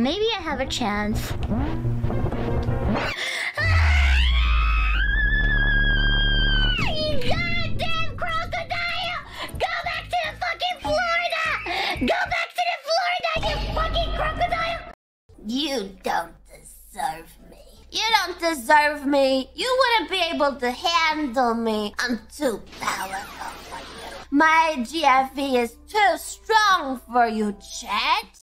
Maybe I have a chance. You goddamn crocodile! Go back to the fucking Florida! Go back to the Florida, you fucking crocodile! You don't deserve me. You don't deserve me. You wouldn't be able to handle me. I'm too powerful for you. My GFE is too strong for you, Chet.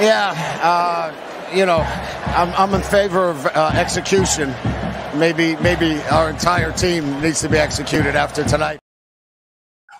Yeah, uh, you know, I'm, I'm in favor of uh, execution. Maybe, maybe our entire team needs to be executed after tonight.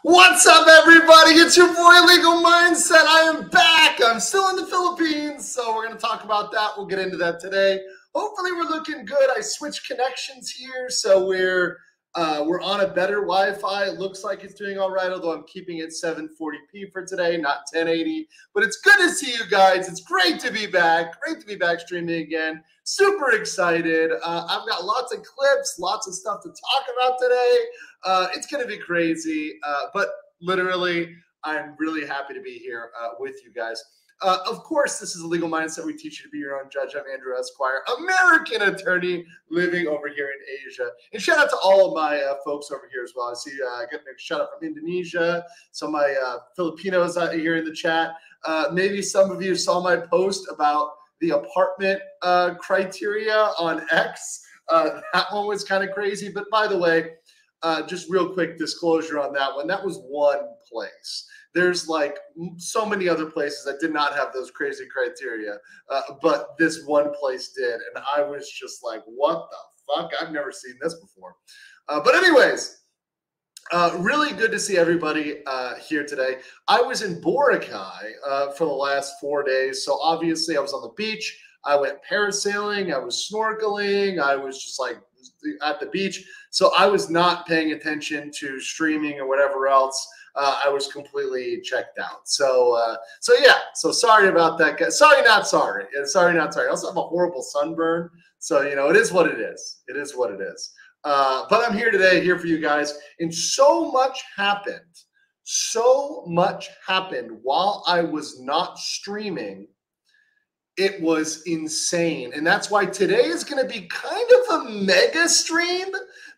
What's up, everybody? It's your boy Legal Mindset. I am back. I'm still in the Philippines, so we're going to talk about that. We'll get into that today. Hopefully, we're looking good. I switched connections here, so we're uh, we're on a better Wi-Fi. It looks like it's doing all right, although I'm keeping it 740p for today, not 1080. But it's good to see you guys. It's great to be back. Great to be back streaming again. Super excited. Uh, I've got lots of clips, lots of stuff to talk about today. Uh, it's going to be crazy, uh, but literally, I'm really happy to be here uh, with you guys. Uh, of course, this is a legal mindset. We teach you to be your own judge. I'm Andrew Esquire, American attorney living over here in Asia. And shout out to all of my uh, folks over here as well. I see uh, getting a shout out from Indonesia, some of my uh, Filipinos out here in the chat. Uh, maybe some of you saw my post about the apartment uh, criteria on X. Uh, that one was kind of crazy. But by the way, just real quick disclosure on that one. That was one place there's like so many other places that did not have those crazy criteria, uh, but this one place did, and I was just like, "What the fuck? I've never seen this before." Uh, but anyways, uh, really good to see everybody uh, here today. I was in Boracay uh, for the last four days, so obviously I was on the beach. I went parasailing. I was snorkeling. I was just like at the beach. So I was not paying attention to streaming or whatever else uh, I was completely checked out. So, uh, so yeah. So sorry about that. Guy. Sorry, not sorry. Sorry, not sorry. I also have a horrible sunburn. So you know, it is what it is. It is what it is. Uh, but I'm here today, here for you guys. And so much happened. So much happened while I was not streaming. It was insane. And that's why today is going to be kind of a mega stream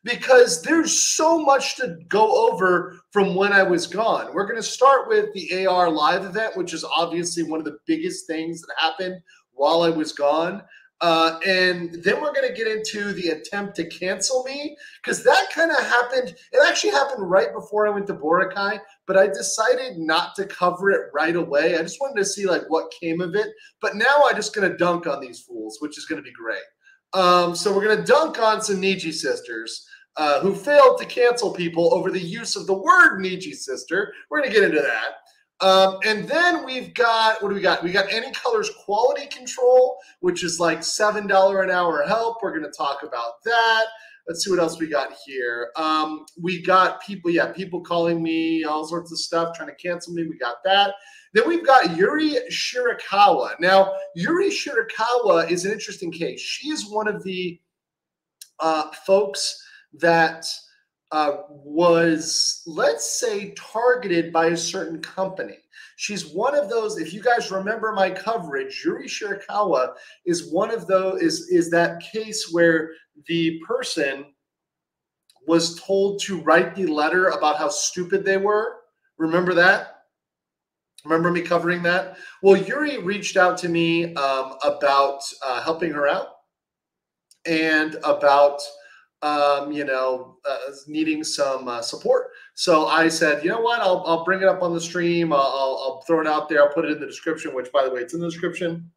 because there's so much to go over from when I was gone. We're going to start with the AR live event, which is obviously one of the biggest things that happened while I was gone. Uh, and then we're going to get into the attempt to cancel me because that kind of happened. It actually happened right before I went to Boracay, but I decided not to cover it right away. I just wanted to see like what came of it. But now I'm just going to dunk on these fools, which is going to be great. Um, so we're going to dunk on some Niji sisters uh, who failed to cancel people over the use of the word Niji sister. We're going to get into that. Um, and then we've got what do we got? We got Any Colors quality control, which is like seven dollar an hour help. We're going to talk about that. Let's see what else we got here. Um, we got people, yeah, people calling me all sorts of stuff, trying to cancel me. We got that. Then we've got Yuri Shirakawa. Now, Yuri Shirakawa is an interesting case. She is one of the uh, folks that uh, was, let's say, targeted by a certain company. She's one of those. If you guys remember my coverage, Yuri Shirakawa is one of those. Is is that case where the person was told to write the letter about how stupid they were? Remember that? Remember me covering that? Well, Yuri reached out to me um, about uh, helping her out and about um, you know, uh, needing some uh, support. So I said, you know what? I'll, I'll bring it up on the stream. I'll, I'll, I'll, throw it out there. I'll put it in the description, which, by the way, it's in the description.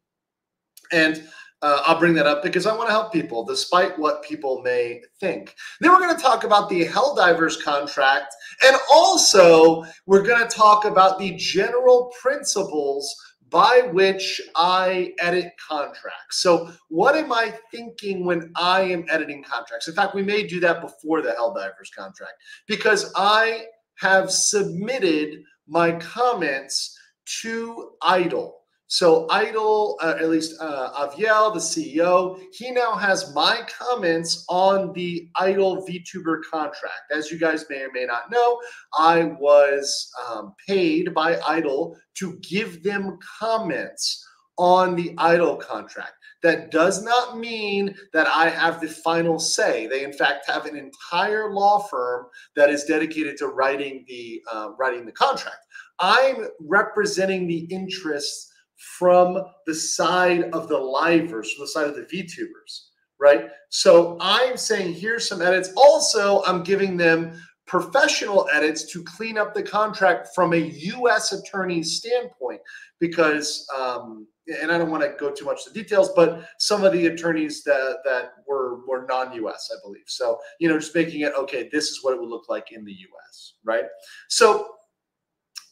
And uh, I'll bring that up because I want to help people, despite what people may think. Then we're going to talk about the Helldivers contract. And also, we're going to talk about the general principles by which I edit contracts. So, what am I thinking when I am editing contracts? In fact, we may do that before the Helldivers contract because I have submitted my comments to Idol. So Idol, uh, at least uh, Aviel, the CEO, he now has my comments on the Idol VTuber contract. As you guys may or may not know, I was um, paid by Idol to give them comments on the idol contract. That does not mean that I have the final say. They, in fact, have an entire law firm that is dedicated to writing the uh, writing the contract. I'm representing the interests from the side of the livers, from the side of the VTubers, right? So I'm saying here's some edits. Also, I'm giving them professional edits to clean up the contract from a U.S. attorney's standpoint because um, and I don't want to go too much into details, but some of the attorneys that that were were non-US, I believe. So you know, just making it okay. This is what it would look like in the US, right? So.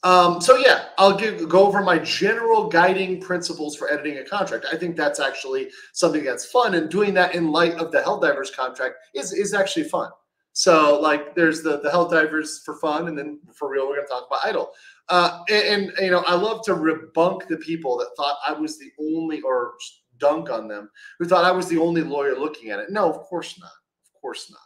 Um, so yeah, I'll give, go over my general guiding principles for editing a contract. I think that's actually something that's fun, and doing that in light of the Helldivers contract is is actually fun. So like, there's the the Helldivers for fun, and then for real, we're gonna talk about Idol. Uh, and, and, you know, I love to rebunk the people that thought I was the only, or dunk on them, who thought I was the only lawyer looking at it. No, of course not. Of course not.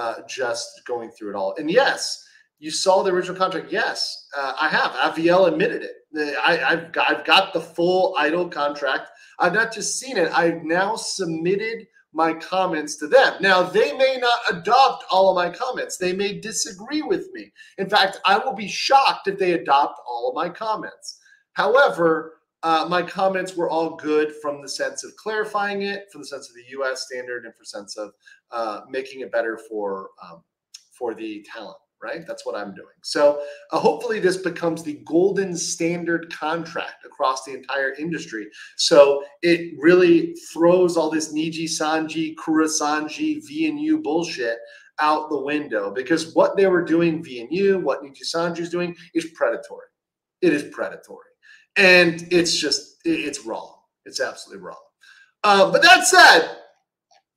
Uh, just going through it all. And yes, you saw the original contract. Yes, uh, I have. Aviel admitted it. I, have got, I've got the full idol contract. I've not just seen it. I've now submitted my comments to them. Now, they may not adopt all of my comments. They may disagree with me. In fact, I will be shocked if they adopt all of my comments. However, uh, my comments were all good from the sense of clarifying it, from the sense of the U.S. standard, and for sense of uh, making it better for um, for the talent right? That's what I'm doing. So uh, hopefully this becomes the golden standard contract across the entire industry. So it really throws all this Niji Sanji, Kura Sanji, V&U bullshit out the window because what they were doing, V&U, what Niji Sanji is doing is predatory. It is predatory. And it's just, it's wrong. It's absolutely wrong. Uh, but that said,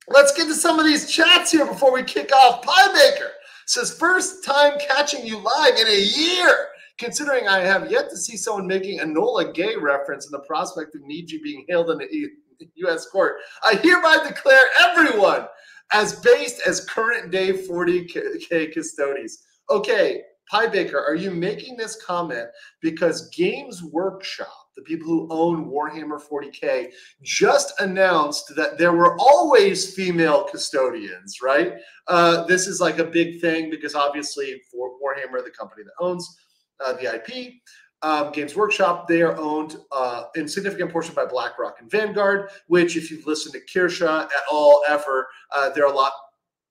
let's get to some of these chats here before we kick off Pie Maker says first time catching you live in a year. Considering I have yet to see someone making Enola Gay reference and the prospect of Niji being hailed in the U.S. court, I hereby declare everyone as based as current day 40k custodes. Okay, Pie Baker, are you making this comment because Games Workshop the people who own Warhammer 40K, just announced that there were always female custodians, right? Uh, this is like a big thing because obviously for Warhammer, the company that owns uh, the IP, um, Games Workshop, they are owned uh, in significant portion by BlackRock and Vanguard, which if you've listened to Kirsha at all ever, uh, they're a lot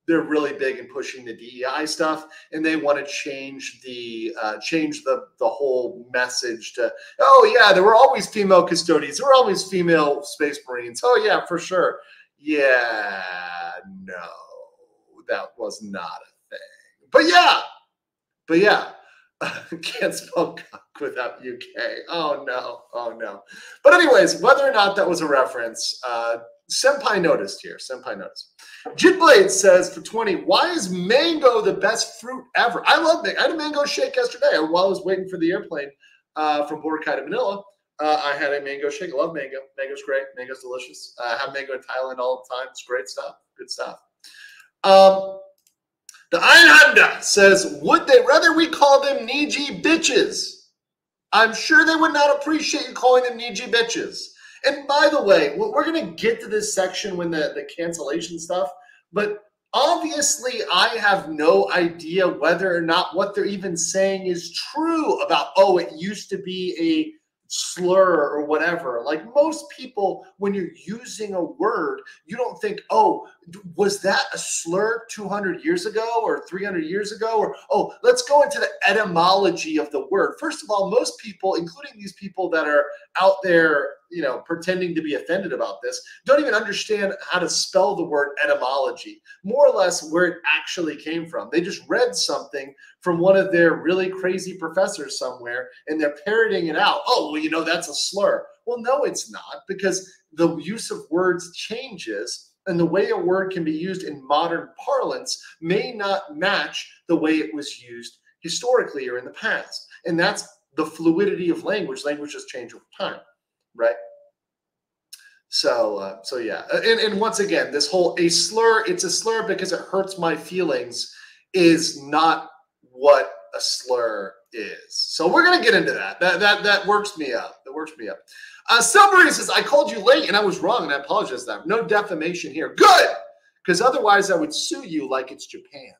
they're really big in pushing the DEI stuff, and they want to change the uh, change the the whole message to oh yeah, there were always female custodians, there were always female space marines. Oh yeah, for sure. Yeah, no, that was not a thing. But yeah, but yeah, can't spell without UK. Oh no, oh no. But anyways, whether or not that was a reference, uh, Senpai noticed here. Senpai noticed. Jitblade says for 20, why is mango the best fruit ever? I love mango. I had a mango shake yesterday while I was waiting for the airplane uh, from Boracay to Manila. Uh, I had a mango shake. I love mango. Mango's great. Mango's delicious. I have mango in Thailand all the time. It's great stuff. Good stuff. Um, the Einhanda says, would they rather we call them Niji bitches? I'm sure they would not appreciate you calling them Niji bitches. And by the way, we're going to get to this section when the, the cancellation stuff, but obviously I have no idea whether or not what they're even saying is true about, oh, it used to be a slur or whatever. Like most people, when you're using a word, you don't think, oh, was that a slur 200 years ago or 300 years ago? Or, oh, let's go into the etymology of the word. First of all, most people, including these people that are out there, you know, pretending to be offended about this, don't even understand how to spell the word etymology, more or less where it actually came from. They just read something from one of their really crazy professors somewhere and they're parroting it out. Oh, well, you know, that's a slur. Well, no, it's not because the use of words changes and the way a word can be used in modern parlance may not match the way it was used historically or in the past. And that's the fluidity of language. Language just change over time, right? So, uh, so yeah, uh, and, and once again, this whole a slur, it's a slur because it hurts my feelings, is not what a slur is. So we're gonna get into that. That that that works me up. That works me up. Uh, Silvery says, I called you late and I was wrong and I apologize that. No defamation here. Good. Because otherwise I would sue you like it's Japan.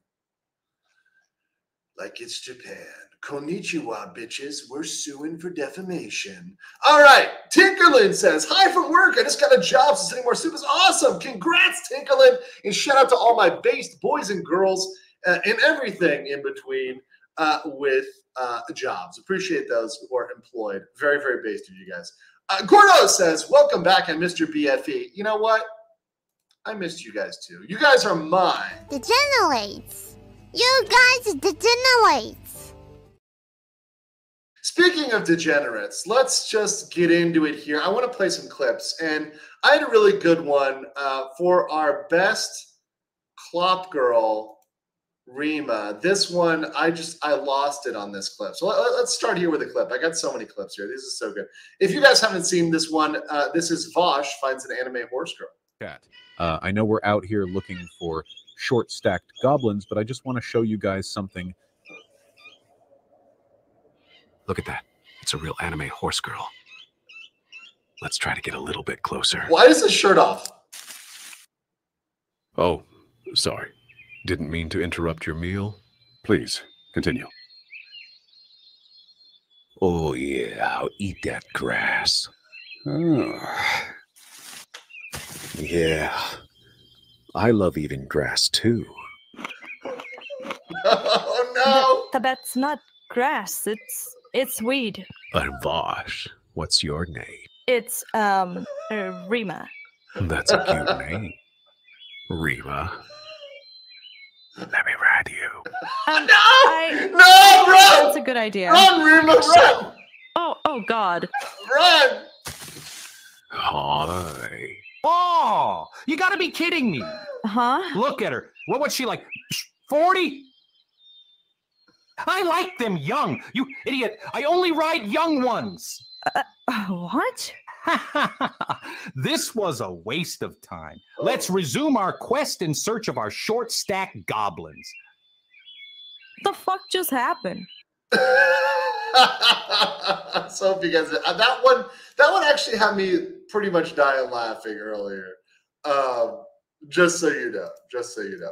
Like it's Japan. Konnichiwa, bitches. We're suing for defamation. All right. Tinkerlin says, Hi from work. I just got a job, so sending more soup is awesome. Congrats, Tinkerlin. And shout out to all my based boys and girls uh, and everything in between uh, with uh, jobs. Appreciate those who are employed. Very, very based of you guys. Uh, Gordo says, Welcome back. and Mr. BFE. You know what? I missed you guys too. You guys are mine. Degenerates. You guys degenerates. Speaking of degenerates, let's just get into it here. I want to play some clips, and I had a really good one uh, for our best Clop girl, Rima. This one, I just I lost it on this clip. So let, us start here with a clip. I got so many clips here. This is so good. If you guys haven't seen this one, uh, this is Vosh finds an anime horse girl. Chat. Uh, I know we're out here looking for short stacked goblins, but I just want to show you guys something Look at that. It's a real anime horse girl. Let's try to get a little bit closer. Why is his shirt off? Oh, sorry. Didn't mean to interrupt your meal. Please, continue. Oh, yeah, I'll eat that grass. Oh. Yeah, I love eating grass too. oh, no. Th- that's not grass. It's it's weed. But Vosh, what's your name? It's um uh, Rima. That's a cute name. Rima. Let me ride you. Um, no! I- no, run! That's a good idea. Run, Rima, run! Oh oh God. Run! Hi. Oh, you got to be kidding me. Huh? Look at her. What was she like? 40? I like them young. You idiot. I only ride young ones. Uh, what? this was a waste of time. Let's resume our quest in search of our short stack goblins. What The fuck just happened? so if you guys uh, that one that one actually had me pretty much dying laughing earlier. Um, just so you know, just so you know.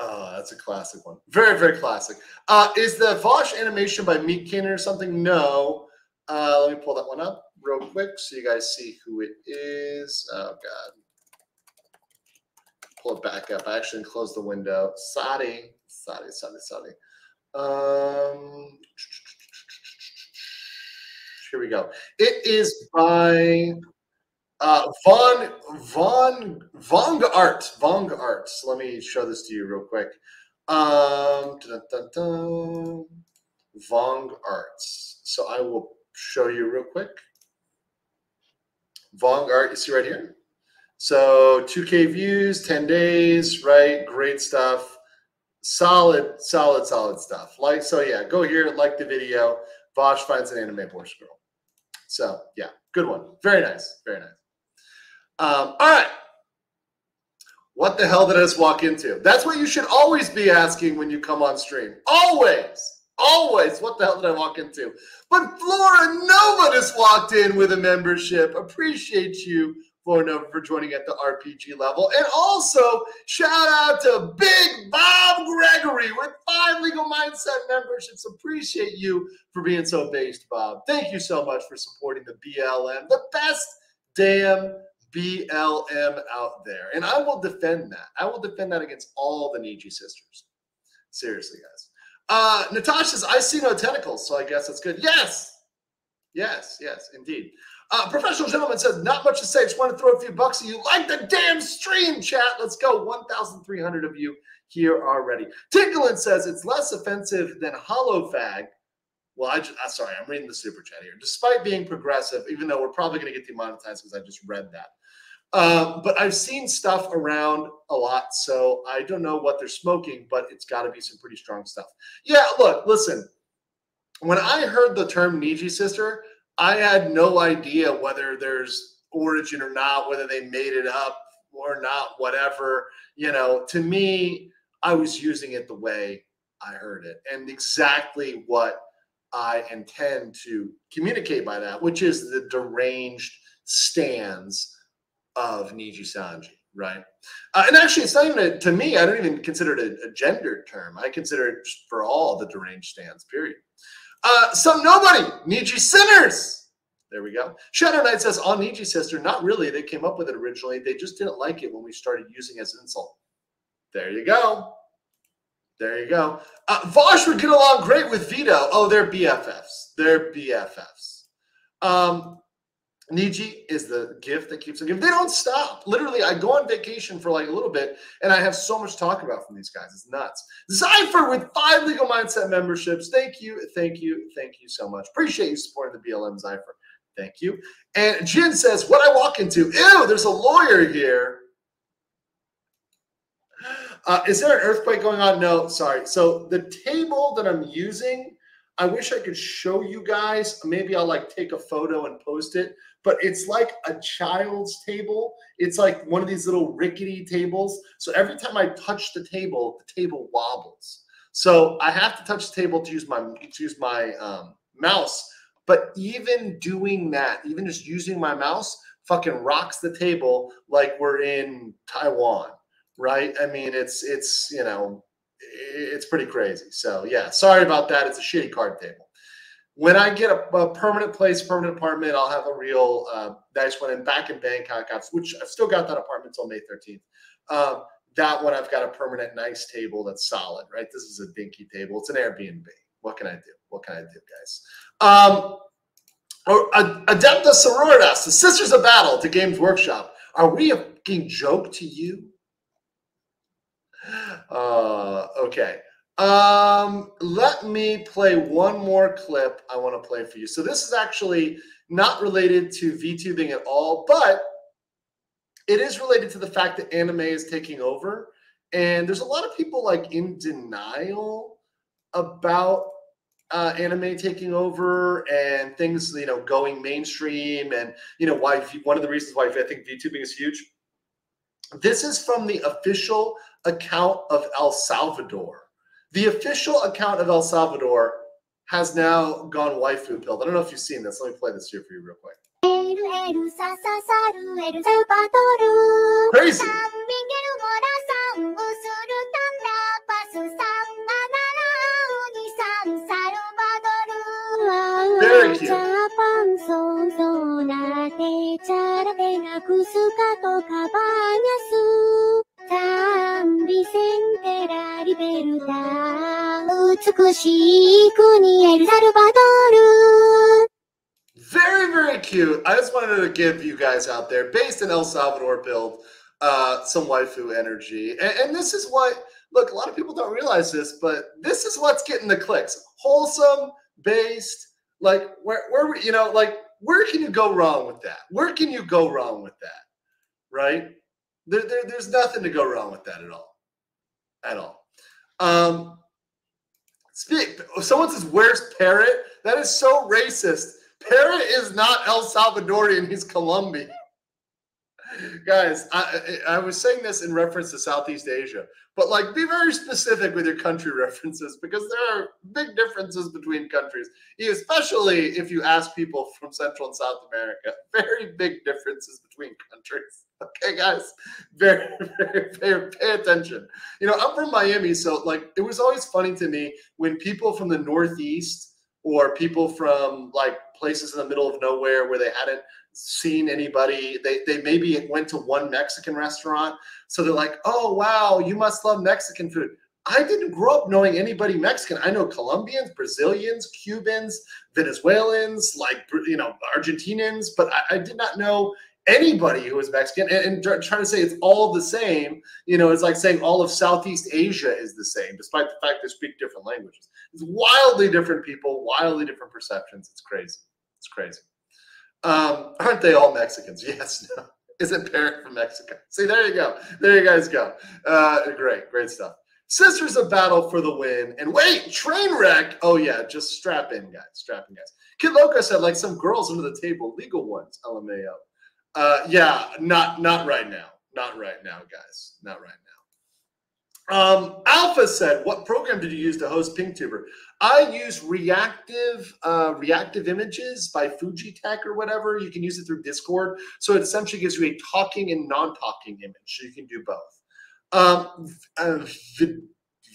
Oh, that's a classic one. Very, very classic. Uh, is the Vosh animation by Meat Cannon or something? No. Uh, let me pull that one up real quick so you guys see who it is. Oh God. Pull it back up. I actually closed the window. Sadi. Sadi, Sadi, Sadi. Um, here we go. It is by uh, Von Von Vong Art. Vong Art. So let me show this to you real quick. Um. Vong Arts. So I will show you real quick. Vong Art. You see right here. So 2K views, 10 days, right? Great stuff. Solid, solid, solid stuff. Like so, yeah. Go here, like the video. Vosh finds an anime horse girl. So yeah, good one. Very nice. Very nice. Um, all right. What the hell did I just walk into? That's what you should always be asking when you come on stream. Always. Always. What the hell did I walk into? But Flora Nova just walked in with a membership. Appreciate you, Flora Nova, for joining at the RPG level. And also, shout out to Big Bob Gregory with five legal mindset memberships. Appreciate you for being so based, Bob. Thank you so much for supporting the BLM, the best damn BLM out there. And I will defend that. I will defend that against all the Niji sisters. Seriously, guys. Uh, Natasha says, I see no tentacles, so I guess that's good. Yes. Yes, yes, indeed. Uh, professional gentleman says, not much to say. Just want to throw a few bucks at you. Like the damn stream, chat. Let's go. 1,300 of you here already. Tinklin says, it's less offensive than hollow fag. Well, I just, uh, sorry, I'm reading the super chat here. Despite being progressive, even though we're probably going to get demonetized because I just read that. Uh, but I've seen stuff around a lot, so I don't know what they're smoking, but it's got to be some pretty strong stuff. Yeah, look, listen. When I heard the term Niji sister, I had no idea whether there's origin or not, whether they made it up or not, whatever. You know, to me, I was using it the way I heard it and exactly what I intend to communicate by that, which is the deranged stands of Niji Sanji, right? Uh, and actually, it's not even a, to me. I don't even consider it a, a term. I consider it for all the deranged stands. Period. Uh, some nobody Niji sinners. There we go. Shadow Knight says on Niji sister. Not really. They came up with it originally. They just didn't like it when we started using as an insult. There you go. There you go. Uh, Vosh would get along great with Vito. Oh, they're BFFs. They're BFFs. Um, Niji is the gift that keeps on giving. They don't stop. Literally, I go on vacation for like a little bit, and I have so much to talk about from these guys. It's nuts. Zypher with five legal mindset memberships. Thank you, thank you, thank you so much. Appreciate you supporting the BLM Zypher. Thank you. And Jin says, "What I walk into? Ew, there's a lawyer here." Uh, is there an earthquake going on? No, sorry. So the table that I'm using, I wish I could show you guys. Maybe I'll like take a photo and post it. But it's like a child's table. It's like one of these little rickety tables. So every time I touch the table, the table wobbles. So I have to touch the table to use my to use my um, mouse. But even doing that, even just using my mouse, fucking rocks the table like we're in Taiwan right? I mean, it's it's you know, it's pretty crazy. So yeah, sorry about that. It's a shitty card table. When I get a, a permanent place, permanent apartment, I'll have a real uh, nice one. And back in Bangkok, I've, which I've still got that apartment until May 13th. Um, that one, I've got a permanent nice table that's solid, right? This is a dinky table. It's an Airbnb. What can I do? What can I do, guys? Um, Adepta Sororitas, the Sisters of Battle to Games Workshop. Are we a fucking joke to you? Uh, okay. Um, let me play one more clip I want to play for you. So this is actually not related to VTubing at all, but it is related to the fact that anime is taking over. And there's a lot of people like in denial about uh, anime taking over and things, you know, going mainstream. And, you know, why one of the reasons why I think VTubing is huge. This is from the official account of El Salvador. The official account of El Salvador has now gone waifu pilled. I don't know if you've seen this. Let me play this here for you real quick. Crazy. Very cute. Very, very cute. I just wanted to give you guys out there, based in El Salvador build, uh, some waifu energy. And, and this is what, look, a lot of people don't realize this, but this is what's getting the clicks. Wholesome, based, like where, where, you know, like where can you go wrong with that? Where can you go wrong with that? Right? There, there, there's nothing to go wrong with that at all. At all. Um, speak. Someone says, "Where's Parrot?" That is so racist. Parrot is not El Salvadorian. He's Colombian. Guys, I, I was saying this in reference to Southeast Asia, but like be very specific with your country references because there are big differences between countries, especially if you ask people from Central and South America. Very big differences between countries. Okay, guys, very, very, very pay attention. You know, I'm from Miami, so like it was always funny to me when people from the Northeast or people from like places in the middle of nowhere where they hadn't seen anybody. They they maybe went to one Mexican restaurant, so they're like, "Oh wow, you must love Mexican food." I didn't grow up knowing anybody Mexican. I know Colombians, Brazilians, Cubans, Venezuelans, like you know Argentinians, but I, I did not know anybody who is Mexican. And, and trying to say it's all the same, you know, it's like saying all of Southeast Asia is the same, despite the fact they speak different languages. It's wildly different people, wildly different perceptions. It's crazy. It's crazy. Um, aren't they all Mexicans? Yes. No. Isn't Parrot from Mexico? See, there you go. There you guys go. Uh, great, great stuff. Sisters of Battle for the win. And wait, train wreck. Oh, yeah, just strap in, guys. Strap in, guys. Kid Loco said, like some girls under the table, legal ones, LMAO. Uh, yeah, not not right now. Not right now, guys. Not right Um, Alpha said, "What program did you use to host PNGTuber?" I use reactive uh, reactive images by Fujitech or whatever. You can use it through Discord, so it essentially gives you a talking and non-talking image. So you can do both. Um, uh,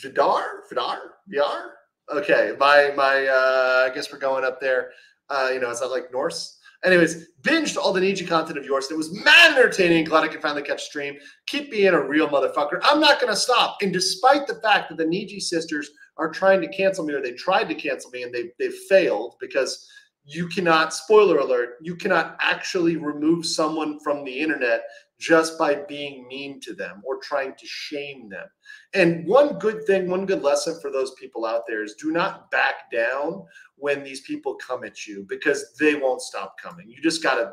Vidar, Vidar, Vidar. Okay, my my. Uh, I guess we're going up there. Uh, you know, is that like Norse? Anyways, binged all the Niji content of yours. It was mad entertaining. Glad I could finally catch stream. Keep being a real motherfucker. I'm not going to stop. And despite the fact that the Niji sisters are trying to cancel me or they tried to cancel me and they, they failed because you cannot, spoiler alert, you cannot actually remove someone from the internet just by being mean to them or trying to shame them. And one good thing, one good lesson for those people out there is do not back down when these people come at you because they won't stop coming. You just got to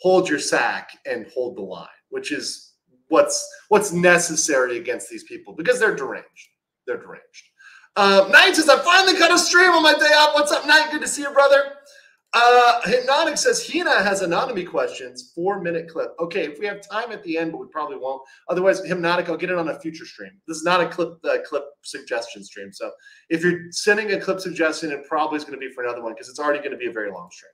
hold your sack and hold the line, which is what's what's necessary against these people because they're deranged. They're deranged. Um, Knight says, I finally got a stream on my day off. What's up, Knight? Good to see you, brother. Uh, Hypnotic says Hina has anatomy questions, four minute clip. Okay, if we have time at the end, but we probably won't. Otherwise, Hypnotic, I'll get it on a future stream. This is not a clip uh, clip suggestion stream. So if you're sending a clip suggestion, it probably is going to be for another one because it's already going to be a very long stream.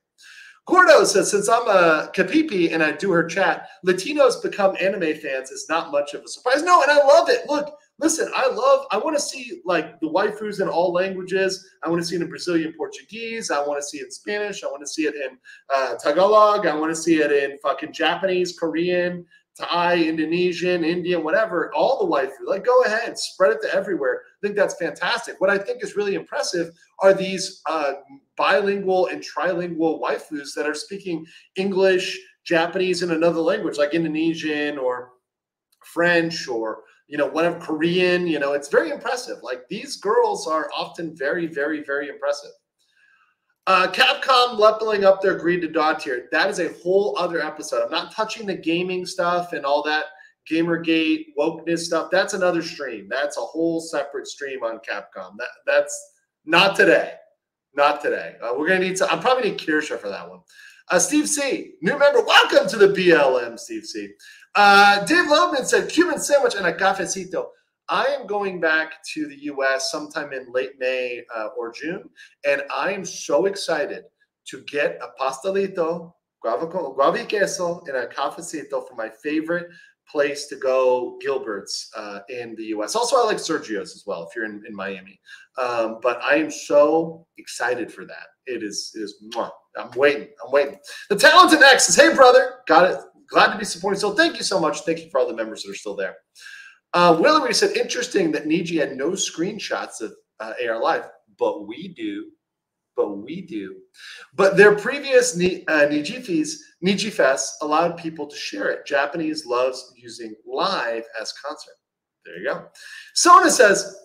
Gordo says, since I'm a Kapipi and I do her chat, Latinos become anime fans is not much of a surprise. No, and I love it. Look, listen, I love, I want to see like the waifus in all languages. I want to see it in Brazilian Portuguese. I want to see it in Spanish. I want to see it in uh, Tagalog. I want to see it in fucking Japanese, Korean, Thai, Indonesian, Indian, whatever, all the waifu. Like, go ahead, spread it to everywhere. I think that's fantastic. What I think is really impressive are these uh, bilingual and trilingual waifus that are speaking English, Japanese, and another language like Indonesian or French or you know one of Korean. You know, it's very impressive. Like these girls are often very, very, very impressive. Uh, Capcom leveling up their greed to dog tier. That is a whole other episode. I'm not touching the gaming stuff and all that Gamergate wokeness stuff. That's another stream. That's a whole separate stream on Capcom. That that's not today. Not today. Uh, we're gonna need to. I'm probably need Kirsha for that one. Uh, Steve C, new member. Welcome to the BLM, Steve C. Uh, Dave Loveman said Cuban sandwich and a cafecito. I am going back to the U.S. sometime in late May uh, or June, and I am so excited to get a pastelito, guava, queso, and a cafecito from my favorite place to go, Gilbert's uh, in the U.S. Also, I like Sergio's as well if you're in, in Miami. Um, but I am so excited for that. It is it is. Mwah. I'm waiting. I'm waiting. The talented X says, "Hey, brother, got it. Glad to be supporting. So, thank you so much. Thank you for all the members that are still there." Uh, Willery said, "Interesting that Niji had no screenshots of uh, AR Live, but we do." But we do. But their previous Ni- uh, Nijifis, Nijifest allowed people to share it. Japanese loves using live as concert. There you go. Sona says,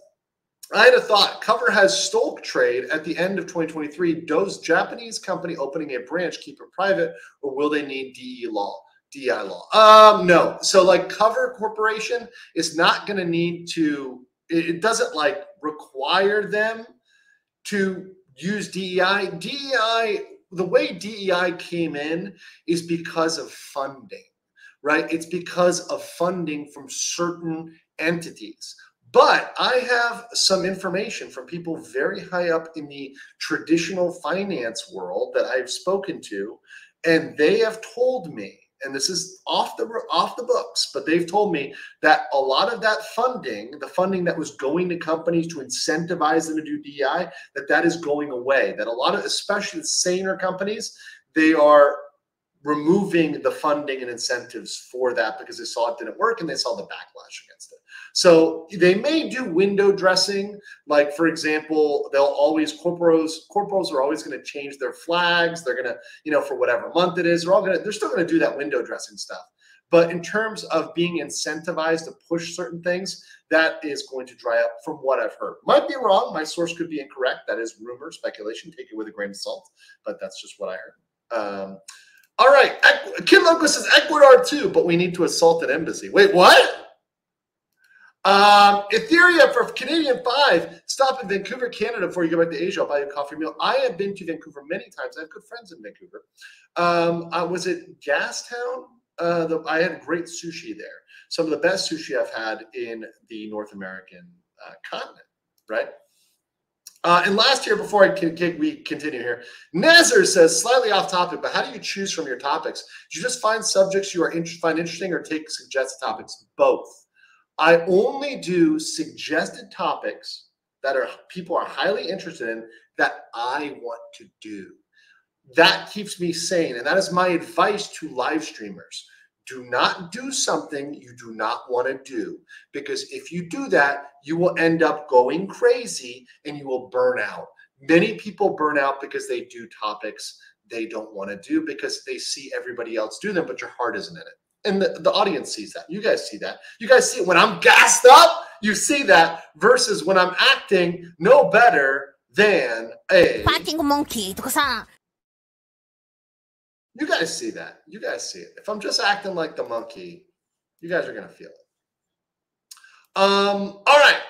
I had a thought. Cover has Stolk trade at the end of 2023. Does Japanese company opening a branch keep it private, or will they need DE law? DI law? Um, no. So like Cover Corporation is not going to need to. It, it doesn't like require them to use DEI. DEI, the way DEI came in is because of funding, right? It's because of funding from certain entities. But I have some information from people very high up in the traditional finance world that I've spoken to, and they have told me and this is off the off the books, but they've told me that a lot of that funding, the funding that was going to companies to incentivize them to do DEI, that that is going away. That a lot of, especially the saner companies, they are removing the funding and incentives for that because they saw it didn't work and they saw the backlash against it. So they may do window dressing, like for example, they'll always corporos corporals are always going to change their flags. They're going to, you know, for whatever month it is, they're all going to they're still going to do that window dressing stuff. But in terms of being incentivized to push certain things, that is going to dry up from what I've heard. Might be wrong. My source could be incorrect. That is rumor, speculation. Take it with a grain of salt, but that's just what I heard. Um, all right. Kid Loco says Ecuador too, but we need to assault an embassy. Wait, what? Um, for Canadian Five. Stop in Vancouver, Canada before you go back to Asia. I'll buy you a coffee meal. I have been to Vancouver many times. I have good friends in Vancouver. Um, uh, was it Gastown? Uh, the, I had great sushi there. some of the best sushi I've had in the North American uh, continent, right? Uh, and last year, before I can, can, we continue here, Nazar says slightly off topic, but how do you choose from your topics? Do you just find subjects you are in, find interesting, or take suggested topics? Both. I only do suggested topics that are people are highly interested in that I want to do. That keeps me sane, and that is my advice to live streamers. Do not do something you do not want to do because if you do that you will end up going crazy and you will burn out. Many people burn out because they do topics they don't want to do because they see everybody else do them but your heart isn't in it and the, the audience sees that. You guys see that. You guys see it. when I'm gassed up, you see that versus when I'm acting no better than a fighting monkey. You guys see that. You guys see it. If I'm just acting like the monkey, you guys are gonna feel it. Um, all right.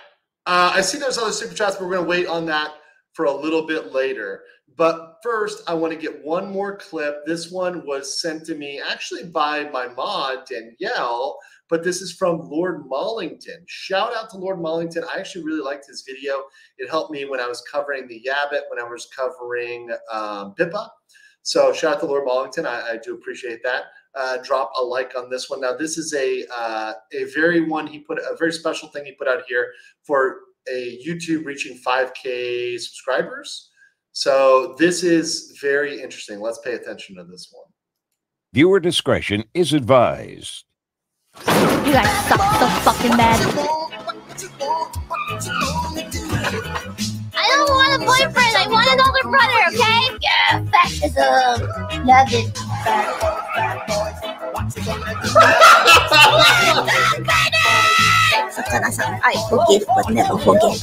Uh, I see there's other super chats, but we're gonna wait on that for a little bit later. But first, I want to get one more clip. This one was sent to me actually by my mod, Danielle, but this is from Lord Mollington. Shout out to Lord Mollington. I actually really liked his video. It helped me when I was covering the Yabbit, when I was covering um, Pippa. So shout out to Lord Mollington. I, I do appreciate that. Uh, drop a like on this one. Now this is a uh, a very one he put a very special thing he put out here for a YouTube reaching 5K subscribers. So this is very interesting. Let's pay attention to this one. Viewer discretion is advised. You guys suck so fucking bad. I don't want a boyfriend. I want an older brother, okay? Yeah, fascism. Love it. Satana-san, I forgive but never forget.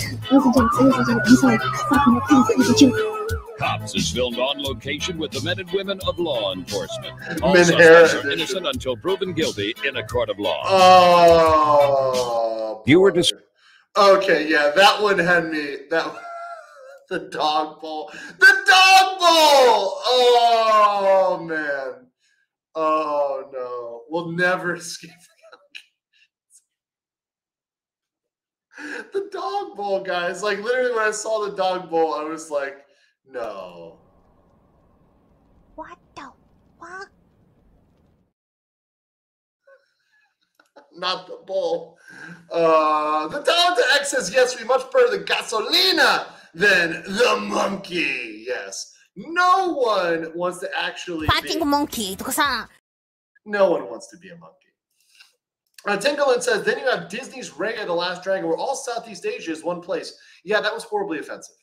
Cops is filmed on location with the men and women of law enforcement. All Men suspects are innocent until proven guilty in a court of law. Oh. Viewer dis- Okay, yeah, that one had me. That the dog bowl. The dog bowl. Oh man. Oh no. We'll never escape the dog bowl, guys. Like literally, when I saw the dog bowl, I was like, no. What the fuck? Not the bowl. Uh, the talented X says yes. We much prefer the gasolina than the monkey. Yes. No one wants to actually fucking be... monkey. No one wants to be a monkey. Uh, Tinkerland says, then you have Disney's Raya the Last Dragon, where all Southeast Asia is one place. Yeah, that was horribly offensive.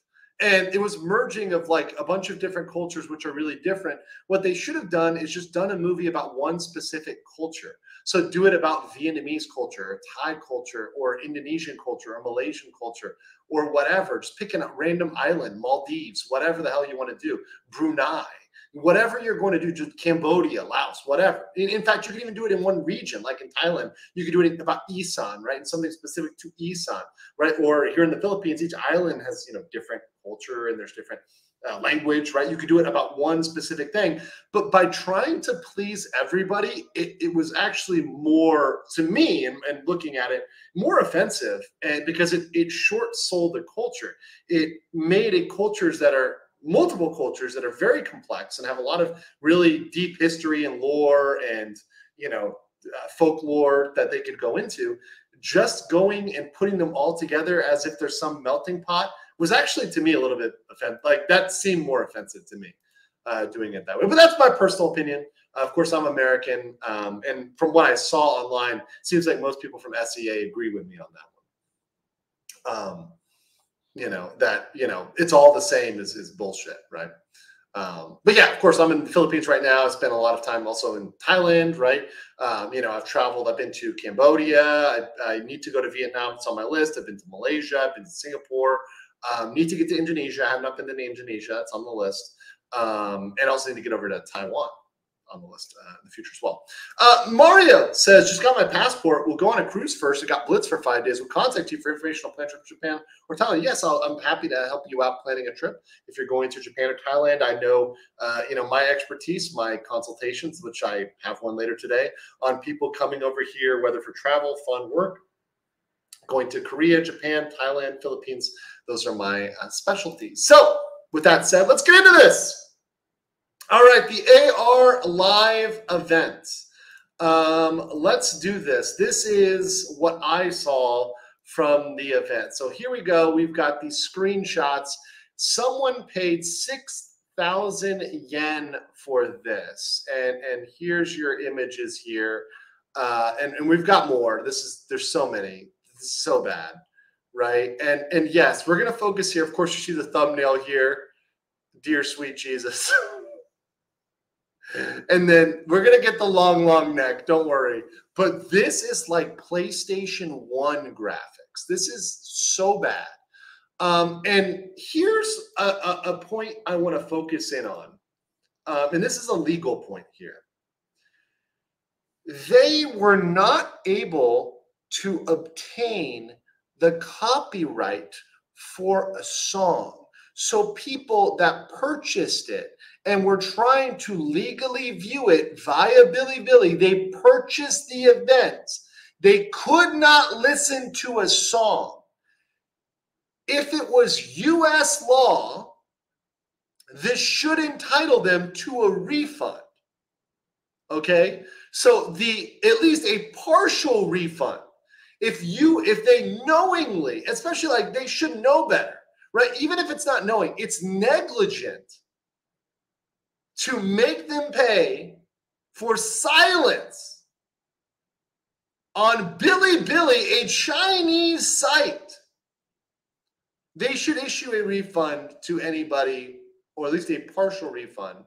And it was merging of like a bunch of different cultures, which are really different. What they should have done is just done a movie about one specific culture. So do it about Vietnamese culture, or Thai culture, or Indonesian culture, or Malaysian culture, or whatever. Just pick a random island, Maldives, whatever the hell you want to do, Brunei, whatever you're going to do, just Cambodia, Laos, whatever. In, in fact, you can even do it in one region, like in Thailand. You could do it about Isan, right? And something specific to Isan, right? Or here in the Philippines, each island has you know different culture and there's different uh, language, right? You could do it about one specific thing, but by trying to please everybody, it, it was actually more to me, and, and looking at it, more offensive, and because it it short sold the culture, it made it cultures that are multiple cultures that are very complex and have a lot of really deep history and lore and you know uh, folklore that they could go into. Just going and putting them all together as if there's some melting pot was actually to me a little bit offensive like that seemed more offensive to me uh, doing it that way. But that's my personal opinion. Uh, of course i'm american um, and from what i saw online seems like most people from sea agree with me on that one. Um, you know that you know it's all the same as is bullshit right? Um, but yeah of course i'm in the philippines right now. I spent a lot of time also in thailand right? Um, you know i've traveled i've been to cambodia. I, I, need to go to vietnam. It's on my list. I've been to malaysia. I've been to singapore. Um, need to get to indonesia. I have not been to indonesia. It's on the list. Um, and also need to get over to taiwan on the list uh, in the future as well. Uh, Mario says, just got my passport. We'll go on a cruise first. I got Blitz for five days. We'll contact you for information on plan trip to Japan or Thailand. Yes, I'll, I'm happy to help you out planning a trip. If you're going to Japan or Thailand, I know, uh, you know, my expertise, my consultations, which I have one later today on people coming over here, whether for travel, fun, work, going to Korea, Japan, Thailand, Philippines. Those are my uh, specialties. So with that said, let's get into this. All right, the AR live event. Um, let's do this. This is what I saw from the event. So here we go. We've got these screenshots. Someone paid 6,000 yen for this. And, and here's your images here. Uh, and, and we've got more. This is, there's so many. so bad, right? And, and yes, we're going to focus here. Of course, you see the thumbnail here. Dear sweet Jesus. and then we're gonna get the long, long neck. Don't worry. But this is like PlayStation One graphics. This is so bad. Um, and here's a, a, a point I want to focus in on, um, and this is a legal point here. They were not able to obtain the copyright for a song. So people that purchased it and were trying to legally view it via Bilibili. they purchased the events. They could not listen to a song. If it was US law, this should entitle them to a refund. Okay? So the at least a partial refund. If you if they knowingly, especially like they should know better right? Even if it's not knowing, it's negligent to make them pay for silence on Bilibili, a Chinese site. They should issue a refund to anybody, or at least a partial refund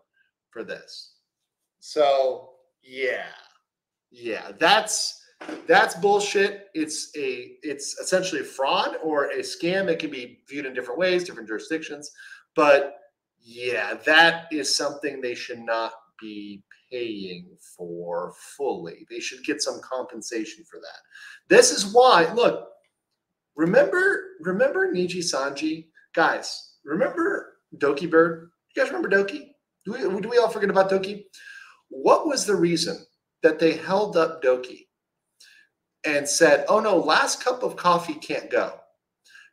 for this. So, yeah. Yeah, that's that's bullshit. It's a it's essentially a fraud or a scam. It can be viewed in different ways, different jurisdictions. But yeah, that is something they should not be paying for fully. They should get some compensation for that. This is why, look, remember, remember Niji Sanji? Guys, remember Dokibird? You guys remember Doki? Do we, do we all forget about Doki? What was the reason that they held up Doki? and said, oh no, last cup of coffee can't go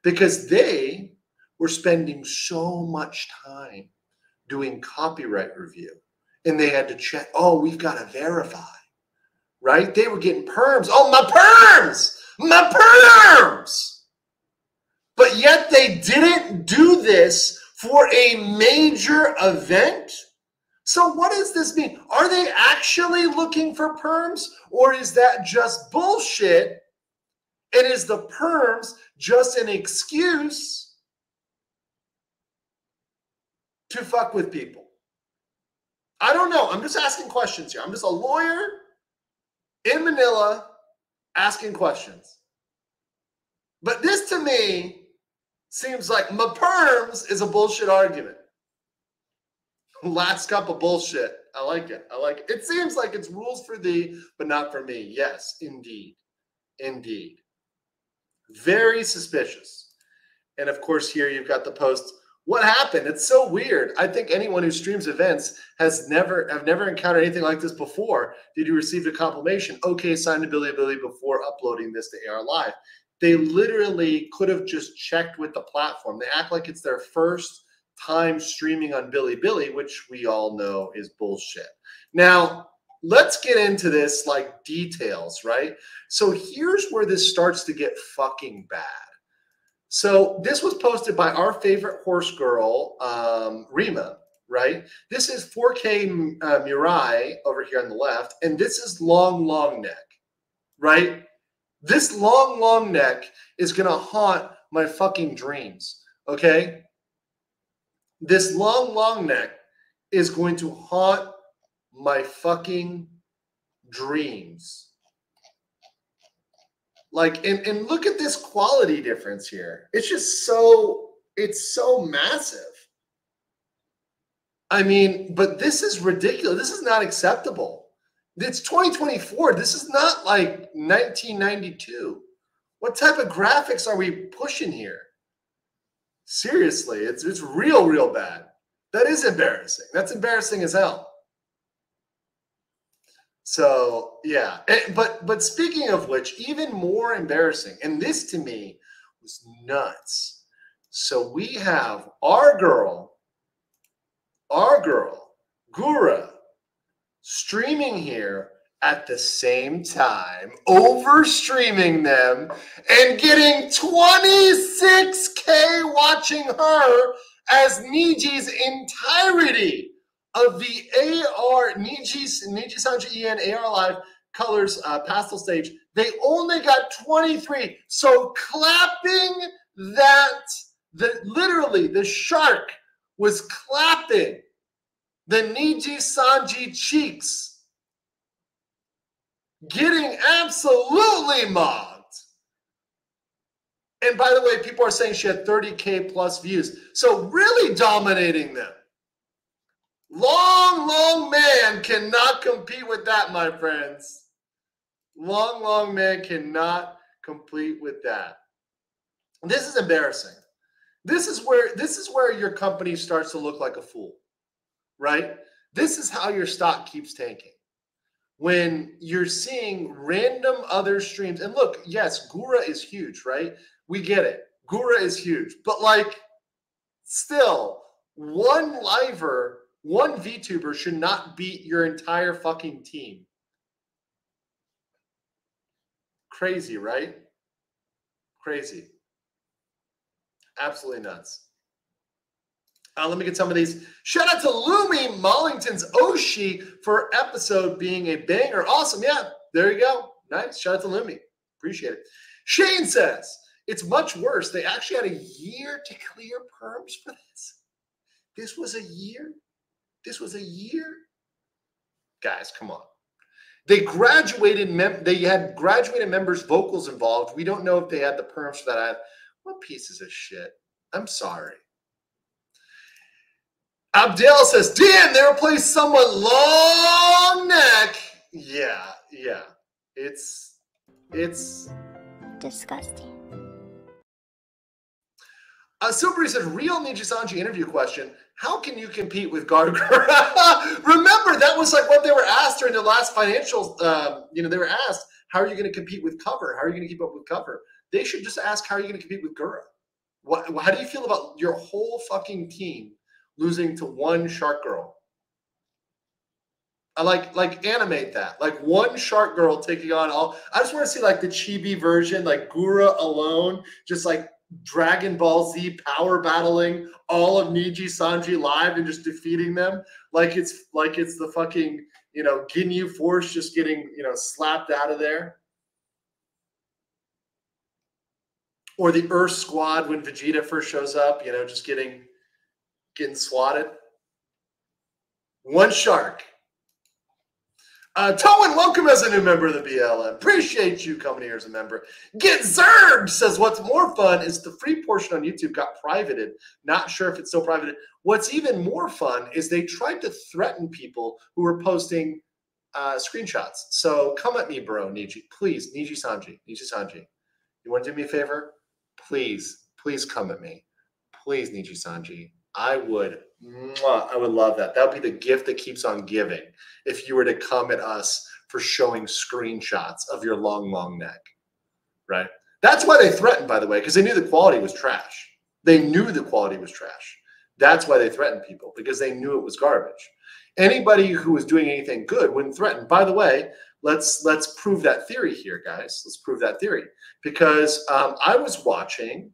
because they were spending so much time doing copyright review and they had to check, oh, we've got to verify, right? They were getting perms. Oh, my perms, my perms. But yet they didn't do this for a major event so what does this mean? Are they actually looking for perms or is that just bullshit? And is the perms just an excuse to fuck with people? I don't know. I'm just asking questions here. I'm just a lawyer in Manila asking questions. But this to me seems like my perms is a bullshit argument. Last cup of bullshit. I like it. I like it. It seems like it's rules for thee, but not for me. Yes, indeed. Indeed. Very suspicious. And of course, here you've got the post. What happened? It's so weird. I think anyone who streams events has never have never encountered anything like this before. Did you receive a confirmation? Okay, signed to Bilibili before uploading this to AR Live. They literally could have just checked with the platform. They act like it's their first time streaming on Bilibili, which we all know is bullshit. Now, let's get into this like details, right? So here's where this starts to get fucking bad. So this was posted by our favorite horse girl, um, Rima, right? This is 4K uh, Mirai over here on the left, and this is long, long neck, right? This long, long neck is gonna haunt my fucking dreams, okay? This long, long neck is going to haunt my fucking dreams. Like, and, and look at this quality difference here. It's just so, it's so massive. I mean, but this is ridiculous. This is not acceptable. It's 2024. This is not like 1992. What type of graphics are we pushing here? Seriously, it's it's real, real bad. That is embarrassing. That's embarrassing as hell. So yeah, Eh, but but speaking of which, even more embarrassing, and this to me was nuts. So we have our girl, our girl, Gura, streaming here at the same time, over streaming them and getting 26k watching her as Niji's entirety of the AR Niji's Niji Sanji EN AR Live colors uh, pastel stage. They only got 23. So clapping that the literally the shark was clapping the Niji Sanji cheeks getting absolutely mobbed. And by the way, people are saying she had 30K plus views. So really dominating them. Long, long man cannot compete with that, my friends. Long, long man cannot compete with that. This is embarrassing. This is where this is where your company starts to look like a fool, right? This is how your stock keeps tanking when you're seeing random other streams. And look, yes, Gura is huge, right? We get it. Gura is huge. But like still, one liver, one VTuber should not beat your entire fucking team. Crazy, right? Crazy. Absolutely nuts. Uh, let me get some of these. Shout out to Lumi Mollington's Oshi for episode being a banger. Awesome. Yeah, there you go. Nice. Shout out to Lumi. Appreciate it. Shane says it's much worse. They actually had a year to clear perms for this. This was a year. This was a year. Guys, come on. They graduated. Mem- they had graduated members' vocals involved. We don't know if they had the perms for that. What pieces of shit? I'm sorry. Abdel says, Dan, they replaced someone long neck. Yeah, yeah. It's it's disgusting. Uh, Silvery says, real Niji Sanji interview question. How can you compete with Gardner? Remember, that was like what they were asked during the last financial, um, you know, they were asked, how are you going to compete with cover? How are you going to keep up with cover? They should just ask, how are you going to compete with Gura? What, how do you feel about your whole fucking team losing to one shark girl? I like like animate that. Like one shark girl taking on all. I just want to see like the chibi version, like Gura alone, just like Dragon Ball Z power battling all of Niji Sanji live and just defeating them. Like it's like it's the fucking you know Ginyu Force just getting you know slapped out of there. Or the Earth Squad when Vegeta first shows up, you know, just getting getting swatted. One shark. Uh, Towen, welcome as a new member of the BLM. Appreciate you coming here as a member. Get Zerg says what's more fun is the free portion on YouTube got privated. Not sure if it's still privated. What's even more fun is they tried to threaten people who were posting uh, screenshots. So come at me, bro, Niji. Please, Niji Sanji. Niji Sanji. You want to do me a favor? Please, please come at me. Please, Niji Sanji. I would, I would love that. That would be the gift that keeps on giving. If you were to come at us for showing screenshots of your long, long neck, right? That's why they threatened, by the way, because they knew the quality was trash. They knew the quality was trash. That's why they threatened people because they knew it was garbage. Anybody who was doing anything good wouldn't threaten. By the way, let's let's prove that theory here, guys. Let's prove that theory because um, I was watching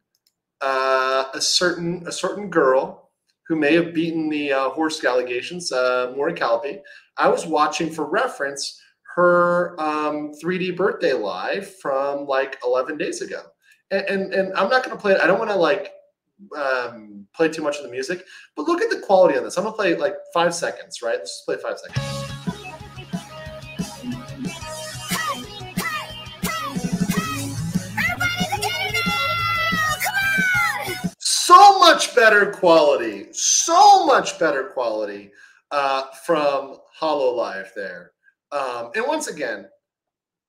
uh, a certain a certain girl who may have beaten the uh, horse allegations, uh, Maureen. I was watching for reference her um, 3D birthday live from like 11 days ago. And, and, and I'm not going to play it. I don't want to like um, play too much of the music, but look at the quality on this. I'm going to play like five seconds, right? Let's just play five seconds. So much better quality, so much better quality uh, from Hololive there. Um, and once again,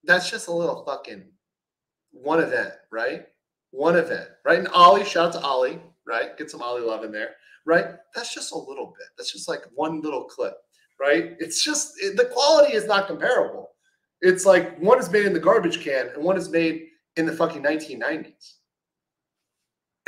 that's just a little fucking one event, right? One event, right? And Ollie, shout out to Ollie, right? Get some Ollie love in there, right? That's just a little bit. That's just like one little clip, right? It's just it, the quality is not comparable. It's like one is made in the garbage can and one is made in the fucking 1990s.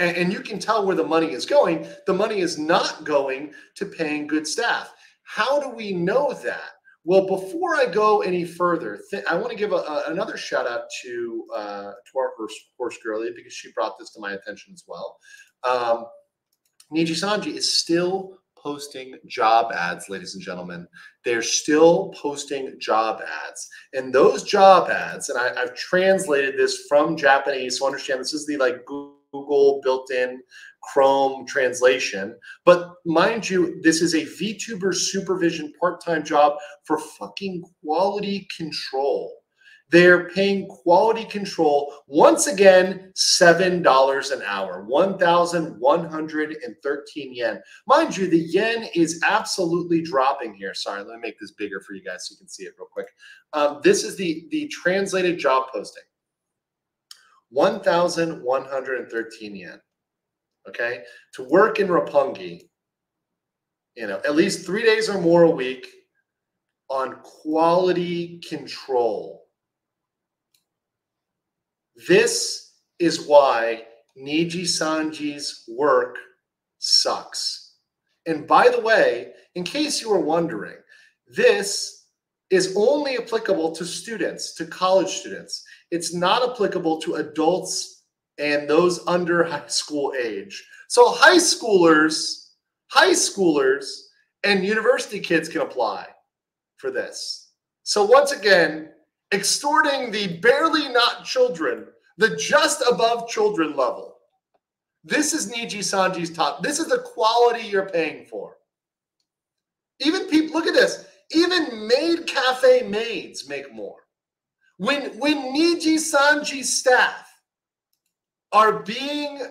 And, and you can tell where the money is going. The money is not going to paying good staff. How do we know that? Well, before I go any further, th- I want to give a, a, another shout out to uh, to our horse, horse girlie because she brought this to my attention as well. Um, Niji Sanji is still posting job ads, ladies and gentlemen. They're still posting job ads, and those job ads, and I, I've translated this from Japanese, so understand this is the like Google built-in Chrome translation. But mind you, this is a VTuber supervision part-time job for fucking quality control. They're paying quality control once again $7 an hour, 1,113 yen. Mind you, the yen is absolutely dropping here. Sorry, let me make this bigger for you guys so you can see it real quick. Um, this is the, the translated job posting 1,113 yen okay, to work in Roppongi, you know, at least three days or more a week on quality control. This is why Niji Sanji's work sucks. And by the way, in case you were wondering, this is only applicable to students, to college students. It's not applicable to adults and those under high school age. So high schoolers, high schoolers, and university kids can apply for this. So once again, extorting the barely not children, the just above children level. This is Niji Sanji's top. This is the quality you're paying for. Even people, look at this. Even maid cafe maids make more. When when Niji Sanji's staff are being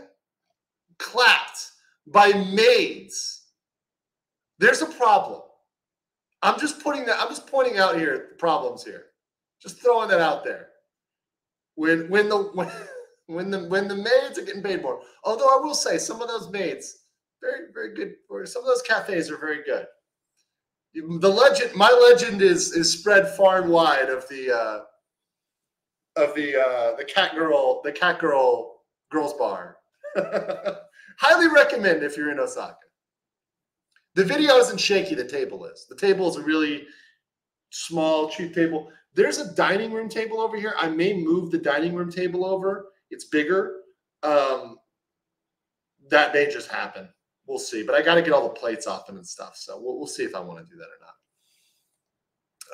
clapped by maids, there's a problem. I'm just putting that, I'm just pointing out here the problems here. Just throwing that out there. When when the when, when the when the maids are getting paid more. Although I will say some of those maids, very, very good, or some of those cafes are very good. The legend, my legend is is spread far and wide of the uh of the uh the cat girl, the cat girl girls bar. Highly recommend if you're in Osaka. The video isn't shaky, the table is. The table is a really small, cheap table. There's a dining room table over here. I may move the dining room table over. It's bigger. Um, that may just happen. We'll see. But I got to get all the plates off them and stuff. So we'll, we'll see if I want to do that or not.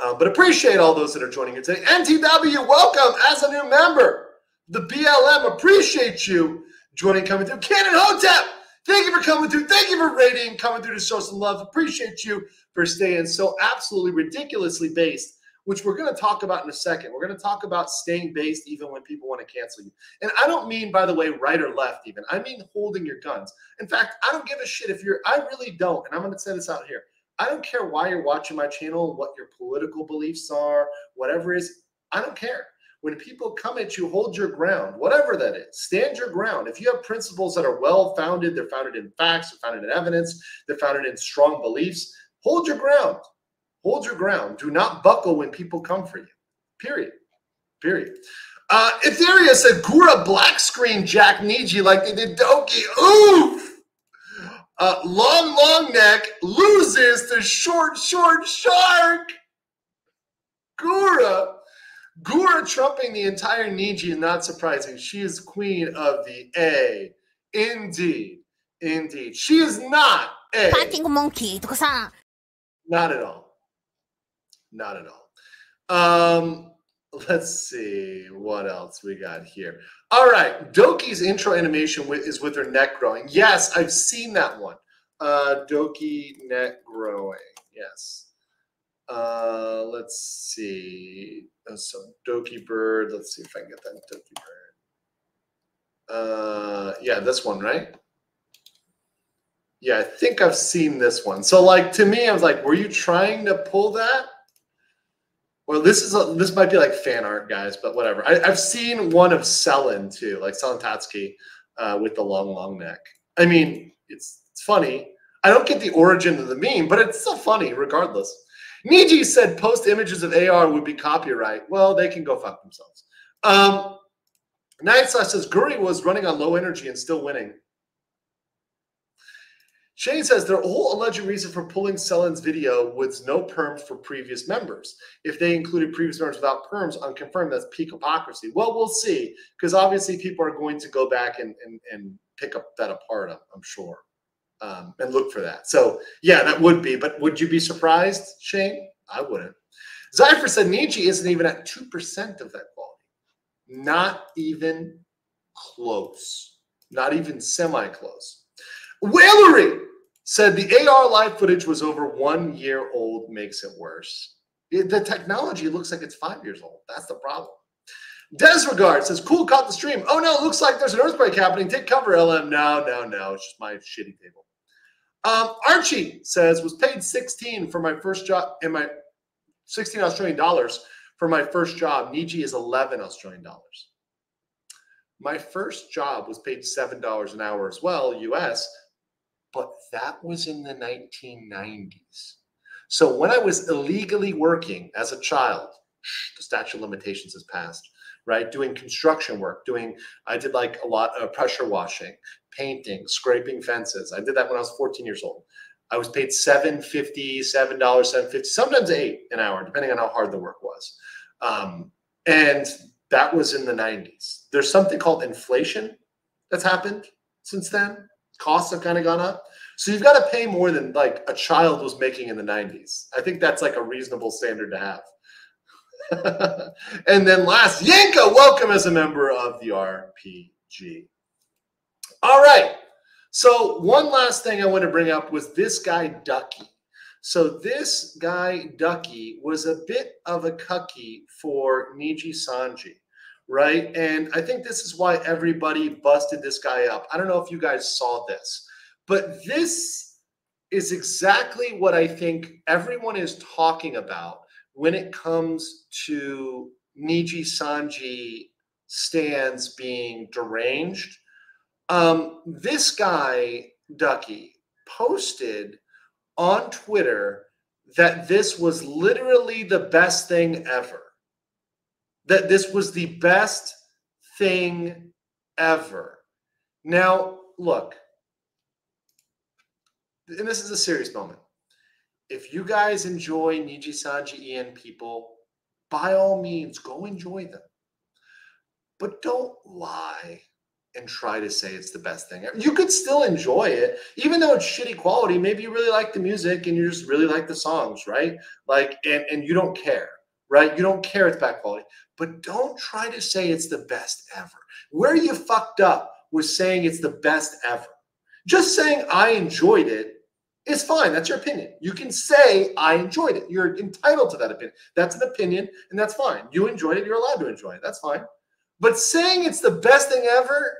Uh, but appreciate all those that are joining here today. NTW, welcome as a new member. The BLM appreciates you joining coming through. Cannon Hotep, thank you for coming through. Thank you for rating, coming through to show some love. Appreciate you for staying so absolutely ridiculously based, which we're going to talk about in a second. We're going to talk about staying based even when people want to cancel you. And I don't mean, by the way, right or left, even. I mean holding your guns. In fact, I don't give a shit if you're, I really don't. And I'm going to say this out here. I don't care why you're watching my channel, what your political beliefs are, whatever it is. I don't care when people come at you, hold your ground, whatever that is. Stand your ground. If you have principles that are well founded, they're founded in facts, they're founded in evidence, they're founded in strong beliefs, hold your ground. Hold your ground. Do not buckle when people come for you. Period. Period. Uh, said, Gura black screen Jack Niji like they did Doki. Oof! Uh, long, long neck loses to short, short shark. Gura Gura trumping the entire Niji is not surprising. She is queen of the A. Indeed. Indeed. She is not A. Monkey. Not at all. Not at all. Um, let's see what else we got here. All right. Doki's intro animation is with her neck growing. Yes, I've seen that one. Uh, Doki neck growing. Yes. Uh, let's see. Uh, so Dokibird. Let's see if I can get that Dokibird. Uh, yeah, this one, right? Yeah, I think I've seen this one. So, like to me, I was like, "Were you trying to pull that?" Well, this is a, this might be like fan art, guys, but whatever. I, have seen one of Selen too, like Selen Tatsuki uh, with the long, long neck. I mean, it's it's funny. I don't get the origin of the meme, but it's still funny regardless. Niji said post images of AR would be copyright. Well, they can go fuck themselves. Um, Night Slash says Guri was running on low energy and still winning. Shane says their whole alleged reason for pulling Selen's video was no perms for previous members. If they included previous members without perms, unconfirmed, that's peak hypocrisy. Well, we'll see, because obviously people are going to go back and, and, and pick up that apart, I'm, I'm sure, um, and look for that. So, yeah, that would be. But would you be surprised, Shane? I wouldn't. Zypher said Niji isn't even at 2% of that quality. Not even close. Not even semi close. Willery said the AR live footage was over one year old, makes it worse. The technology looks like it's five years old. That's the problem. Desregard says, cool, caught the stream. Oh no, it looks like there's an earthquake happening. Take cover, LM. No, no, no. It's just my shitty table. Um, Archie says, was paid 16 for my first job in my 16 Australian dollars for my first job. Niji is 11 Australian dollars. My first job was paid $7 an hour as well, US, but that was in the 1990s. So when I was illegally working as a child, the statute of limitations has passed, right? Doing construction work, doing, I did like a lot of pressure washing, painting, scraping fences. I did that when I was 14 years old. I was paid $7.50, $7, $7.50, sometimes eight an hour, depending on how hard the work was. Um, and that was in the 90s. There's something called inflation that's happened since then costs have kind of gone up. So you've got to pay more than like a child was making in the 90s. I think that's like a reasonable standard to have. and then last, Yanka, welcome as a member of the RPG. All right. So one last thing I want to bring up was this guy, Ducky. So this guy, Ducky, was a bit of a cucky for Niji Sanji right? And I think this is why everybody busted this guy up. I don't know if you guys saw this, but this is exactly what I think everyone is talking about when it comes to Niji Sanji stands being deranged. Um, this guy, Ducky, posted on Twitter that this was literally the best thing ever that this was the best thing ever. Now, look, and this is a serious moment. If you guys enjoy Niji Sanji En people, by all means, go enjoy them. But don't lie and try to say it's the best thing. You could still enjoy it, even though it's shitty quality. Maybe you really like the music and you just really like the songs, right? Like, and, and you don't care right? You don't care it's bad quality, but don't try to say it's the best ever. Where you fucked up was saying it's the best ever. Just saying I enjoyed it is fine. That's your opinion. You can say I enjoyed it. You're entitled to that opinion. That's an opinion, and that's fine. You enjoyed it. You're allowed to enjoy it. That's fine. But saying it's the best thing ever,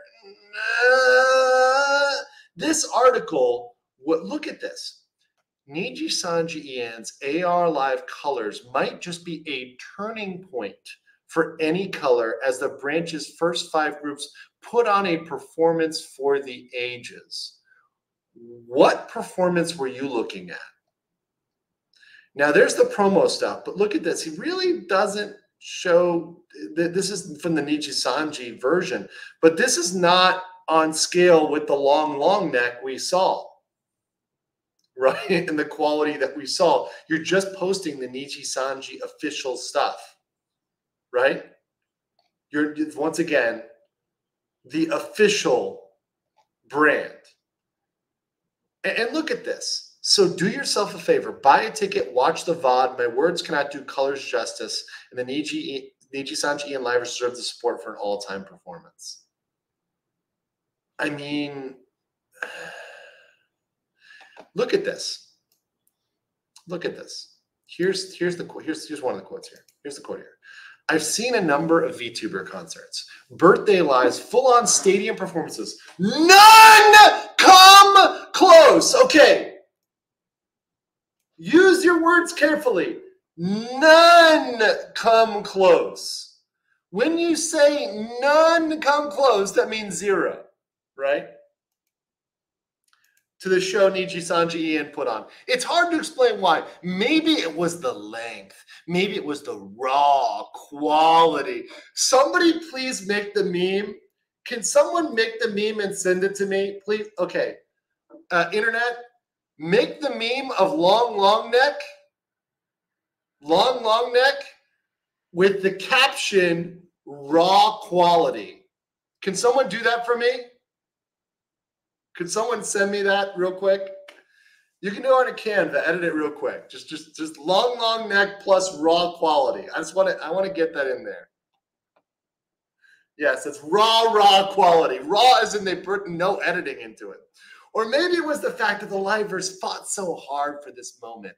this article. What? Look at this. Niji Sanji En's AR Live colors might just be a turning point for ANYCOLOR as the branch's first five groups put on a performance for the ages. What performance were you looking at? Now there's the promo stuff, but look at this. He really doesn't show that this is from the Niji Sanji version, but this is not on scale with the long, long neck we saw right? And the quality that we saw. You're just posting the Niji Sanji official stuff, right? You're once again the official brand. And, and look at this. So do yourself a favor, buy a ticket, watch the VOD. My words cannot do colors justice. And the Niji, Niji Sanji and Livers deserve the support for an all-time performance. I mean, Look at this. Look at this. Here's here's the here's here's one of the quotes here. Here's the quote here. I've seen a number of VTuber concerts, birthday lives, full on stadium performances. None come close. Okay. Use your words carefully. None come close. When you say none come close, that means zero, right? To the show Niji Sanji EN put on. It's hard to explain why. Maybe it was the length. Maybe it was the raw quality. Somebody please make the meme. Can someone make the meme and send it to me, please? Okay. Uh, internet, make the meme of long, long neck, long, long neck with the caption raw quality. Can someone do that for me? Could someone send me that real quick? You can do it on a Canva, edit it real quick. Just just just long, long neck plus raw quality. I just want to I want to get that in there. Yes, it's raw, raw quality. Raw as in they put no editing into it. Or maybe it was the fact that the Livers fought so hard for this moment.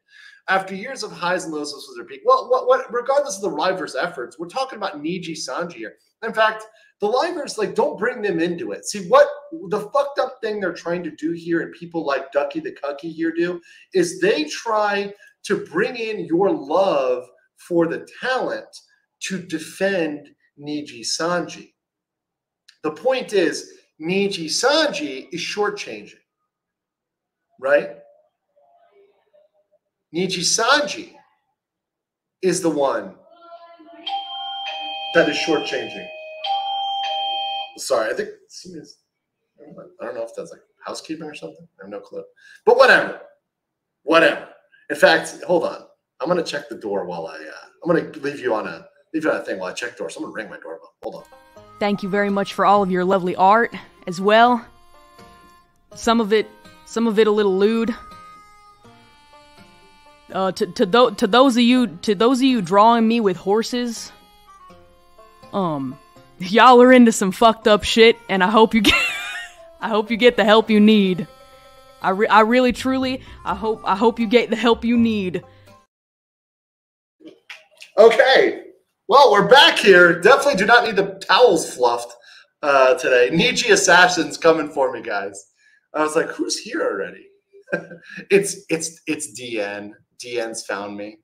After years of highs and lows, this was their peak. Well, what, what, regardless of the Livers' efforts, we're talking about Niji Sanji here. In fact, the Livers, like, don't bring them into it. See, what the fucked up thing they're trying to do here, and people like Ducky the Cucky here do, is they try to bring in your love for the talent to defend Niji Sanji. The point is, Niji Sanji is shortchanging, right? Niji Sanji is the one that is shortchanging. Sorry, I think somebody's, I don't know if that's like housekeeping or something. I have no clue. But whatever. Whatever. In fact, hold on. I'm gonna check the door while I uh, I'm gonna leave you on a leave you on a thing while I check door. Someone ring my doorbell. Hold on. Thank you very much for all of your lovely art as well. Some of it, some of it a little lewd. Uh, to to, to those of you to those of you drawing me with horses, um, y'all are into some fucked up shit, and I hope you get I hope you get the help you need. I, re- I really truly I hope I hope you get the help you need. Okay. Well, we're back here. Definitely do not need the towels fluffed uh, today. Niji Assassin's coming for me, guys. I was like, who's here already? it's it's it's DN. DN's found me.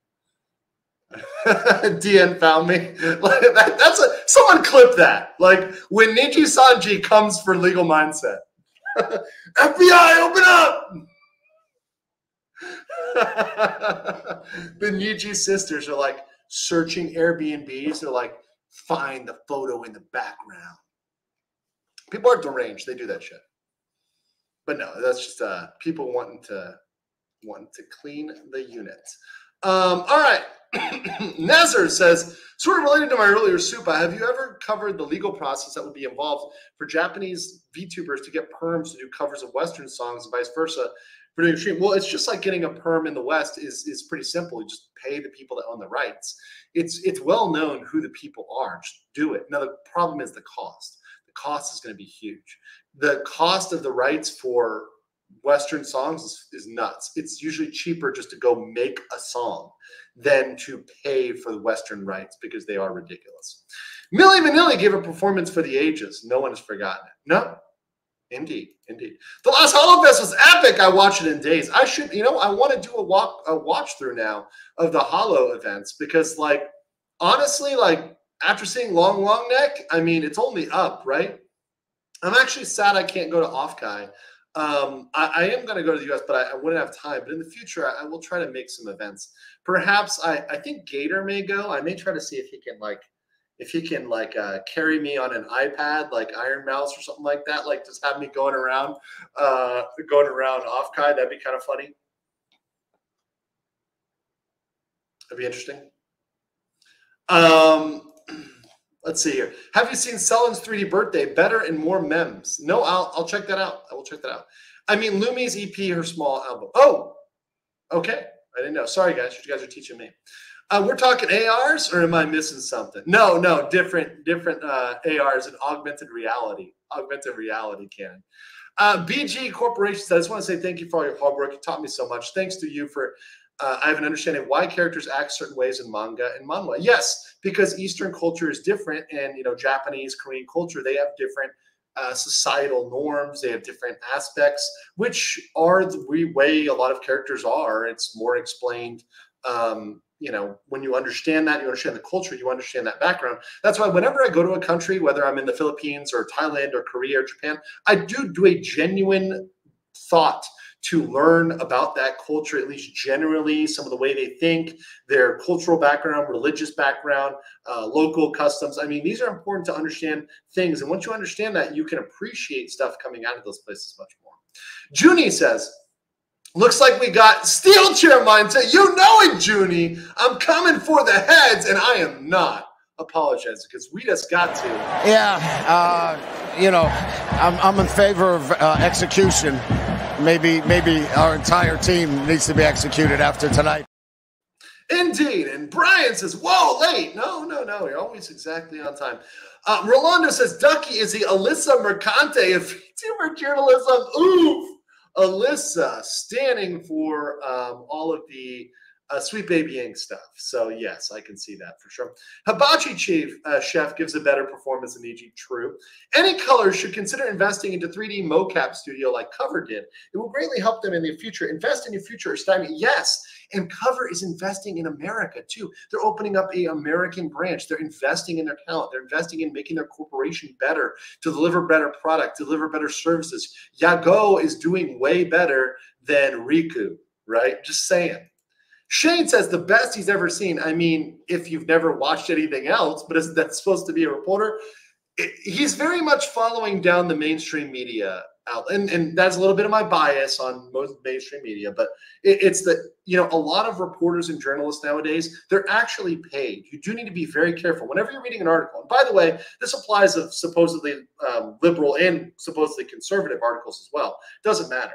DN found me. Like that, that's a someone clip that. Like when Niji Sanji comes for legal mindset. FBI, open up! the Niji sisters are like searching Airbnbs. They're like, find the photo in the background. People are deranged. They do that shit. But no, that's just uh, people wanting to wanting to clean the unit. Um, all right. Nazar says, sort of related to my earlier Supa, have you ever covered the legal process that would be involved for Japanese VTubers to get perms to do covers of Western songs and vice versa for doing stream? Well, it's just like getting a perm in the West is is pretty simple. You just pay the people that own the rights. It's it's well known who the people are. Just do it. Now the problem is the cost. The cost is going to be huge. The cost of the rights for Western songs is, is nuts. It's usually cheaper just to go make a song than to pay for the Western rights because they are ridiculous. Milli Vanilli gave a performance for the ages. No one has forgotten it. No, indeed, indeed. The last HoloFest was epic. I watched it in days. I should, you know, I want to do a walk, a watch through now of the Holo events because, like, honestly, like after seeing Long Long Neck, I mean, it's only up, right? I'm actually sad I can't go to Off Offkai. Um, I, I, am going to go to the US, but I, I, wouldn't have time. But in the future, I, I, will try to make some events. Perhaps I, I think Gator may go. I may try to see if he can like, if he can like uh, carry me on an iPad, like Ironmouse or something like that. Like just have me going around, uh, going around Offkai. That'd be kind of funny. That'd be interesting. Um, Let's see here. Have you seen Selen's 3D birthday? Better and more memes. No, I'll I'll check that out. I will check that out. I mean Lumi's EP, her small album. Oh, okay. I didn't know. Sorry guys, you guys are teaching me. Uh, we're talking ARs, or am I missing something? No, no, different, different uh, ARs and augmented reality, augmented reality canon. Uh, BG Corporation I just want to say thank you for all your hard work. You taught me so much. Thanks to you for uh, I have an understanding why characters act certain ways in manga and manhwa. Yes, because Eastern culture is different, and you know Japanese, Korean culture they have different uh, societal norms. They have different aspects, which are the way a lot of characters are. It's more explained. Um, you know, when you understand that, you understand the culture, you understand that background. That's why whenever I go to a country, whether I'm in the Philippines or Thailand or Korea or Japan, I do do a genuine thought to learn about that culture, at least generally, some of the way they think, their cultural background, religious background, uh, local customs. I mean, these are important to understand things. And once you understand that, you can appreciate stuff coming out of those places much more. Junie says, Looks like we got steel chair mindset. You know it, Junie. I'm coming for the heads, and I am not apologizing because we just got to. Yeah, uh, you know, I'm, I'm in favor of uh, execution. Maybe maybe our entire team needs to be executed after tonight. Indeed. And Brian says, Whoa, late. No, no, no. You're always exactly on time. Uh, Rolando says, Ducky is the Alyssa Mercante of VTuber journalism. Oof. Alyssa standing for um, all of the uh, Sweet Baby Inc stuff. So yes, I can see that for sure. Hibachi Chief uh, Chef gives a better performance than EG. True. ANYCOLOR should consider investing into 3D mocap studio like Cover did. It will greatly help them in the future. Invest in your future, Stein. Yes, and Cover is investing in America too. They're opening up a American branch. They're investing in their talent. They're investing in making their corporation better to deliver better product, deliver better services. Yagoo is doing way better than Riku, right? Just saying. Shane says the best he's ever seen. I mean, if you've never watched anything else, but is that supposed to be a reporter? It, he's very much following down the mainstream media out, and, and that's a little bit of my bias on most mainstream media. But it, it's that you know a lot of reporters and journalists nowadays they're actually paid. You do need to be very careful whenever you're reading an article. And by the way, this applies of supposedly um, liberal and supposedly conservative articles as well. Doesn't matter.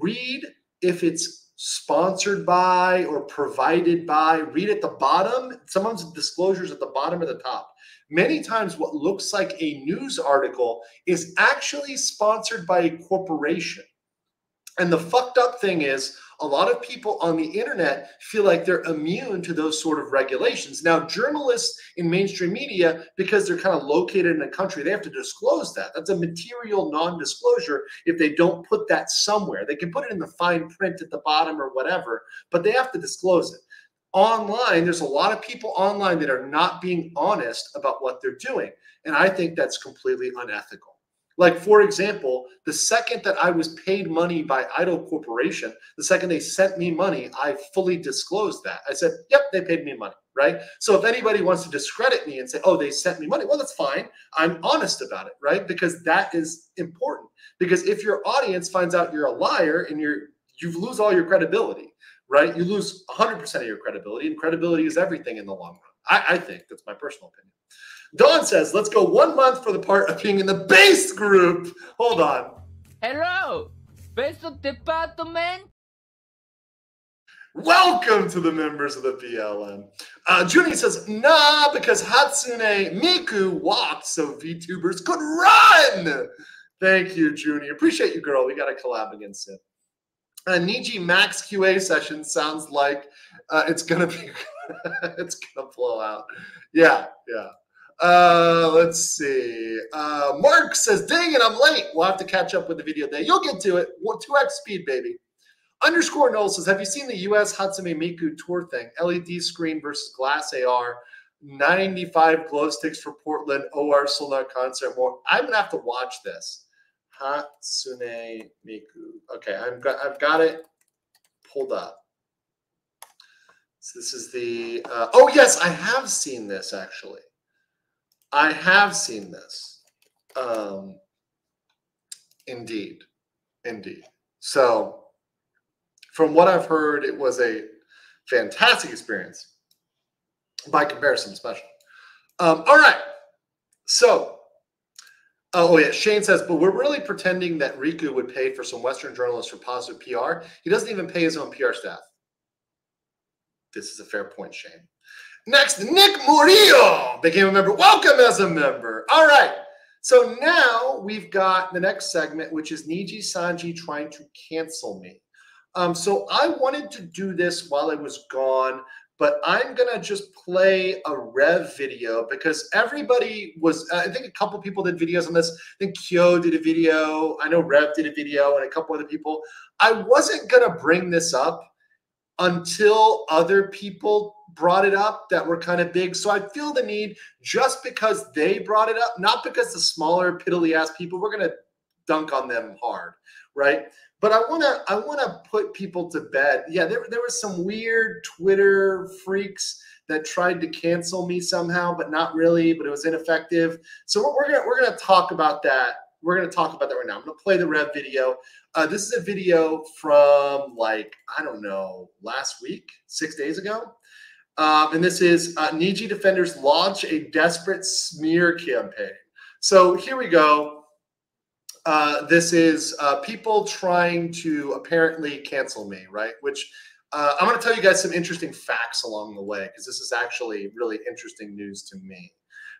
Read if it's sponsored by or provided by. Read at the bottom. Sometimes disclosures at the bottom or the top. Many times, what looks like a news article is actually sponsored by a corporation. And the fucked up thing is, a lot of people on the internet feel like they're immune to those sort of regulations. Now, journalists in mainstream media, because they're kind of located in a country, they have to disclose that. That's a material non disclosure if they don't put that somewhere. They can put it in the fine print at the bottom or whatever, but they have to disclose it. Online, there's a lot of people online that are not being honest about what they're doing. And I think that's completely unethical. Like, for example, the second that I was paid money by Idol Corporation, the second they sent me money, I fully disclosed that. I said, yep, they paid me money, right? So if anybody wants to discredit me and say, oh, they sent me money, well, that's fine. I'm honest about it, right? Because that is important. Because if your audience finds out you're a liar and you're you lose all your credibility, right? You lose 100% of your credibility, and credibility is everything in the long run. I, I think that's my personal opinion. Dawn says, let's go one month for the part of being in the base group. Hold on. Hello, Beso Department. Welcome to the members of the BLM. Uh, Junie says, nah, because Hatsune Miku walked so VTubers could run. Thank you, Junie. Appreciate you, girl. We got to collab again soon. Uh, Niji Max QA session sounds like uh, it's gonna be it's gonna blow out. Yeah, yeah. Uh, let's see. Uh, Mark says, dang it, I'm late. We'll have to catch up with the video day. You'll get to it. 2x speed, baby. Underscore Noel says, have you seen the US Hatsune Miku tour thing? LED screen versus glass AR. 95 glow sticks for Portland, OR Solar concert. More. I'm going to have to watch this. Hatsune Miku. Okay, I've got, I've got it pulled up. So this is the, uh, oh yes, I have seen this actually. I have seen this. Um, indeed. Indeed. So, from what I've heard, it was a fantastic experience by comparison, especially. Um, all right. So, oh, yeah. Shane says, but we're really pretending that Riku would pay for some Western journalists for positive PR. He doesn't even pay his own PR staff. This is a fair point, Shane. Next, Nick Murillo became a member. Welcome as a member. All right. So now we've got the next segment, which is Niji Sanji trying to cancel me. Um, so I wanted to do this while I was gone. but I'm gonna just play a Rev video because everybody was. I think a couple people did videos on this. I think Kyo did a video. I know Rev did a video, and a couple other people. I wasn't gonna bring this up until other people brought it up that were kind of big. So I feel the need just because they brought it up, not because the smaller piddly ass people, we're gonna dunk on them hard, right? But I wanna I wanna put people to bed. Yeah, there, there was some weird Twitter freaks that tried to cancel me somehow, but not really, but it was ineffective. So we're, we're gonna we're gonna talk about that. We're gonna talk about that right now. I'm gonna play the Rev video. Uh, this is a video from like I don't know last week, six days ago. Um, and this is uh, Niji defenders launch a desperate smear campaign. So here we go. Uh, this is uh, people trying to apparently cancel me, right? Which uh, I'm going to tell you guys some interesting facts along the way because this is actually really interesting news to me.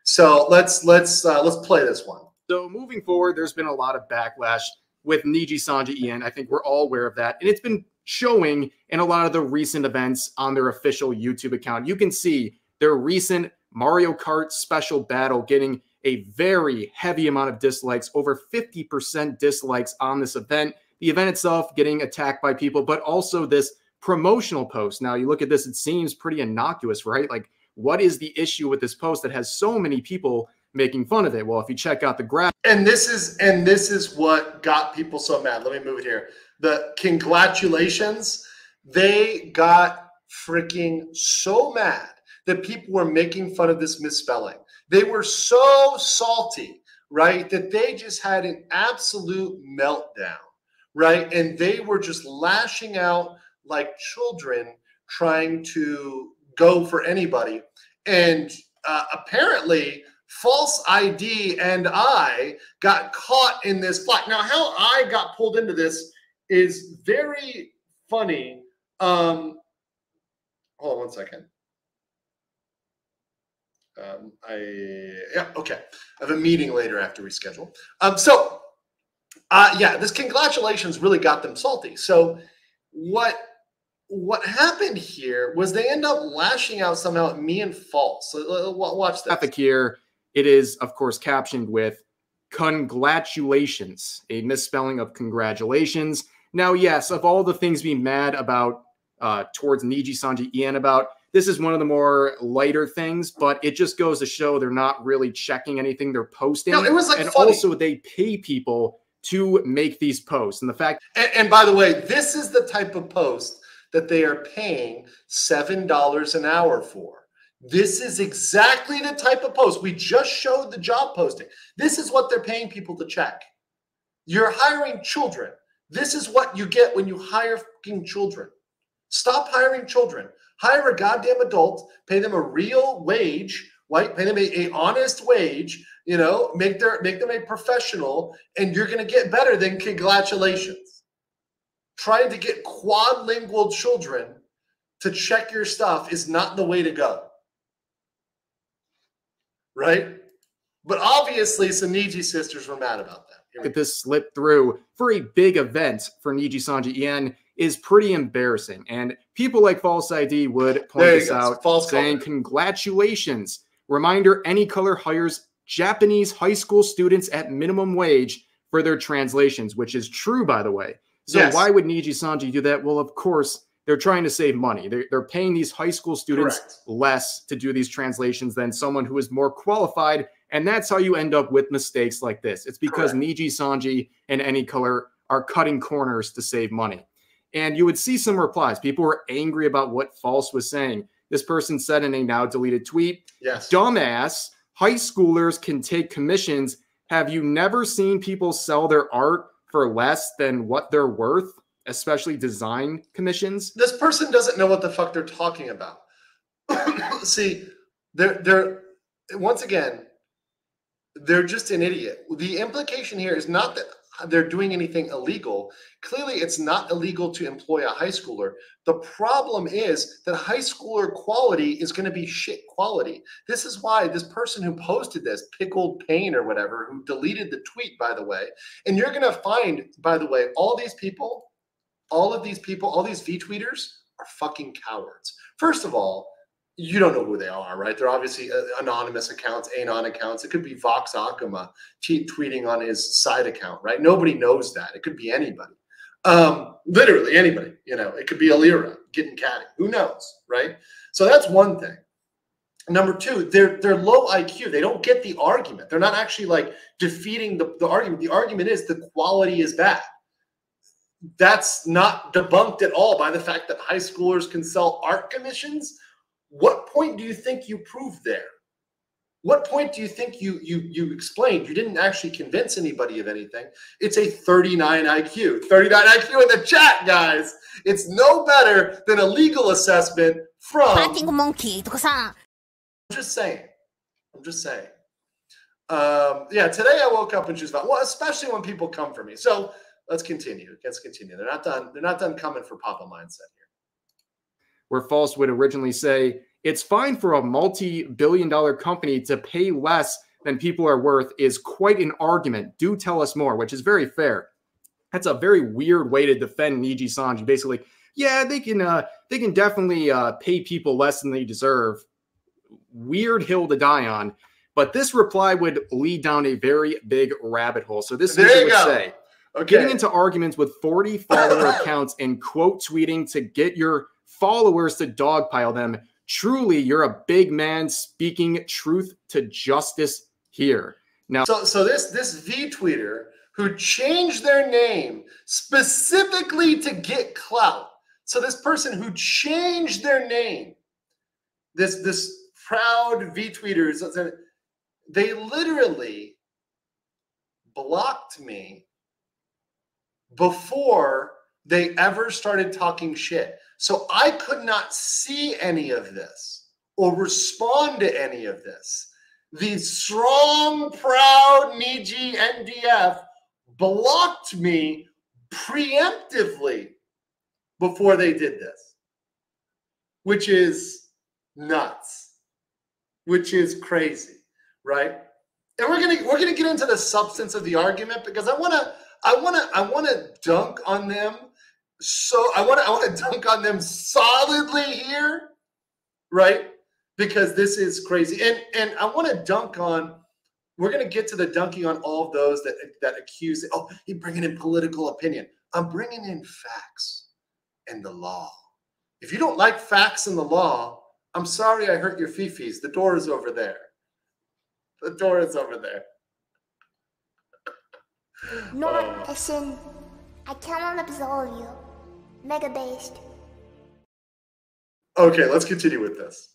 So let's let's uh, let's play this one. So moving forward, there's been a lot of backlash with Niji Sanji EN. I think we're all aware of that, and it's been showing in a lot of the recent events on their official YouTube account. You can see their recent Mario Kart special battle getting a very heavy amount of dislikes, over 50% dislikes on this event. The event itself getting attacked by people, but also this promotional post. Now, you look at this, it seems pretty innocuous, right? Like, what is the issue with this post that has so many people making fun of it? Well, if you check out the graph, and this is and this is what got people so mad. Let me move it here. The congratulations, they got freaking so mad that people were making fun of this misspelling. They were so salty, right, that they just had an absolute meltdown, right? And they were just lashing out like children trying to go for anybody. And uh, apparently, false ID and I got caught in this plot. Now, how I got pulled into this is very funny. Um, hold on one second. Um, I yeah okay. I have a meeting later after we schedule. Um, so uh, yeah, this congratulations really got them salty. So what what happened here was they end up lashing out somehow at me and false. So uh, watch this. Epic here. It is of course captioned with congratulations, a misspelling of congratulations. Now, yes, of all the things being mad about uh, towards Niji Sanji EN about, this is one of the more lighter things, but it just goes to show they're not really checking anything they're posting. No, it was like and funny. also they pay people to make these posts. And the fact and, and by the way, this is the type of post that they are paying seven dollars an hour for. This is exactly the type of post. We just showed the job posting. This is what they're paying people to check. You're hiring children. This is what you get when you hire fucking children. Stop hiring children. Hire a goddamn adult, pay them a real wage, right? Pay them a, a honest wage, you know, make their make them a professional, and you're gonna get better than congratulations. Trying to get quadlingual children to check your stuff is not the way to go. Right? But obviously, some Niji sisters were mad about that. Look at this slip through for a big event for Niji Sanji EN is pretty embarrassing. And people like False ID would point this out, False saying, Congratulations. Reminder ANYCOLOR hires Japanese high school students at minimum wage for their translations, which is true, by the way. So Yes. why would Niji Sanji do that? Well, of course, they're trying to save money. They're, they're paying these high school students Correct. less to do these translations than someone who is more qualified. And that's how you end up with mistakes like this. It's because Niji Sanji and ANYCOLOR are cutting corners to save money. And you would see some replies. People were angry about what False was saying. This person said in a now deleted tweet, Yes. Dumbass, high schoolers can take commissions. Have you never seen people sell their art for less than what they're worth, especially design commissions? this person doesn't know what the fuck they're talking about. See, they're they're once again, they're just an idiot. The implication here is not that they're doing anything illegal. Clearly, it's not illegal to employ a high schooler. The problem is that high schooler quality is going to be shit quality. This is why this person who posted this, Pickled Pain or whatever, who deleted the tweet, by the way, and you're going to find, by the way, all these people, all of these people, all these V tweeters are fucking cowards. First of all, you don't know who they are, right? They're obviously uh, anonymous accounts, anon accounts. It could be Vox tweet, tweeting on his side account, right? Nobody knows that. It could be anybody. Um, literally anybody, you know, it could be Elira getting catty. Who knows, right? So that's one thing. Number two, they're they're low IQ. They don't get the argument. They're not actually like defeating the, the argument. The argument is the quality is bad. That's not debunked at all by the fact that high schoolers can sell art commissions what point do you think you proved there? What point do you think you you you explained? You didn't actually convince anybody of anything. It's a 39 IQ. 39 IQ in the chat, guys. It's no better than a legal assessment from monkey. I'm just saying. I'm just saying. Um, yeah, today I woke up and she's was about well, especially when people come for me. So let's continue. Let's continue. They're not done. They're not done coming for Papa mindset where False would originally say it's fine for a multi billion dollar company to pay less than people are worth is quite an argument. Do tell us more, which is very fair. That's a very weird way to defend Niji Sanji. Basically, yeah, they can uh, they can definitely uh, pay people less than they deserve. Weird hill to die on. But this reply would lead down a very big rabbit hole. So this is what it you would go. say. Okay. Getting into arguments with 40 follower accounts and quote tweeting to get your followers to dogpile them. Truly, you're a big man speaking truth to justice here. Now, So, so this this V tweeter who changed their name specifically to get clout. So this person who changed their name, this this proud V tweeters, they literally blocked me before they ever started talking shit. So I could not see any of this or respond to any of this. The strong, proud Niji NDF blocked me preemptively before they did this, which is nuts, which is crazy, right? And we're gonna we're gonna get into the substance of the argument because I wanna I wanna I wanna dunk on them. So I wanna I wanna dunk on them solidly here, right? Because this is crazy, and and I want to dunk on. We're gonna get to the dunking on all of those that that accuse. Oh, he bringing in political opinion. I'm bringing in facts and the law. If you don't like facts and the law, I'm sorry I hurt your fifis. The door is over there. The door is over there. No, as in, I cannot absolve you. Mega based. Okay, let's continue with this.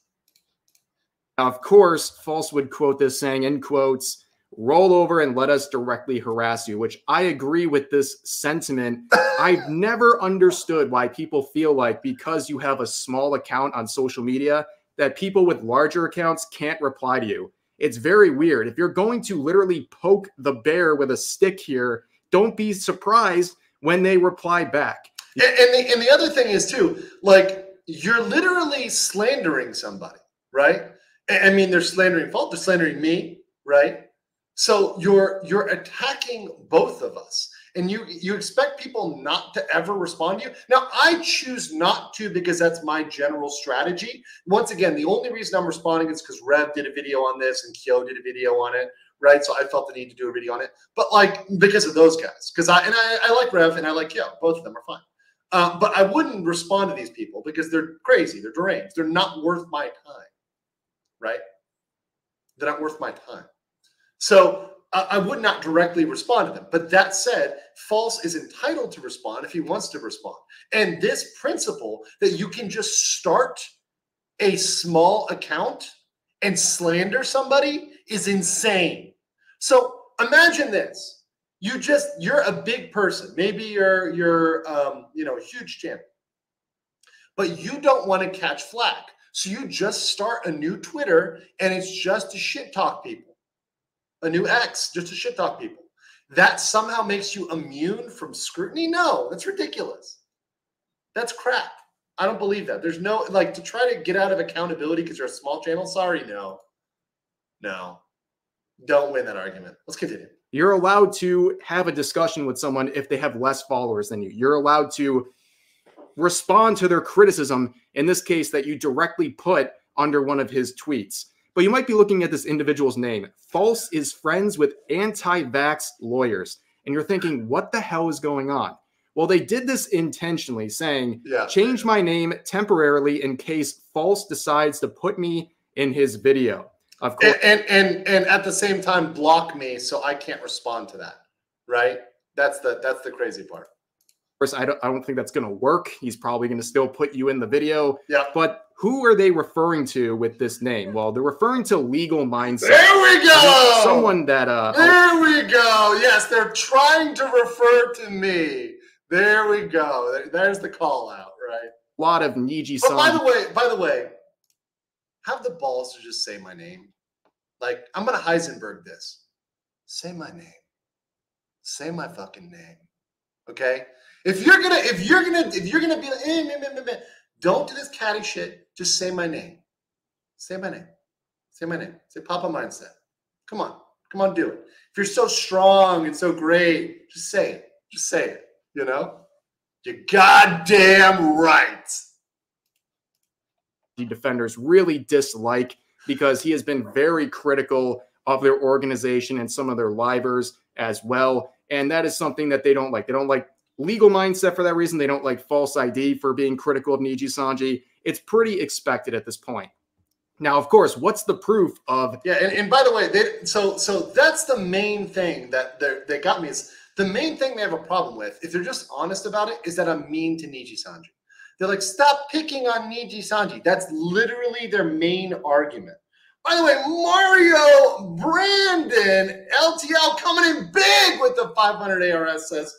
of course, False would quote this saying in quotes, roll over and let us directly harass you, which I agree with this sentiment. I've never understood why people feel like because you have a small account on social media, that people with larger accounts can't reply to you. It's very weird. If you're going to literally poke the bear with a stick here, don't be surprised when they reply back. And, and, the, and the other thing is too, like you're literally slandering somebody, right? I mean, they're slandering fault. They're slandering me, right? So you're you're attacking both of us, and you you expect people not to ever respond to you. Now, I choose not to because that's my general strategy. Once again, the only reason I'm responding is because Rev did a video on this and Kyo did a video on it, right? So I felt the need to do a video on it. But like because of those guys, because I and I, I like Rev and I like Kyo. Both of them are fine. Uh, but I wouldn't respond to these people because they're crazy, they're deranged, they're not worth my time, right? They're not worth my time. So I, I would not directly respond to them. But that said, False is entitled to respond if he wants to respond. And this principle that you can just start a small account and slander somebody is insane. So imagine this you just you're a big person. Maybe you're you're um, you know a huge champion but you don't want to catch flack. So you just start a new twitter and it's just to shit talk people. A new x just to shit talk people. That somehow makes you immune from scrutiny? No that's ridiculous. That's crap. I don't believe that. There's no like to try to get out of accountability because you're a small channel sorry no. No. Don't win that argument. Let's continue You're allowed to have a discussion with someone if they have less followers than you. You're allowed to respond to their criticism, in this case, that you directly put under one of his tweets. But you might be looking at this individual's name. False is friends with anti vax lawyers. And you're thinking, what the hell is going on? Well, they did this intentionally, saying, Yeah. change my name temporarily in case False decides to put me in his video. Of course. and, and and and at the same time block me so I can't respond to that. Right? That's the that's the crazy part. Of course, I don't, I don't think that's going to work. He's probably going to still put you in the video. Yeah. But who are they referring to with this name? Well, they're referring to Legal Mindset. There we go. Someone that uh, There we go. Yes, they're trying to refer to me. There we go. There's the call out, right? a lot of Niji But by the way, by the way, have the balls to just say my name. Like I'm gonna Heisenberg this. Say my name. Say my fucking name. Okay. If you're gonna, if you're gonna, if you're gonna be like, eh, meh, meh, meh, don't do this catty shit. Just say my name. Say my name. Say my name. Say Papa Mindset. Come on. Come on, do it. If you're so strong and so great, just say it. Just say it. You know? You're goddamn right. the defenders really dislike because he has been very critical of their organization and some of their livers as well. And that is something that they don't like. They don't like legal mindset for that reason. They don't like false ID for being critical of Niji Sanji. It's pretty expected at this point. Now, of course, what's the proof of Yeah, and, and by the way, they so so that's the main thing that they got me is the main thing they have a problem with, if they're just honest about it, is that I'm mean to Niji Sanji. They're like, stop picking on Niji Sanji. That's literally their main argument. By the way, Mario Brandon LTL coming in big with the 500 ARS says,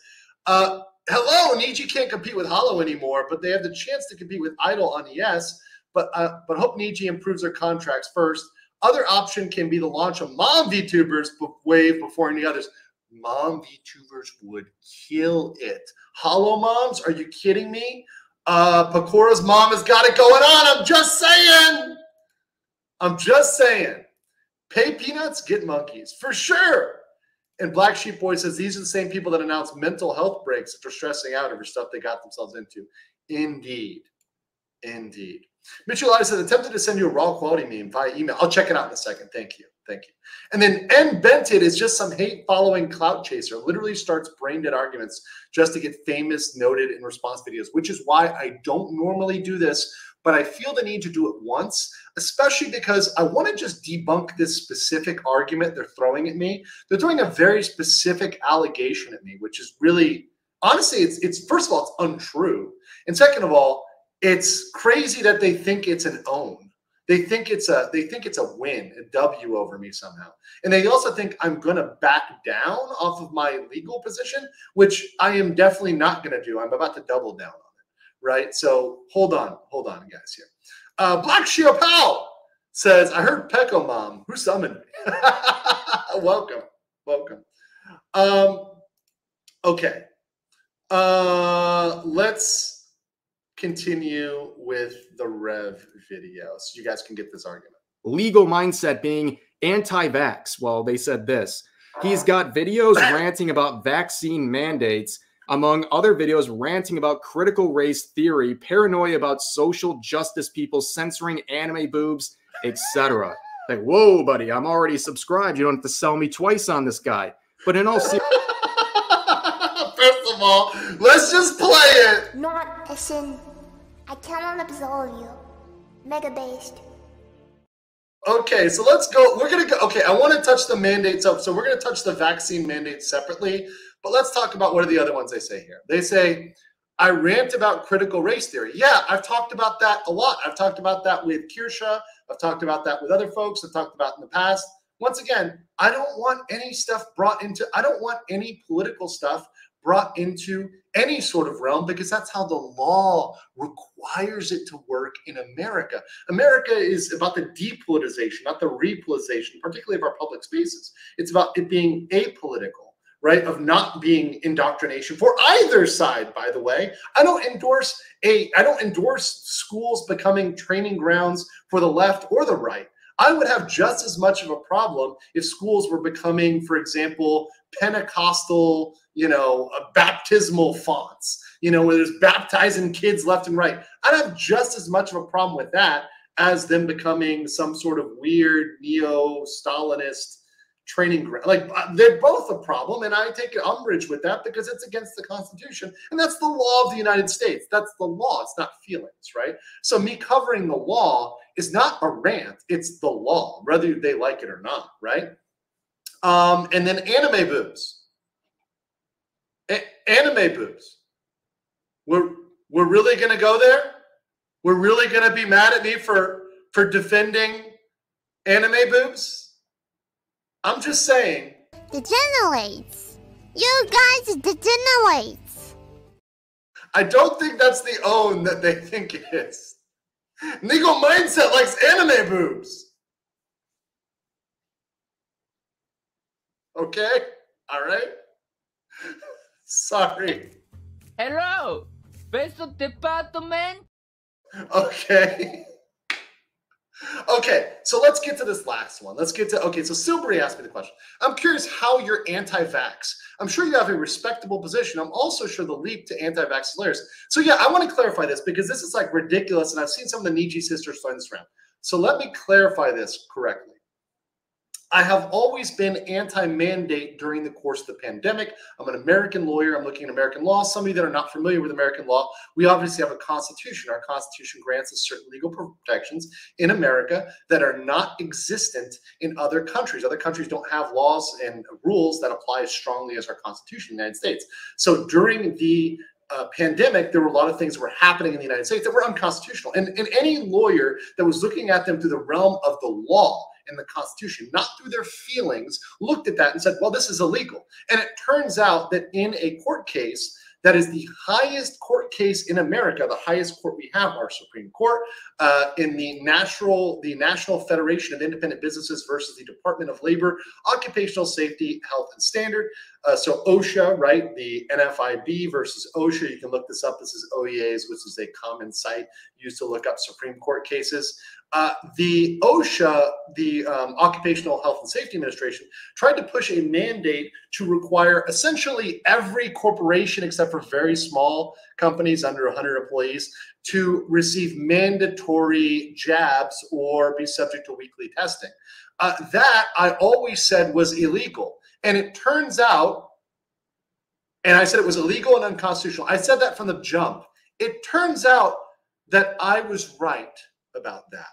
uh, hello, Niji can't compete with Holo anymore, but they have the chance to compete with Idol on ES. But uh, but hope Niji improves their contracts first. Other option can be the launch of Mom VTubers wave before any others. Mom VTubers would kill it. Holo Moms, are you kidding me? Uh, Pekora's mom has got it going on. I'm just saying. I'm just saying. Pay peanuts, get monkeys for sure. And Black Sheep Boy says these are the same people that announce mental health breaks after stressing out over stuff they got themselves into. Indeed. Indeed. Mitchell I said, attempted to send you a raw quality meme via email. I'll check it out in a second. Thank you. Thank you. And then N Bented is just some hate following clout chaser, literally starts brain dead arguments just to get famous, noted in response videos, which is why I don't normally do this, but I feel the need to do it once, especially because I want to just debunk this specific argument they're throwing at me. They're throwing a very specific allegation at me, which is really honestly, it's it's first of all, it's untrue. And second of all, it's crazy that they think it's an own. They think it's a they think it's a win, a W over me somehow. And they also think I'm gonna back down off of my legal position, which I am definitely not gonna do. I'm about to double down on it. Right. So hold on, hold on, guys here. Uh Black Shield Pal says, I heard Peko Mom. Who summoned me? welcome. Welcome. Um okay. Uh let's continue with the Rev video so you guys can get this argument. legal mindset being anti-vax. Well, they said this. He's got videos ranting about vaccine mandates, among other videos ranting about critical race theory, paranoia about social justice people censoring anime boobs, etc. Like, whoa, buddy, I'm already subscribed. You don't have to sell me twice on this guy. But in all seriousness, First of all, let's just play it. Not a sin. I cannot absolve you. Mega based. Okay, so let's go. We're gonna go. Okay, I want to touch the mandates up. So we're gonna touch the vaccine mandates separately, but let's talk about what are the other ones they say here. They say, I rant about critical race theory. Yeah, I've talked about that a lot. I've talked about that with Kirsha. I've talked about that with other folks. I've talked about in the past. Once again, I don't want any stuff brought into, I don't want any political stuff brought into any sort of realm because that's how the law requires it to work in America. America is about the depolitization, not the repolitization, particularly of our public spaces. It's about it being apolitical, right? Of not being indoctrination for either side, by the way. I don't endorse a I don't endorse schools becoming training grounds for the left or the right. I would have just as much of a problem if schools were becoming, for example, Pentecostal, you know, uh, baptismal fonts. you know, where there's baptizing kids left and right. I'd have just as much of a problem with that as them becoming some sort of weird neo Stalinist training ground. Like uh, they're both a problem, and I take umbrage with that because it's against the Constitution, and that's the law of the United States. That's the law. It's not feelings, right? So me covering the law is not a rant; it's the law, whether they like it or not, right? Um, and then anime boobs. Anime boobs. We're we're really gonna go there. We're really gonna be mad at me for for defending anime boobs. I'm just saying. Degenerates. You guys degenerates. I don't think that's the own that they think it is. Legal mindset likes anime boobs. Okay? All right? Sorry. Hello, Peso Department. Okay. Okay, so let's get to this last one. Let's get to okay. So Silbury asked me the question. I'm curious how you're anti-vax. I'm sure you have a respectable position. I'm also sure the leap to anti-vax is hilarious. So yeah, I want to clarify this because this is like ridiculous, and I've seen some of the Niji sisters throwing this around. So let me clarify this correctly. I have always been anti mandate during the course of the pandemic. I'm an American lawyer. I'm looking at American law. Some of you that are not familiar with American law, we obviously have a constitution. Our constitution grants us certain legal protections in America that are not existent in other countries. Other countries don't have laws and rules that apply as strongly as our constitution in the United States. So during the uh, pandemic, there were a lot of things that were happening in the United States that were unconstitutional. And, and any lawyer that was looking at them through the realm of the law and the Constitution, not through their feelings, looked at that and said, well, this is illegal. And it turns out that in a court case, that is the highest court case in America, the highest court we have, our Supreme Court, uh, in the National, the National Federation of Independent Businesses versus the Department of Labor, Occupational Safety, Health, and Standard. Uh, so OSHA, right? The NFIB versus OSHA. You can look this up. This is Oyez, which is a common site used to look up Supreme Court cases. Uh, the OSHA, the um, Occupational Health and Safety Administration, tried to push a mandate to require essentially every corporation, except for very small companies under 100 employees, to receive mandatory jabs or be subject to weekly testing. Uh, that I always said was illegal. And it turns out, and I said it was illegal and unconstitutional. I said that from the jump. It turns out that I was right about that.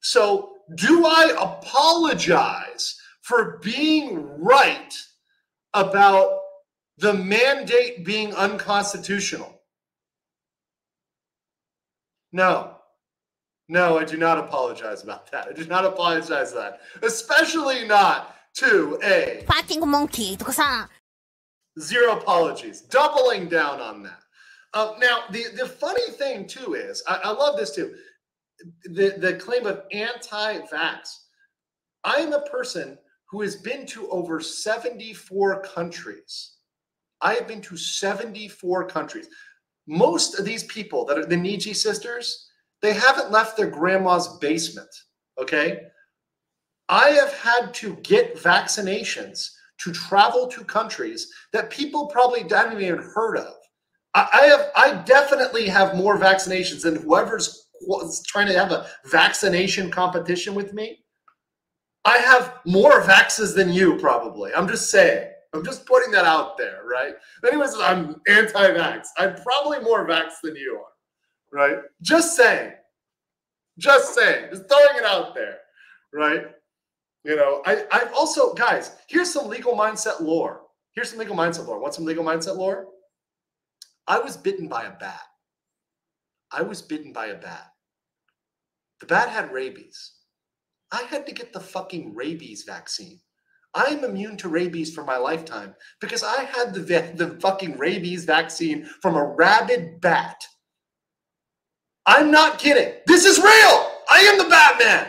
So, do I apologize for being right about the mandate being unconstitutional? No. No, I do not apologize about that. I do not apologize for that. Especially not to a fucking monkey. Zero apologies. Doubling down on that. Uh, now, the, the funny thing, too, is I, I love this, too the, the claim of anti-vax. I am a person who has been to over 74 countries. I have been to 74 countries. Most of these people that are the Niji sisters, they haven't left their grandma's basement. Okay. I have had to get vaccinations to travel to countries that people probably haven't even heard of. I, have I definitely have more vaccinations than whoever's trying to have a vaccination competition with me. I have more vaxes than you, probably. I'm just saying. I'm just putting that out there, right? Says I'm anti-vax, I'm probably more vax than you are, right? Just saying. Just saying. Just throwing it out there, right? You know, I, I've also, guys, here's some legal mindset lore. Here's some legal mindset lore. Want some legal mindset lore? I was bitten by a bat. I was bitten by a bat. The bat had rabies. I had to get the fucking rabies vaccine. I am immune to rabies for my lifetime because I had the, the fucking rabies vaccine from a rabid bat. I'm not kidding. This is real. I am the Batman.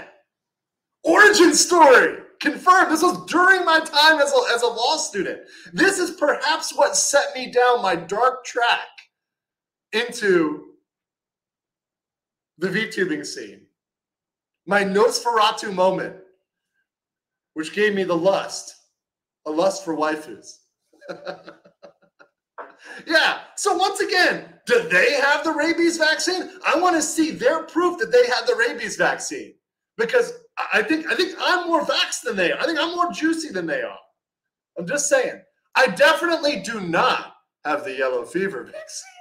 Origin story confirmed. This was during my time as a, as a law student. This is perhaps what set me down my dark track into the VTubing scene. My Nosferatu moment, which gave me the lust, a lust for waifus. yeah. So once again, Do they have the rabies vaccine? I want to see their proof that they had the rabies vaccine because I think I think I'm more vaxxed than they are. I think I'm more juicy than they are. I'm just saying. I definitely do not have the yellow fever vaccine.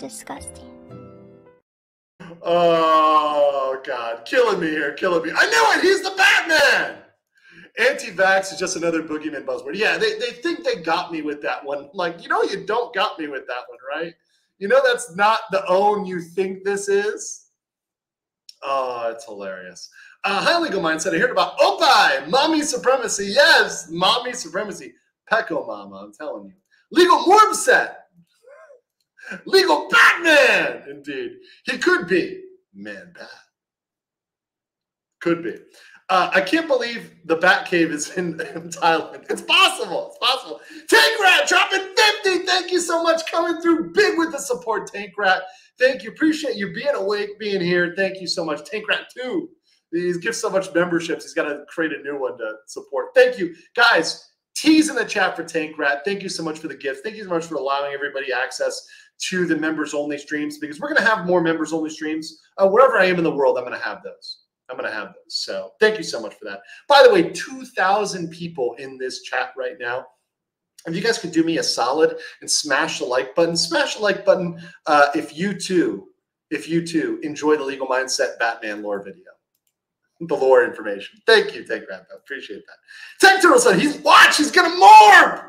Disgusting. Oh God, killing me here, killing me. I knew it. He's the Batman. Anti-vax is just another boogeyman buzzword. Yeah, they, they think they got me with that one. Like, you know, you don't got me with that one, right? You know, that's not the own you think this is. Oh, it's hilarious. Uh, high legal mindset. I heard about Opie, mommy supremacy. Yes, mommy supremacy. Peko mama, I'm telling you. Legal morb set. Legal Batman. Indeed. He could be man bat. Could be. Uh, I can't believe the Bat Cave is in, in Thailand. It's possible. It's possible. Tank Rat dropping 50. Thank you so much. Coming through big with the support, Tank Rat. Thank you. Appreciate you being awake, being here. Thank you so much. Tank Rat 2. He gives so much memberships. He's got to create a new one to support. Thank you. Guys, tease in the chat for Tank Rat. Thank you so much for the gift. Thank you so much for allowing everybody access to the members only streams because we're going to have more members only streams. Uh, wherever I am in the world, I'm going to have those. I'm going to have those. So thank you so much for that. By the way, 2,000 people in this chat right now. If you guys could do me a solid and smash the like button, smash the like button uh, if you too, if you too enjoy the Legal Mindset Batman lore video, the lore information. Thank you, Tank Grandpa. Appreciate that. Tank Turtle said he's watch. He's gonna morph.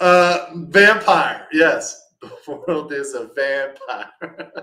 Uh, vampire. Yes, the world is a vampire.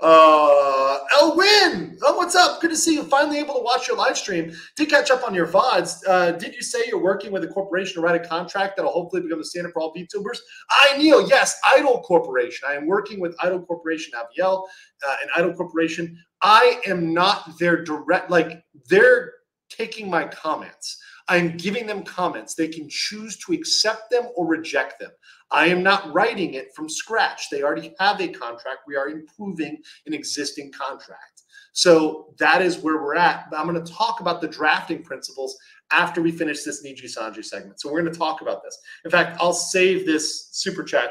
Uh, Elwin, oh, what's up? Good to see you. Finally able to watch your live stream. Did catch up on your VODs. Uh, did you say you're working with a corporation to write a contract that'll hopefully become the standard for all VTubers? I Neil, yes, Idol Corporation. I am working with Idol Corporation, Aviel, uh, and Idol Corporation. I am not their direct, like, they're taking my comments. I'm giving them comments. They can choose to accept them or reject them. I am not writing it from scratch. They already have a contract. We are improving an existing contract. So that is where we're at. But I'm going to talk about the drafting principles after we finish this Niji Sanji segment. So we're going to talk about this. In fact, I'll save this super chat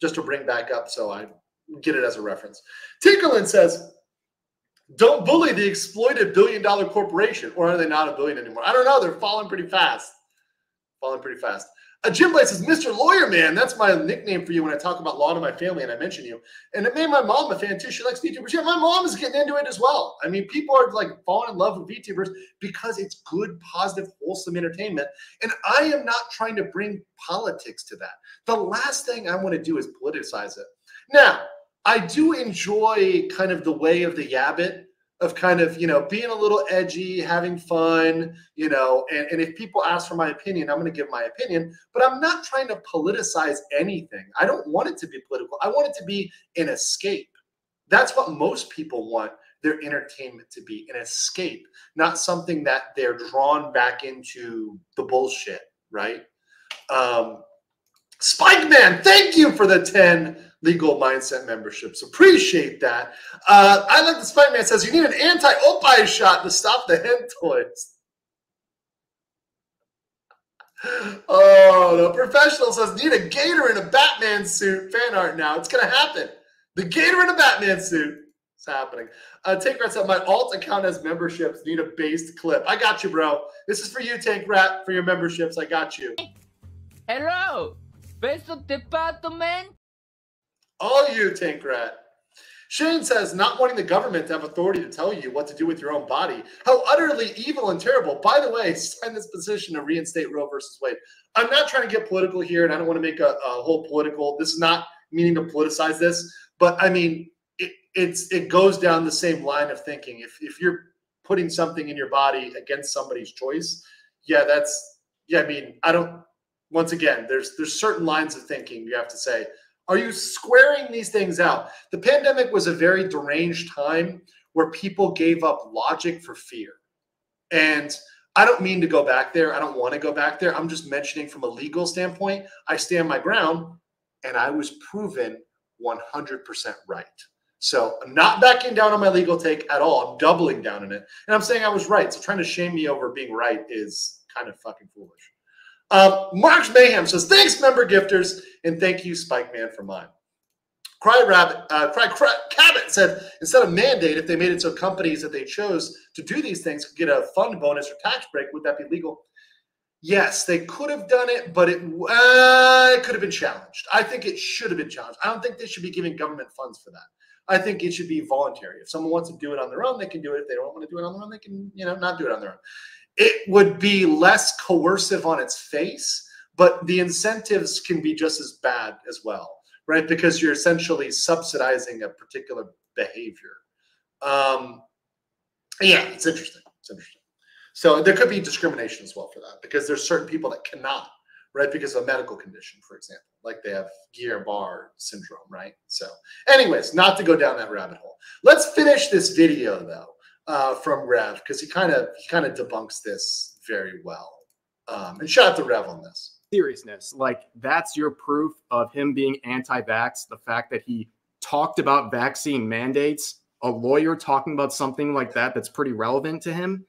just to bring back up so I get it as a reference. Tinkerland says, don't bully the exploited billion dollar corporation. Or are they not a billion anymore? I don't know. They're falling pretty fast. Falling pretty fast. A Jim Blade says, Mr. Lawyer Man, that's my nickname for you when I talk about law to my family and I mention you. And it made my mom a fan too. She likes VTubers. Yeah, my mom is getting into it as well. I mean, people are like falling in love with VTubers because it's good, positive, wholesome entertainment. And I am not trying to bring politics to that. The last thing I want to do is politicize it. Now, I do enjoy kind of the way of the Yabbit of kind of you know being a little edgy having fun you know and, and if people ask for my opinion i'm going to give my opinion but i'm not trying to politicize anything. I don't want it to be political. I want it to be an escape. That's what most people want their entertainment to be an escape not something that they're drawn back into the bullshit right? Um spike man thank you for the 10 legal mindset memberships. Appreciate that. Uh, I like the Spike Man says you need an anti-opie shot to stop the hen toys. Oh, the professional says need a gator in a Batman suit. Fan art now. It's gonna happen. The gator in a Batman suit. It's happening. Uh, Tank Rat said my alt account has memberships. Need a based clip. I got you, bro. This is for you, Tank Rat, for your memberships. I got you. Hello, beso department. All you, Tank Rat. Shane says, not wanting the government to have authority to tell you what to do with your own body. How utterly evil and terrible. By the way, sign this petition to reinstate Roe versus Wade. I'm not trying to get political here, and I don't want to make a, a whole political. This is not meaning to politicize this, but I mean, it, it's it goes down the same line of thinking. If if you're putting something in your body against somebody's choice, yeah, that's yeah. I mean, I don't. Once again, there's there's certain lines of thinking you have to say are you squaring these things out? The pandemic was a very deranged time where people gave up logic for fear. And I don't mean to go back there. I don't want to go back there. I'm just mentioning from a legal standpoint, I stand my ground and I was proven 100% right. So I'm not backing down on my legal take at all. I'm doubling down on it. And I'm saying I was right. So trying to shame me over being right is kind of fucking foolish. Um, Marks Mayhem says, thanks, member gifters, and thank you, Spike Man, for mine. Cry Rabbit, uh, Cry, Cry Cabot said, instead of mandate, if they made it so companies that they chose to do these things could get a fund bonus or tax break, would that be legal? Yes, they could have done it, but it, uh, it could have been challenged. I think it should have been challenged. I don't think they should be giving government funds for that. I think it should be voluntary. If someone wants to do it on their own, they can do it. If they don't want to do it on their own, they can, you know, not do it on their own. It would be less coercive on its face, but the incentives can be just as bad as well, right? Because you're essentially subsidizing a particular behavior. Um, yeah, it's interesting. It's interesting. So there could be discrimination as well for that because there's certain people that cannot, right? Because of a medical condition, for example, like they have Guillain-Barré syndrome, right? So, anyways, not to go down that rabbit hole. Let's finish this video though uh, from Rev because he kind of he kind of debunks this very well. Um, and shout out to Rev on this. seriousness. Like that's your proof of him being anti-vax. The fact that he talked about vaccine mandates, a lawyer talking about something like that that's pretty relevant to him.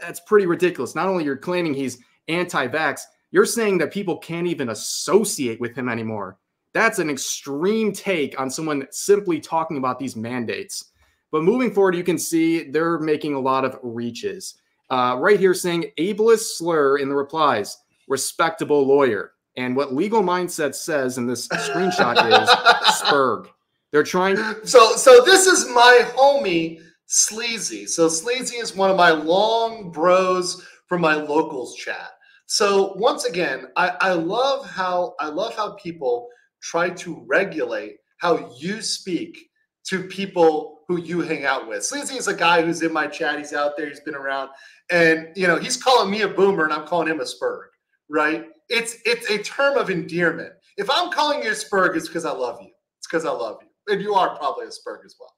That's pretty ridiculous. Not only you're claiming he's anti-vax, you're saying that people can't even associate with him anymore. That's an extreme take on someone simply talking about these mandates. But moving forward, you can see they're making a lot of reaches. Uh, right here saying ableist slur in the replies, respectable lawyer. And what legal mindset says in this screenshot is Spurg. They're trying. So so this is my homie Sleazy. So Sleazy is one of my long bros from my locals chat. So once again, I, I love how I love how people try to regulate how you speak to people who you hang out with. Sleazy is a guy who's in my chat. He's out there. He's been around, and you know he's calling me a boomer, and I'm calling him a spurg. Right? It's it's a term of endearment. If I'm calling you a spurg, it's because I love you. It's because I love you, and you are probably a spurg as well.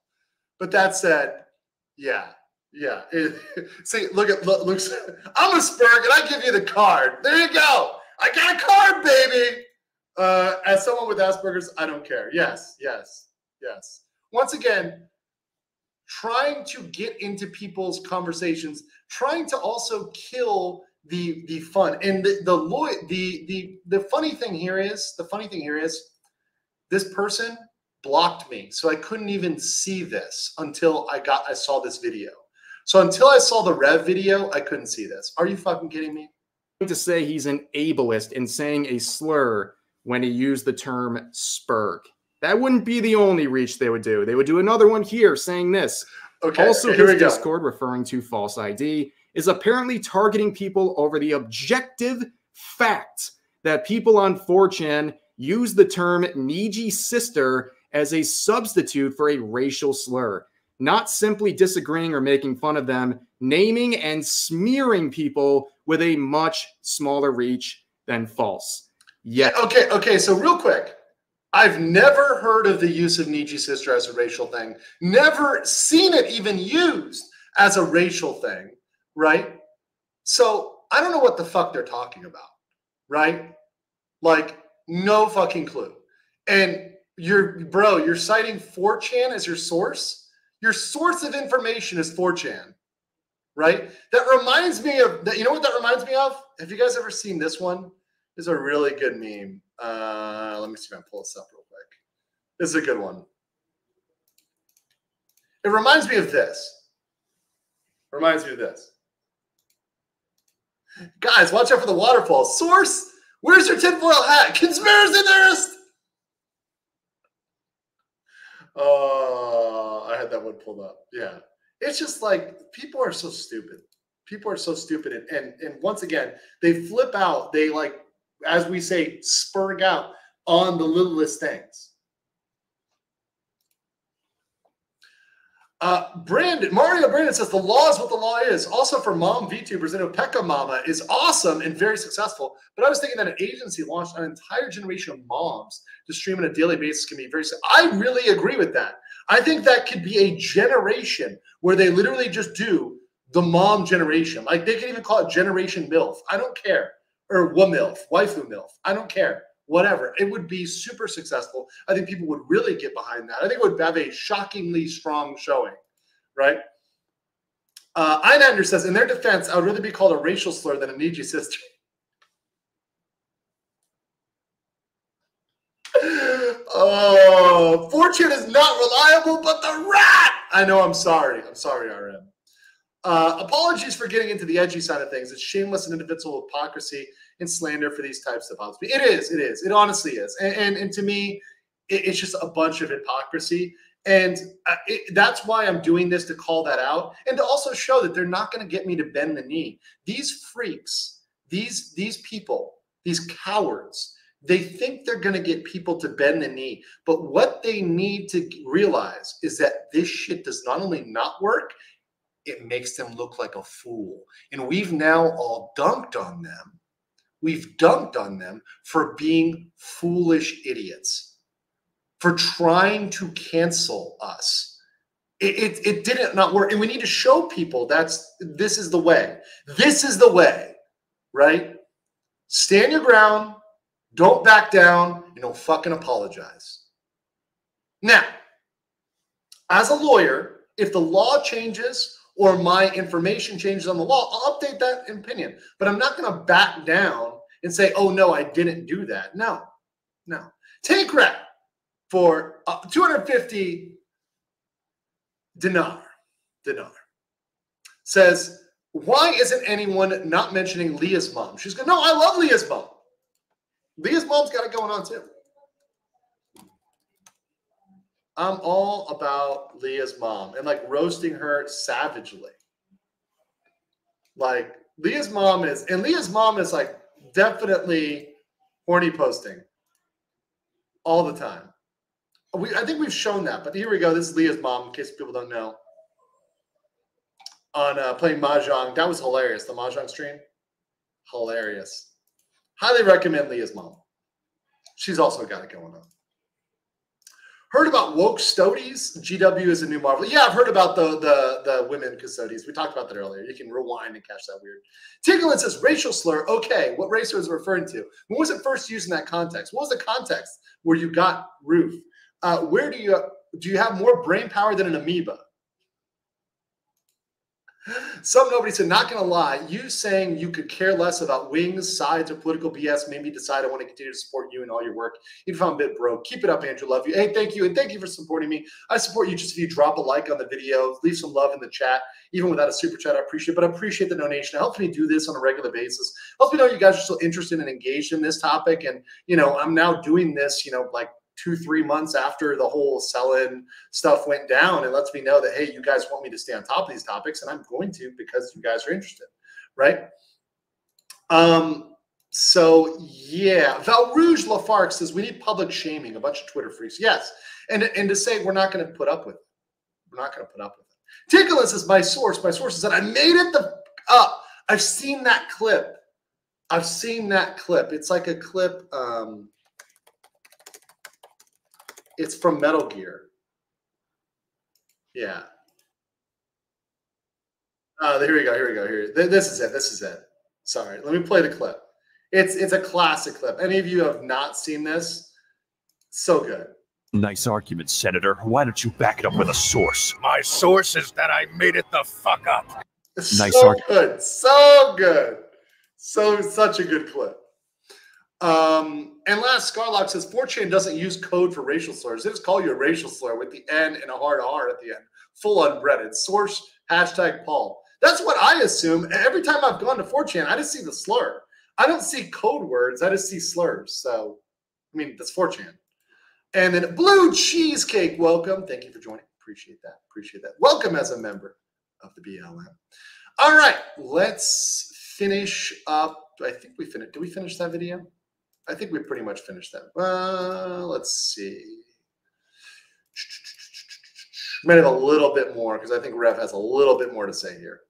But that said, yeah, yeah. See, look at look, looks. I'm a spurg, and I give you the card. There you go. I got a card, baby. Uh, as someone with Asperger's, I don't care. Yes, yes, yes. Once again, trying to get into people's conversations, trying to also kill the the fun. And the the the the the funny thing here is the funny thing here is this person blocked me, so I couldn't even see this until I got I saw this video. So until I saw the Rev video, I couldn't see this. Are you fucking kidding me? to say he's an ableist in saying a slur when he used the term spurg. That wouldn't be the only reach they would do. They would do another one here saying this. Okay, also, his we go. Discord referring to false ID is apparently targeting people over the objective fact that people on 4chan use the term Niji sister as a substitute for a racial slur, not simply disagreeing or making fun of them, naming and smearing people with a much smaller reach than false. Yet, Okay, okay. So real quick, I've never heard of the use of Niji sister as a racial thing. Never seen it even used as a racial thing, right? So I don't know what the fuck they're talking about, right? Like no fucking clue. And you're, bro, you're citing 4chan as your source. Your source of information is 4chan, right? That reminds me of that. You know what that reminds me of? Have you guys ever seen this one? Is a really good meme. Uh, let me see if I can pull this up real quick. This is a good one. It reminds me of this. Reminds me of this. Guys, watch out for the waterfall. Source, where's your tinfoil hat? Conspiracy theorist. Oh, I had that one pulled up. Yeah. It's just like people are so stupid. People are so stupid. And, and and once again, they flip out. They like, as we say, spurg out on the littlest things. Uh, Brandon, Mario Brandon says the law is what the law is. Also for mom VTubers, I know Peko Mama is awesome and very successful. But I was thinking that an agency launched an entire generation of moms to stream on a daily basis can be very. I really agree with that. I think that could be a generation where they literally just do the mom generation. Like they can even call it Generation MILF. I don't care. Or WMILF, waifu MILF. I don't care. Whatever. It would be super successful. I think people would really get behind that. I think it would have a shockingly strong showing, right? Uh, Einander says, in their defense, I would rather be called a racial slur than a Niji sister. oh, fortune is not reliable, but the rat. I know. I'm sorry. I'm sorry, RM. Uh, apologies for getting into the edgy side of things. It's shameless and individual hypocrisy and slander for these types of hobbies. It is. It is. It honestly is. And and, and to me, it, it's just a bunch of hypocrisy. And uh, it, that's why I'm doing this to call that out and to also show that they're not going to get me to bend the knee. These freaks, these these people, these cowards, they think they're going to get people to bend the knee. But what they need to realize is that this shit does not only not work, it makes them look like a fool. And we've now all dunked on them. We've dunked on them for being foolish idiots for trying to cancel us. It, it, it didn't not work. And we need to show people that's this is the way. This is the way, right? Stand your ground, don't back down, and don't fucking apologize. Now, as a lawyer, if the law changes or my information changes on the law, I'll update that opinion. But I'm not going to back down and say, oh, no, I didn't do that. No, no. Take rep for uh, 250 dinar. Dinar says, why isn't anyone not mentioning Leah's mom? She's going, no, I love Leah's mom. Leah's mom's got it going on too. I'm all about Leah's mom and like roasting her savagely. Like Leah's mom is, and Leah's mom is like definitely horny posting all the time. We, I think we've shown that, but here we go. This is Leah's mom, in case people don't know. On uh, playing mahjong, that was hilarious. The mahjong stream, hilarious. Highly recommend Leah's mom. She's also got it going on. Heard about woke stodies? GW is a new marvel. Yeah, I've heard about the the the women custodes. We talked about that earlier. You can rewind and catch that weird. Tinkerland says racial slur. Okay, what race was referring to? When was it first used in that context? What was the context where you got roof? Uh, where do you do you have more brain power than an amoeba? Some nobody said, not gonna lie, you saying you could care less about wings, sides, or political BS made me decide I want to continue to support you and all your work. Even if I'm a bit broke. Keep it up, Andrew. Love you. Hey, thank you. And thank you for supporting me. I support you just if you drop a like on the video, leave some love in the chat. Even without a super chat, I appreciate it. But I appreciate the donation. It helps me do this on a regular basis. It helps me know you guys are still interested and engaged in this topic. And you know, I'm now doing this, you know, like two, three months after the whole Selen stuff went down and lets me know that, hey, you guys want me to stay on top of these topics, and I'm going to because you guys are interested, right? Um, so yeah, Val Rouge Lafargue says we need public shaming, a bunch of Twitter freaks. Yes. And, and to say we're not going to put up with it. We're not going to put up with it. Tickles is my source. My source said I made it the up. I've seen that clip. I've seen that clip. It's like a clip. Um, it's from Metal Gear. Yeah. Oh, here we go. Here we go. Here. This is it. This is it. Sorry. Let me play the clip. It's it's a classic clip. Any of you have not seen this? So good. Nice argument, Senator. Why don't you back it up with a source? My source is that I made it the fuck up. Nice so argument. good. So good. So such a good clip. Um, and last, Scarlock says 4chan doesn't use code for racial slurs. They just call you a racial slur with the N and a hard R at the end, full unbreaded. Source hashtag Paul. That's what I assume. Every time I've gone to 4chan, I just see the slur. I don't see code words. I just see slurs. So, I mean, that's 4chan. And then Blue Cheesecake, welcome. Thank you for joining. Appreciate that. Appreciate that. Welcome as a member of the BLM. All right, let's finish up. I think we finished. Did we finish that video? I think we pretty much finished that. Uh, let's see. Have a little bit more because I think Rev has a little bit more to say here.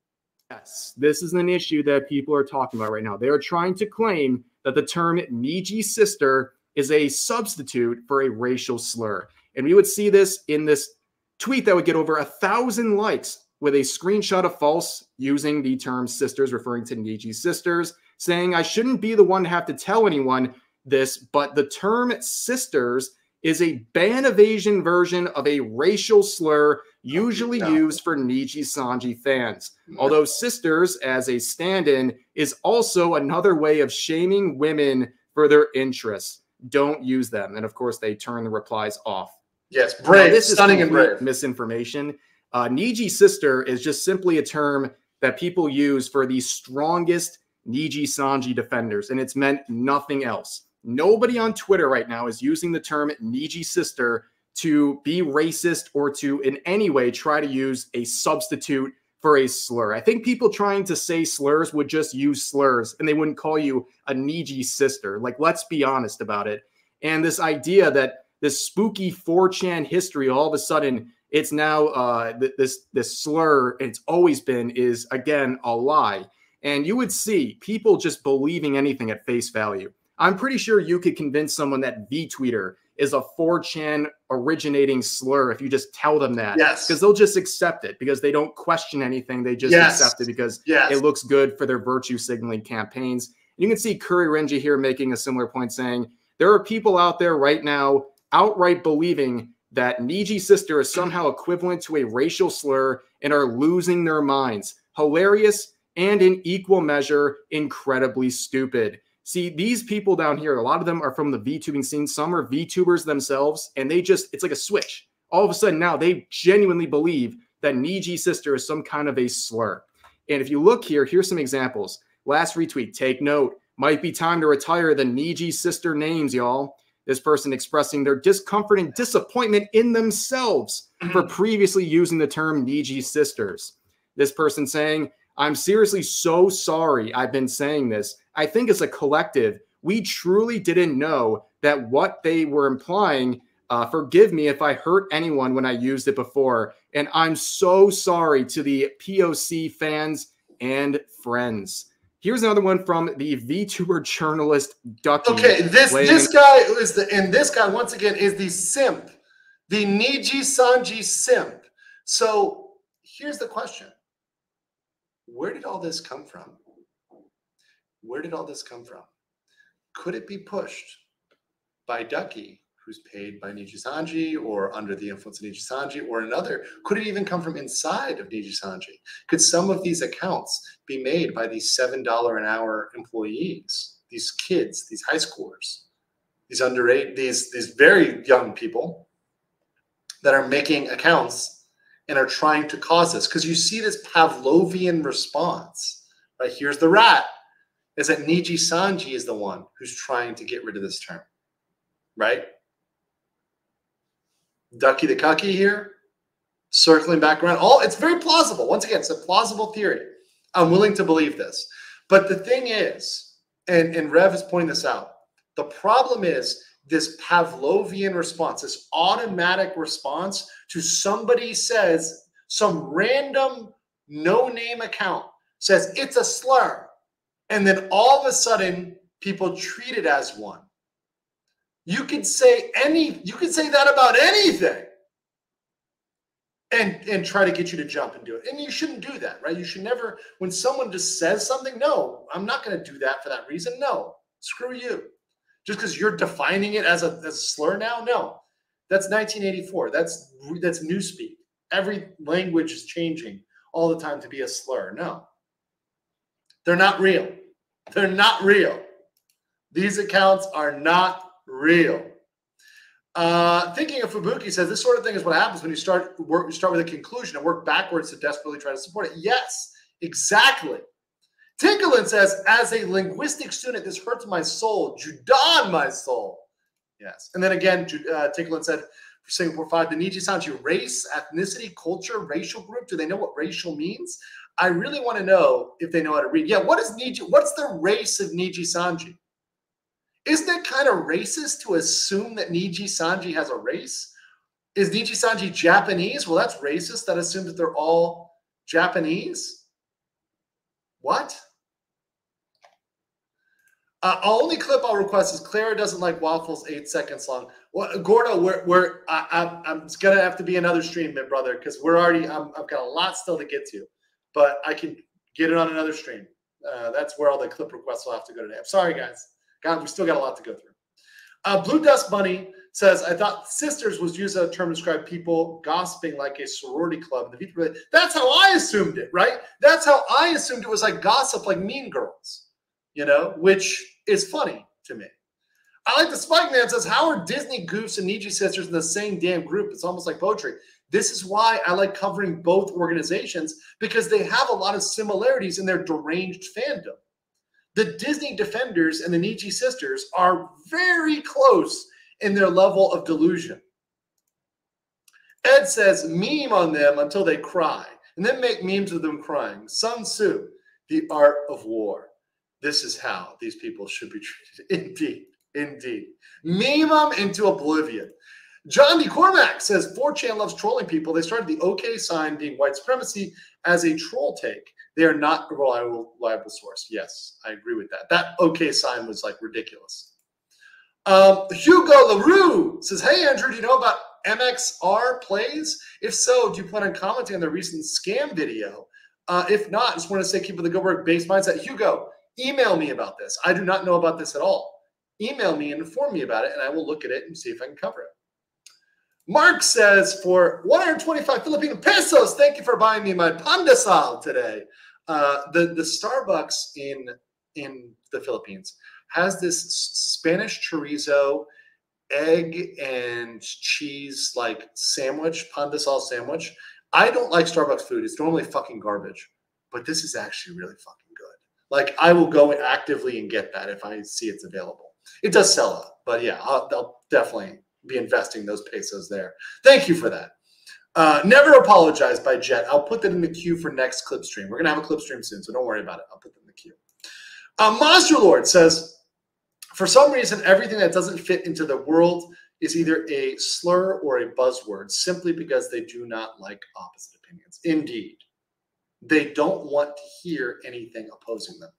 Yes, this is an issue that people are talking about right now. They are trying to claim that the term Niji sister is a substitute for a racial slur. And we would see this in this tweet that would get over a thousand likes with a screenshot of false using the term sisters, referring to Niji sisters, saying, I shouldn't be the one to have to tell anyone this, but the term sisters is a ban evasion version of a racial slur usually used for Niji Sanji fans. Although sisters as a stand-in is also another way of shaming women for their interests. Don't use them. And of course, they turn the replies off. Yes, Now, brave, this is stunning and brave. misinformation. Uh, Niji sister is just simply a term that people use for the strongest Niji Sanji defenders, and it's meant nothing else. Nobody on Twitter right now is using the term Niji sister to be racist or to in any way try to use a substitute for a slur. I think people trying to say slurs would just use slurs and they wouldn't call you a Niji sister. Like, let's be honest about it. And this idea that this spooky 4chan history all of a sudden it's now uh, th- this this slur it's always been is again a lie and you would see people just believing anything at face value i'm pretty sure you could convince someone that v-tweeter is a 4chan originating slur if you just tell them that Yes. because they'll just accept it because they don't question anything they just Yes. accept it because Yes. it looks good for their virtue signaling campaigns you can see curry renji here making a similar point saying there are people out there right now outright believing that Niji sister is somehow equivalent to a racial slur and are losing their minds. Hilarious and in equal measure, incredibly stupid. See, these people down here, a lot of them are from the VTubing scene. Some are VTubers themselves, and they just, it's like a switch. All of a sudden now they genuinely believe that Niji sister is some kind of a slur. And if you look here, here's some examples. Last retweet, take note. Might be time to retire the Niji sister names, y'all. This person expressing their discomfort and disappointment in themselves for previously using the term Niji sisters. This person saying, I'm seriously so sorry I've been saying this. I think as a collective, we truly didn't know that what they were implying. Uh, forgive me if I hurt anyone when I used it before. And I'm so sorry to the POC fans and friends. Here's another one from the VTuber journalist Ducky. Okay, this this guy is the and this guy once again is the simp, the Niji Sanji simp. So here's the question: Where did all this come from? Where did all this come from? Could it be pushed by Ducky, who's paid by Niji Sanji or under the influence of Niji Sanji or another? Could it even come from inside of Niji Sanji? Could some of these accounts be made by these $7 an hour employees, these kids, these high schoolers, these underage, these, these very young people that are making accounts and are trying to cause this? Because you see this Pavlovian response, right? Here's the rat is that Niji Sanji is the one who's trying to get rid of this term, right? Ducky the Cucky here, circling back around. All it's very plausible. Once again, it's a plausible theory. I'm willing to believe this. But the thing is, and, and Rev is pointing this out, the problem is this Pavlovian response, this automatic response to somebody says, some random no name account says it's a slur. And then all of a sudden, people treat it as one. You could say any, you could say that about anything and and try to get you to jump and do it. And you shouldn't do that, right? You should never, when someone just says something, no, I'm not going to do that for that reason. No, screw you. Just because you're defining it as a, as a slur now, no. That's 1984. That's that's newspeak. Every language is changing all the time to be a slur. No, they're not real. They're not real. These accounts are not real. Uh, thinking of Fubuki says this sort of thing is what happens when you start work. You start with a conclusion and work backwards to desperately try to support it. Yes, exactly. Tinkerlin says, as a linguistic student, this hurts my soul. Judan, my soul. Yes. And then again, uh, Tinkerlin said for Singapore 5, the Niji Sanji race, ethnicity, culture, racial group. Do they know what racial means? I really want to know if they know how to read. Yeah, what is Niji? What's the race of Niji Sanji? Isn't it kind of racist to assume that Niji Sanji has a race? Is Niji Sanji Japanese? Well, that's racist. That assumes that they're all Japanese. What? Uh, only clip I'll request is Clara doesn't like waffles eight seconds long. Well, Gordo, we're, we're I, I'm, I'm it's gonna have to be another stream, my brother, because we're already I'm, I've got a lot still to get to, but I can get it on another stream. Uh, that's where all the clip requests will have to go today. I'm sorry, guys. God, we still got a lot to go through. Uh, Blue Dust Bunny says, I thought sisters was used as a term to describe people gossiping like a sorority club. The that's how I assumed it, right? That's how I assumed it was like gossip, like mean girls, you know, which is funny to me. I like the Spike Man says, How are Disney Goofs and Niji Sisters in the same damn group? It's almost like poetry. This is why I like covering both organizations because they have a lot of similarities in their deranged fandom. The Disney Defenders and the Niji Sisters are very close in their level of delusion. Ed says, meme on them until they cry, and then make memes of them crying. Sun Tzu, the art of war. This is how these people should be treated. Indeed. Indeed. Meme them into oblivion. John D. Cormack says 4chan loves trolling people. They started the OK sign being white supremacy as a troll take. They are not a reliable, reliable source. Yes, I agree with that. That OK sign was like ridiculous. Um, Hugo LaRue says, Hey, Andrew, do you know about MXR plays? If so, do you plan on commenting on the recent scam video? Uh, if not, just want to say keep with the good work base mindset. Hugo, email me about this. I do not know about this at all. Email me and inform me about it, and I will look at it and see if I can cover it. Mark says for 125 Filipino pesos, thank you for buying me my pandesal today. Uh, the the Starbucks in in the Philippines has this Spanish chorizo, egg and cheese like sandwich, pandesal sandwich. I don't like Starbucks food; it's normally fucking garbage, but this is actually really fucking. Like I will go actively and get that if I see it's available. It does sell out, but yeah, I'll, I'll definitely be investing those pesos there. Thank you for that. Uh, Never Apologize by Jet. I'll put that in the queue for next clip stream. We're going to have a clip stream soon, so don't worry about it. I'll put them in the queue. Uh, Monster Lord says, for some reason, everything that doesn't fit into the world is either a slur or a buzzword simply because they do not like opposite opinions. Indeed, they don't want to hear anything opposing them.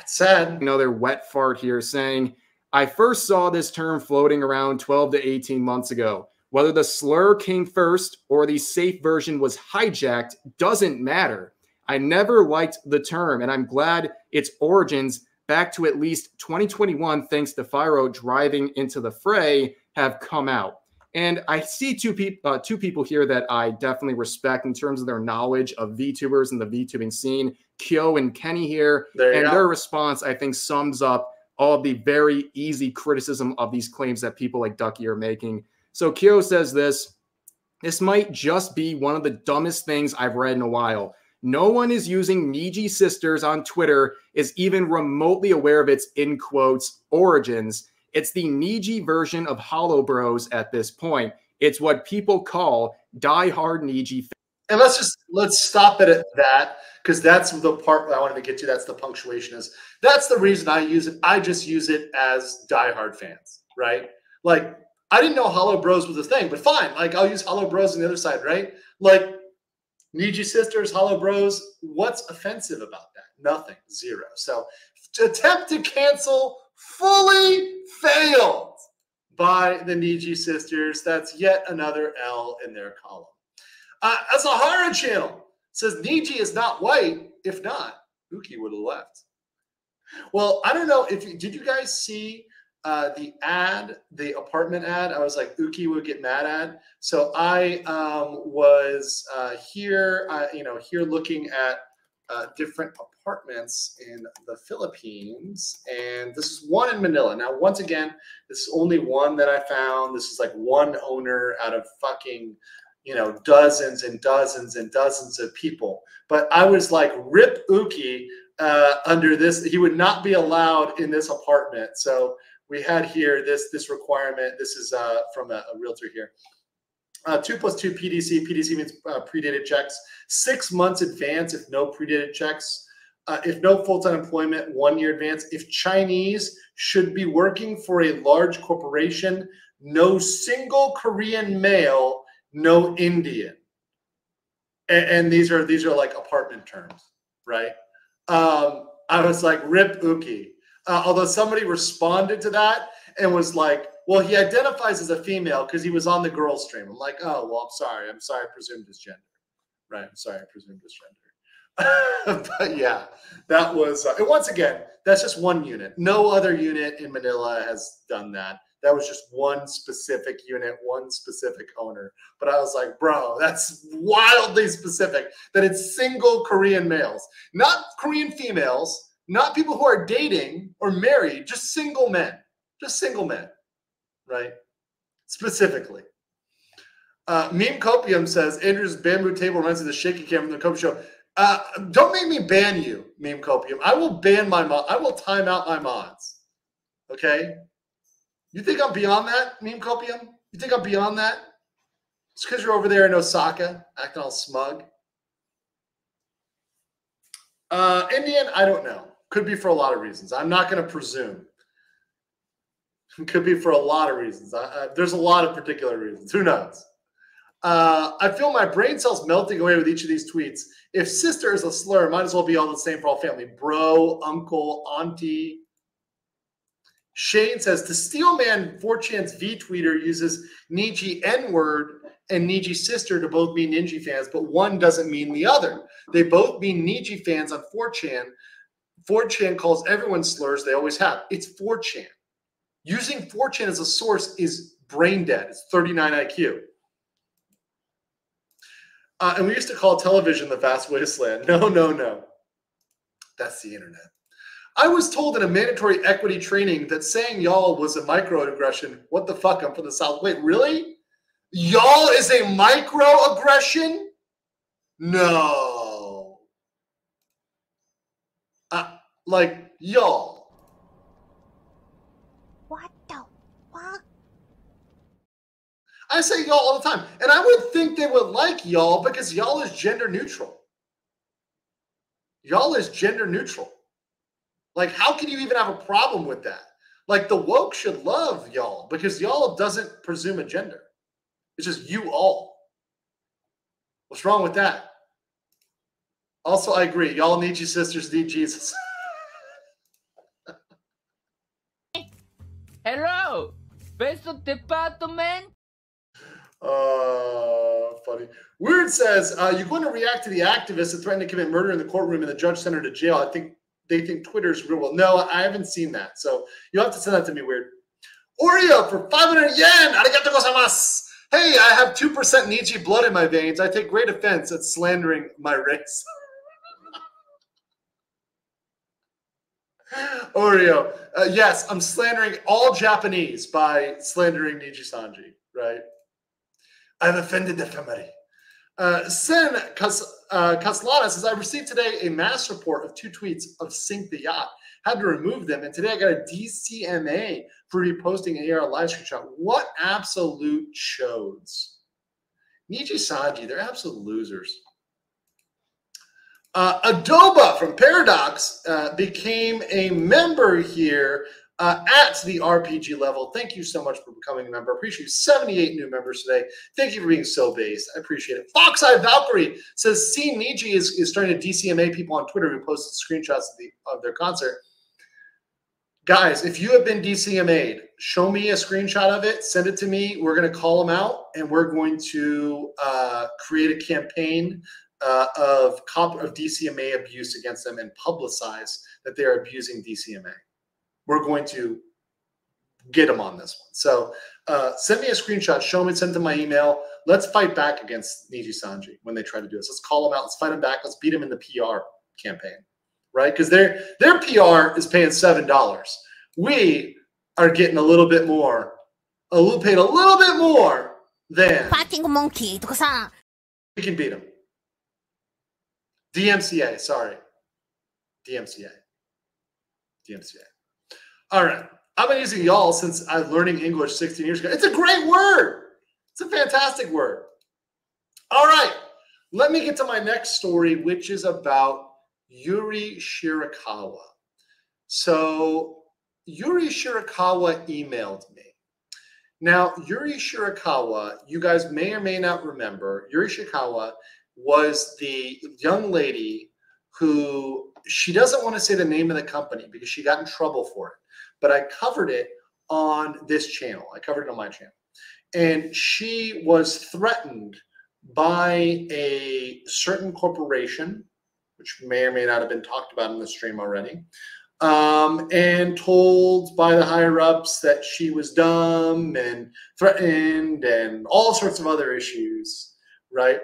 It's sad. Another wet fart here saying, I first saw this term floating around 12 to 18 months ago. Whether the slur came first or the safe version was hijacked doesn't matter. I never liked the term, and I'm glad its origins back to at least 2021, thanks to Fyro driving into the fray, have come out. And I see two people, uh, two people here that I definitely respect in terms of their knowledge of VTubers and the VTubing scene. Kyo and Kenny here, and go. their response I think sums up all the very easy criticism of these claims that people like Ducky are making. So Kyo says this: This might just be one of the dumbest things I've read in a while. No one is using Niji Sisters on Twitter is even remotely aware of its in quotes origins. It's the Niji version of Holo Bros at this point. It's what people call die-hard Niji. And let's just let's stop it at that because that's the part I wanted to get to. That's the punctuation is that's the reason I use it. I just use it as diehard fans, right? Like I didn't know Holo Bros was a thing, but fine. Like I'll use Holo Bros on the other side, right? Like Niji Sisters, Holo Bros. What's offensive about that? Nothing. Zero. So attempt to cancel fully failed by the Niji Sisters. That's yet another L in their column. Uh, Asahara channel says Niji is not white. If not, Uki would have left. Well, I don't know if you did you guys see uh, the ad, the apartment ad. I was like, Uki would get mad at. So I um, was uh, here, uh, you know, here looking at uh, different apartments in the Philippines, and this is one in Manila. Now, once again, this is only one that I found. This is like one owner out of fucking, you know, dozens and dozens and dozens of people. But I was like, rip Uki uh, under this. He would not be allowed in this apartment. So we had here this this requirement. This is uh, from a, a realtor here. Uh, two plus two PDC. PDC means uh, predated checks. Six months advance if no predated checks. Uh, if no full-time employment, one year advance. If Chinese should be working for a large corporation, no single Korean male, no Indian. And, and these are these are like apartment terms, right? Um, I was like, rip Uki. Uh, although somebody responded to that and was like, well, he identifies as a female because he was on the girl stream. I'm like, oh, well, I'm sorry. I'm sorry, I presumed his gender. Right. I'm sorry, I presumed his gender. but yeah, that was, uh, and once again, that's just one unit. No other unit in Manila has done that. That was just one specific unit, one specific owner. But I was like, bro, that's wildly specific that it's single Korean males, not Korean females, not people who are dating or married, just single men, just single men, right? Specifically. Uh, Meme Copium says Andrew's bamboo table reminds me of the shaky cam from the Copium show. Uh, don't make me ban you, Meme Copium. I will ban my mod. I will time out my mods. Okay. You think I'm beyond that, Meme Copium? You think I'm beyond that? It's because you're over there in Osaka acting all smug. Uh, Indian, I don't know. Could be for a lot of reasons. I'm not going to presume. Could be for a lot of reasons. I, I, there's a lot of particular reasons. Who knows? Uh, I feel my brain cells melting away with each of these tweets. If sister is a slur, might as well be all the same for all family. Bro, uncle, auntie. Shane says the Steelman 4chan's V tweeter uses Niji N word and Niji sister to both mean Ninja fans, but one doesn't mean the other. They both mean Niji fans on 4chan. 4chan calls everyone slurs, they always have. It's 4chan. Using 4chan as a source is brain dead. It's 39 IQ. Uh, and we used to call television the vast wasteland. No, no, no. That's the internet. I was told in a mandatory equity training that saying y'all was a microaggression. What the fuck? I'm from the South. Wait, really? Y'all is a microaggression? No. Uh, like, y'all. What the fuck? I say y'all all the time. And I would think they would like y'all because y'all is gender neutral. Y'all is gender neutral. Like, how can you even have a problem with that? Like, the woke should love y'all because y'all doesn't presume a gender. It's just you all. What's wrong with that? Also, I agree. Y'all need you sisters need Jesus. Hello, Beso Department. Uh, funny. Weird says, uh, you're going to react to the activists that threatened to commit murder in the courtroom and the judge sent her to jail. I think they think Twitter's real. No, I haven't seen that. So you'll have to send that to me, Weird. Oreo for 500 yen. Arigato gozaimasu. Hey, I have 2% Nietzsche blood in my veins. I take great offense at slandering my race. Oreo. Uh, yes, I'm slandering all Japanese by slandering Niji Sanji, right? I've offended the family. Uh, Kas, uh, says, I received today a mass report of two tweets of Sink the Yacht. Had to remove them. And today I got a DCMA for reposting an AR live screenshot. What absolute chodes. Niji Sanji, they're absolute losers. Uh, Adoba from Paradox uh, became a member here uh, at the RPG level. Thank you so much for becoming a member. I Appreciate you. 78 new members today. Thank you for being so based. I appreciate it. Fox Eye Valkyrie says, See, Niji is, is starting to DCMA people on Twitter who posted screenshots of, the, of their concert. Guys, if you have been DCMA'd, show me a screenshot of it, send it to me. We're going to call them out and we're going to uh, create a campaign uh, of, comp- of DCMA abuse against them and publicize that they're abusing DCMA we're going to get them on this one. So uh, send me a screenshot, show them send them my email. Let's fight back against Niji Sanji when they try to do this. Let's call them out. Let's fight them back. Let's beat them in the PR campaign, right? Because their their PR is paying seven dollars. We are getting a little bit more, a little paid a little bit more than fucking monkey. We can beat them. DMCA, sorry, DMCA, DMCA. All right. I've been using y'all since I learning English 16 years ago. It's a great word. It's a fantastic word. All right. Let me get to my next story, which is about Yuri Shirakawa. So, Yuri Shirakawa emailed me. Now, Yuri Shirakawa, you guys may or may not remember, Yuri Shirakawa was the young lady who she doesn't want to say the name of the company because she got in trouble for it but I covered it on this channel. I covered it on my channel. And she was threatened by a certain corporation, which may or may not have been talked about in the stream already. Um, and told by the higher ups that she was dumb and threatened and all sorts of other issues, right?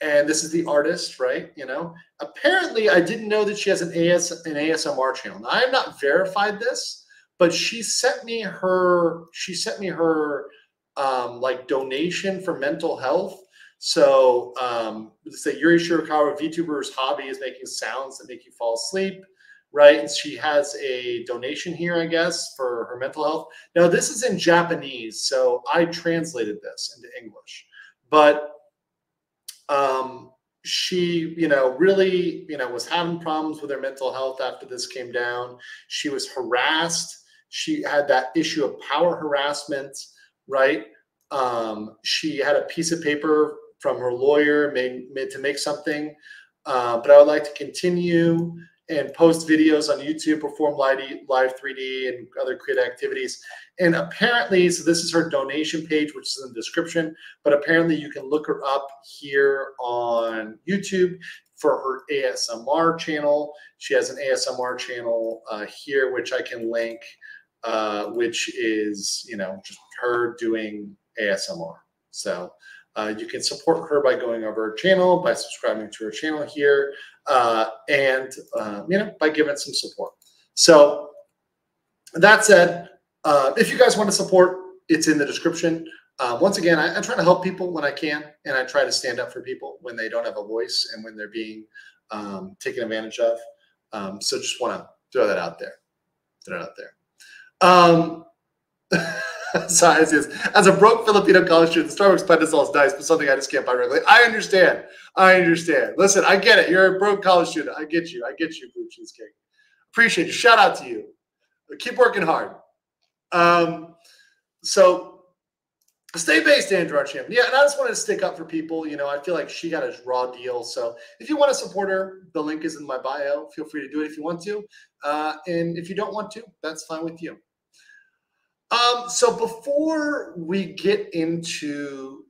And this is the artist, right? You know, apparently I didn't know that she has an AS an ASMR channel. Now I have not verified this, but she sent me her she sent me her um, like donation for mental health. So um, say Yuri Shirakawa VTuber's hobby is making sounds that make you fall asleep, right? And she has a donation here, I guess, for her mental health. Now this is in Japanese, so I translated this into English, but um, she, you know, really, you know, was having problems with her mental health after this came down. She was harassed. She had that issue of power harassment right? Um, she had a piece of paper from her lawyer made, made to make something, uh, but I would like to continue and post videos on YouTube, perform live, live 3D and other creative activities. And apparently, so this is her donation page, which is in the description, but apparently you can look her up here on YouTube for her ASMR channel. She has an ASMR channel uh, here, which I can link, uh, which is, you know, just her doing ASMR. So uh, you can support her by going over her channel, by subscribing to her channel here, uh, and uh, you know by giving some support. So that said, uh, if you guys want to support, it's in the description. Uh, once again, I, I try to help people when I can, and I try to stand up for people when they don't have a voice and when they're being um, taken advantage of. Um, so just want to throw that out there. Throw it out there. Um, Sorry, as, as a broke Filipino college student, Starbucks Pandesal is nice, but something I just can't buy regularly. I understand. I understand. Listen, I get it. You're a broke college student. I get you. I get you, Blue Cheesecake. Appreciate you. Shout out to you. Keep working hard. Um, so stay based, Andrew Archam. Yeah, and I just wanted to stick up for people. You know, I feel like she got a raw deal. So if you want to support her, the link is in my bio. Feel free to do it if you want to. Uh, and if you don't want to, that's fine with you. Um, so before we get into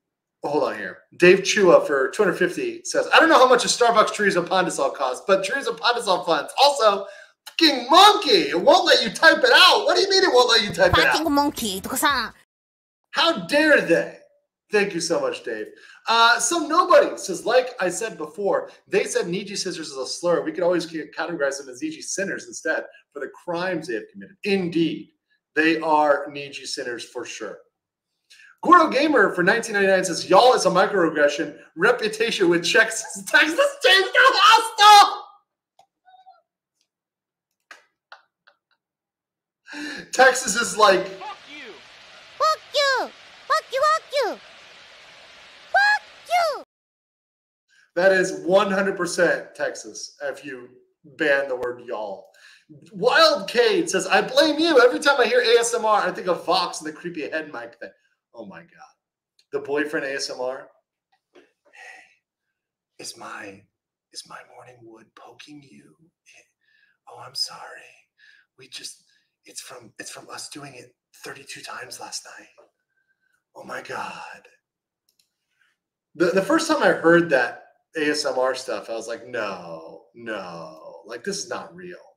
oh, hold on here. Dave Chua for 250 says, I don't know how much a Starbucks chorizo pandesal costs, but chorizo pandesal funds. Also, fucking monkey. It won't let you type it out. What do you mean it won't let you type fucking it out? monkey. How dare they? Thank you so much, Dave. Uh, so nobody says, like I said before, they said Niji scissors is a slur. We could always categorize them as Niji sinners instead for the crimes they have committed. Indeed they are Niji sinners for sure. Goro Gamer for 1999 says, Y'all is a microaggression. Reputation with checks. Texas changed the hostile. Texas is like, Fuck you! Fuck you! Fuck you! Fuck you! that is 100% Texas if you ban the word y'all. Wild Cade says, I blame you. Every time I hear ASMR, I think of Vox and the creepy head mic thing. Oh my God. The boyfriend ASMR. Hey, is my is my morning wood poking you? Oh, I'm sorry. We just it's from it's from us doing it 32 times last night. Oh my God. The the first time I heard that ASMR stuff, I was like, no, no, like this is not real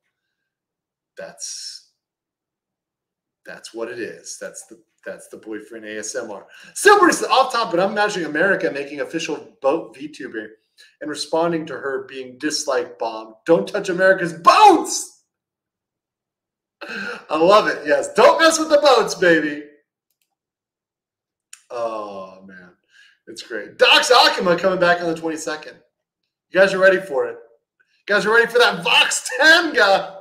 that's that's what it is. That's the that's the boyfriend ASMR. Silver is off top, but I'm imagining America making official boat VTuber and responding to her being dislike bomb. Don't touch America's boats. I love it. Yes, don't mess with the boats, baby. Oh man, it's great. Vox Akuma coming back on the 22nd. You guys are ready for it. You guys are ready for that Vox Tenga.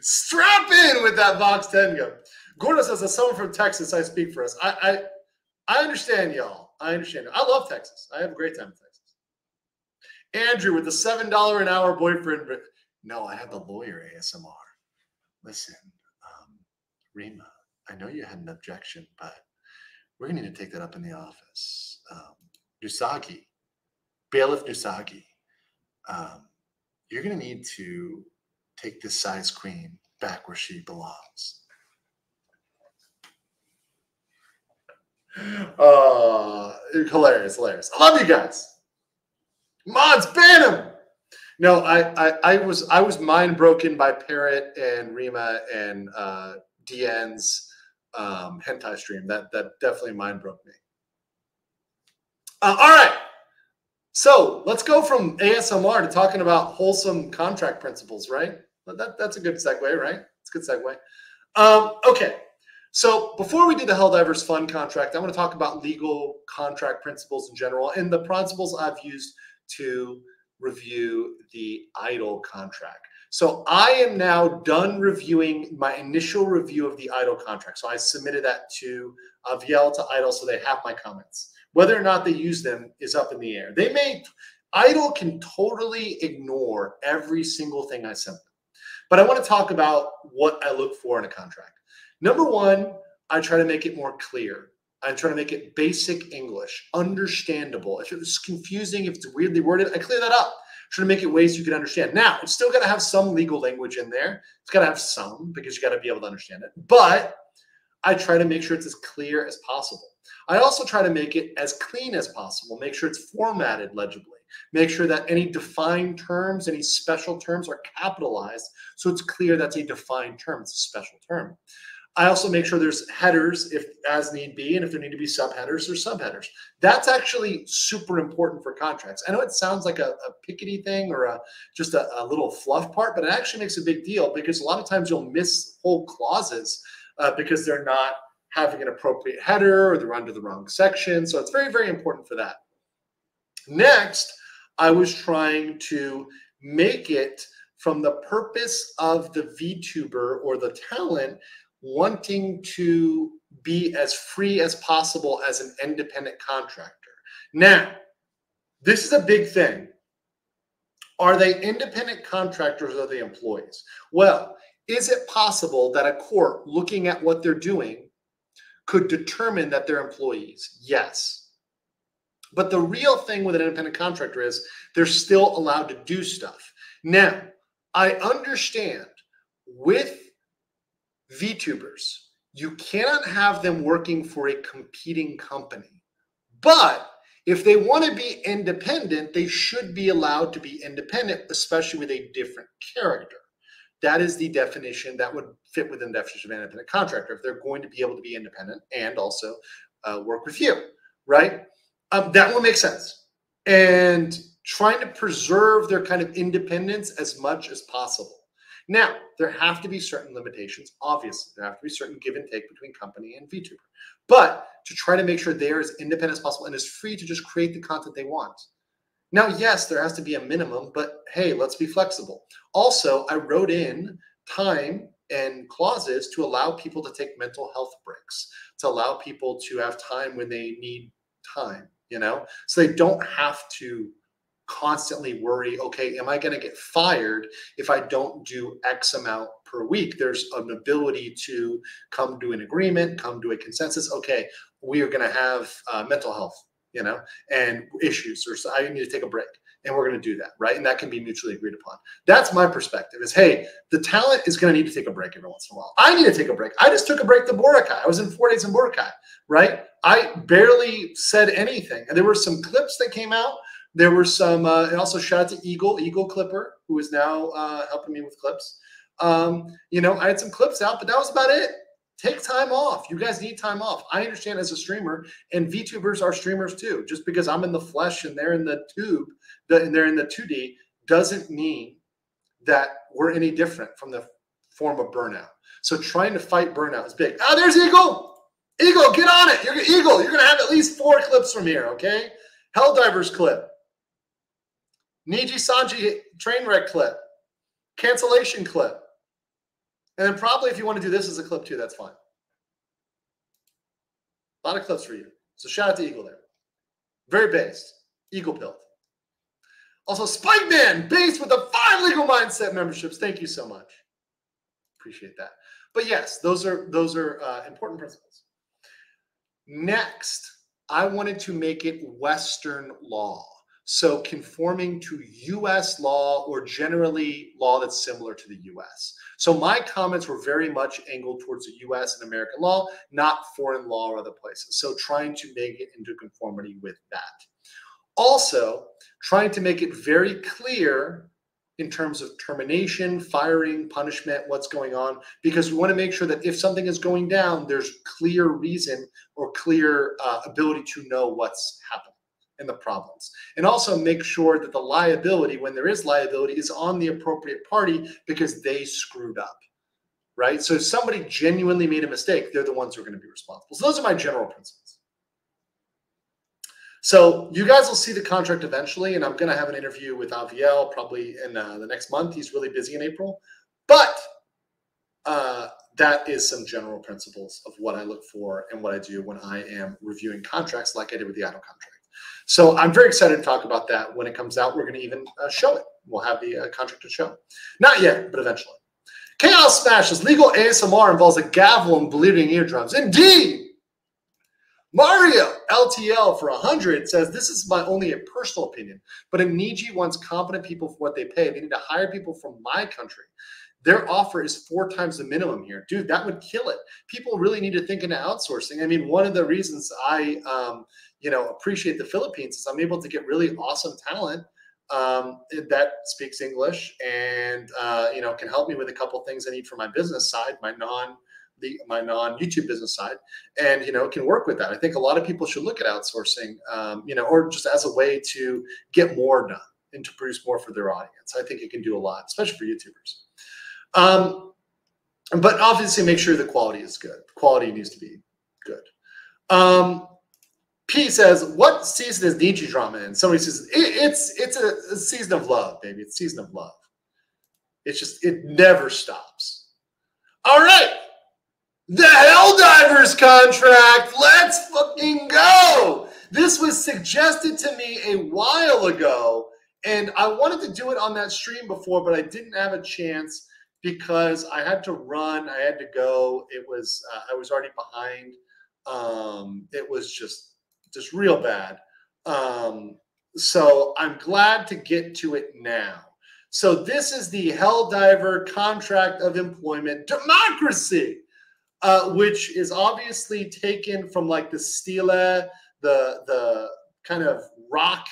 Strap in with that Vox Tenga. Gordo says, as someone from Texas, I speak for us. I, I, I understand y'all. I understand. I love Texas. I have a great time in Texas. Andrew with the seven dollar an hour boyfriend. No, I have the lawyer ASMR. Listen, um, Rima, I know you had an objection, but we're gonna need to take that up in the office. Um, Nusagi, bailiff Nusagi, um, you're gonna need to take this size queen back where she belongs. Uh, hilarious, hilarious. I love you guys. Mods, ban him. No, I, I, I was I was mind broken by Parrot and Rima and uh, DN's um, hentai stream. That that definitely mind broke me. Uh, all right, so let's go from ASMR to talking about wholesome contract principles, right? That, that's a good segue, right? It's a good segue. Um, okay, so before we do the Helldivers Fund contract, I want to talk about legal contract principles in general and the principles I've used to review the Idol contract. So I am now done reviewing my initial review of the Idol contract. So I submitted that to Aviel to Idol so they have my comments. Whether or not they use them is up in the air. They may, Idol can totally ignore every single thing I sent them. But I want to talk about what I look for in a contract. Number one, I try to make it more clear. I try to make it basic English, understandable. If it was confusing, if it's weirdly worded, I clear that up. Try to make it ways you can understand. Now, it's still got to have some legal language in there. It's got to have some because you got to be able to understand it. But I try to make sure it's as clear as possible. I also try to make it as clean as possible, make sure it's formatted legibly, make sure that any defined terms, any special terms are capitalized so it's clear that's a defined term, it's a special term. I also make sure there's headers if as need be, and if there need to be subheaders, there's subheaders. That's actually super important for contracts. I know it sounds like a, a pickety thing or a just a, a, little fluff part, but it actually makes a big deal because a lot of times you'll miss whole clauses uh, because they're not having an appropriate header or they're under the wrong section. So it's very, very important for that. Next, I was trying to make it from the purpose of the VTuber or the talent wanting to be as free as possible as an independent contractor. Now, this is a big thing. Are they independent contractors or are they employees? Well, is it possible that a court looking at what they're doing could determine that they're employees? Yes. But the real thing with an independent contractor is they're still allowed to do stuff. Now, I understand with VTubers, you cannot have them working for a competing company. But if they want to be independent, they should be allowed to be independent, especially with a different character. That is the definition that would fit within the definition of an independent contractor. If they're going to be able to be independent and also uh, work with you, right? Um, that will make sense. And trying to preserve their kind of independence as much as possible. Now, there have to be certain limitations. Obviously, there have to be certain give and take between company and VTuber. But to try to make sure they are as independent as possible and as free to just create the content they want. Now, yes, there has to be a minimum, but hey, let's be flexible. Also, I wrote in time and clauses to allow people to take mental health breaks, to allow people to have time when they need time, you know, so they don't have to constantly worry okay am i going to get fired if i don't do x amount per week? There's an ability to come to an agreement come to a consensus okay we are going to have uh, mental health you know and issues or so i need to take a break and we're going to do that right and that can be mutually agreed upon that's my perspective is hey the talent is going to need to take a break every once in a while i need to take a break i just took a break to boracay i was in four days in boracay right i barely said anything and there were some clips that came out there were some, uh, and also shout out to Eagle, Eagle Clipper, who is now uh, helping me with clips. Um, you know, I had some clips out, but that was about it. Take time off. You guys need time off. I understand as a streamer, and VTubers are streamers too. Just because I'm in the flesh and they're in the tube, and they're in the 2D, doesn't mean that we're any different from the form of burnout. So trying to fight burnout is big. Ah, there's Eagle. Eagle, get on it. You're Eagle. You're gonna have at least four clips from here, okay? Helldivers clip. Niji Sanji train wreck clip, cancellation clip. And then probably if you want to do this as a clip too, that's fine. A lot of clips for you. So shout out to Eagle there. Very based. Eagle built. Also, Spike Man, based with the five legal mindset memberships. Thank you so much. Appreciate that. But yes, those are those are uh, important principles. Next, I wanted to make it Western law. So conforming to US law or generally law that's similar to the US. So my comments were very much angled towards the US and American law, not foreign law or other places. So trying to make it into conformity with that. Also, trying to make it very clear in terms of termination, firing, punishment, what's going on, because we want to make sure that if something is going down, there's clear reason or clear uh, ability to know what's happening and the problems. And also make sure that the liability, when there is liability, is on the appropriate party because they screwed up. Right. So if somebody genuinely made a mistake, they're the ones who are going to be responsible. So those are my general principles. So you guys will see the contract eventually, and I'm going to have an interview with Aviel probably in uh, the next month. He's really busy in April, but uh, that is some general principles of what I look for and what I do when I am reviewing contracts, like I did with the Idol contract. So I'm very excited to talk about that when it comes out. We're going to even uh, show it. We'll have the uh, contract to show. Not yet, but eventually. Chaos Smashes legal ASMR involves a gavel and bleeding eardrums. Indeed. Mario LTL for 100 says, This is my only a personal opinion, but if Niji wants competent people for what they pay, they need to hire people from my country. Their offer is four times the minimum here. Dude, that would kill it. People really need to think into outsourcing. I mean, one of the reasons I, um, you know, appreciate the Philippines is I'm able to get really awesome talent um, that speaks English and, uh, you know, can help me with a couple things I need for my business side, my non – the my non YouTube business side, and you know can work with that. I think a lot of people should look at outsourcing, um, you know, or just as a way to get more done and to produce more for their audience. I think it can do a lot, especially for YouTubers. Um, but obviously, make sure the quality is good. Quality needs to be good. Um, P says, "What season is Niji drama in?" Somebody says, it, "It's it's a, a season of love, baby. It's season of love. It's just it never stops." All right. The Helldivers contract. Let's fucking go. This was suggested to me a while ago, and I wanted to do it on that stream before, but I didn't have a chance because I had to run. I had to go. It was uh, I was already behind. Um, it was just just real bad. Um, so I'm glad to get to it now. So this is the Helldiver contract of employment democracy uh, which is obviously taken from like the stele, the the kind of rock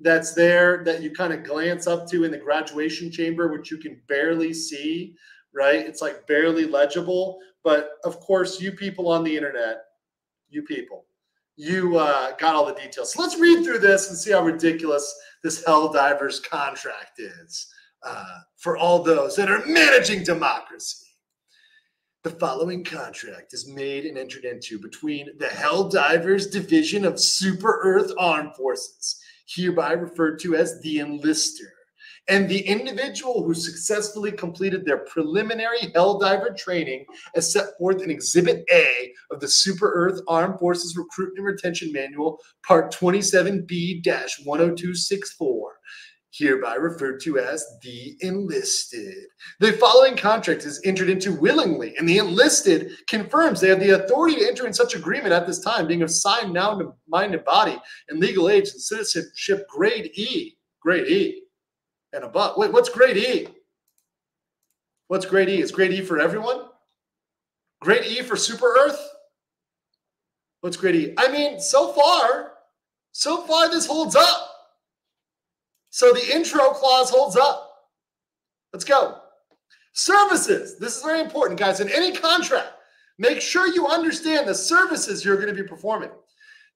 that's there that you kind of glance up to in the graduation chamber, which you can barely see, right? It's like barely legible. But of course, you people on the internet, you people, you uh, got all the details. So let's read through this and see how ridiculous this Helldivers contract is uh, for all those that are managing democracy. The following contract is made and entered into between the Helldivers Division of Super Earth Armed Forces, hereby referred to as the Enlister, and the individual who successfully completed their preliminary Helldiver training as set forth in Exhibit A of the Super Earth Armed Forces Recruitment and Retention Manual, Part 27B 10264 hereby referred to as the enlisted. The following contract is entered into willingly, and the enlisted confirms they have the authority to enter in such agreement at this time, being of signed now to mind and body and legal age and citizenship grade E. Grade E. And above. Wait, what's grade E? What's grade E? Is grade E for everyone? Grade E for Super Earth? What's grade E? I mean, so far, so far this holds up. So the intro clause holds up. Let's go. Services. This is very important, guys. In any contract, make sure you understand the services you're going to be performing.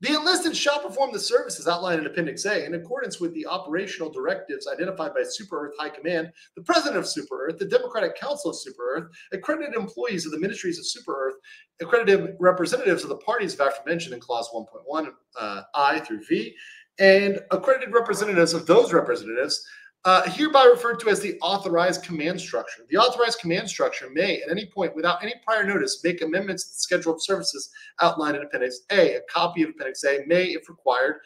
The enlisted shall perform the services outlined in Appendix A in accordance with the operational directives identified by Super Earth High Command, the President of Super Earth, the Democratic Council of Super Earth, accredited employees of the ministries of Super Earth, accredited representatives of the parties of aforementioned in Clause 1.1 uh, I through V, and accredited representatives of those representatives, uh, hereby referred to as the authorized command structure. The authorized command structure may, at any point, without any prior notice, make amendments to the schedule of services outlined in Appendix A. A copy of Appendix A may, if required,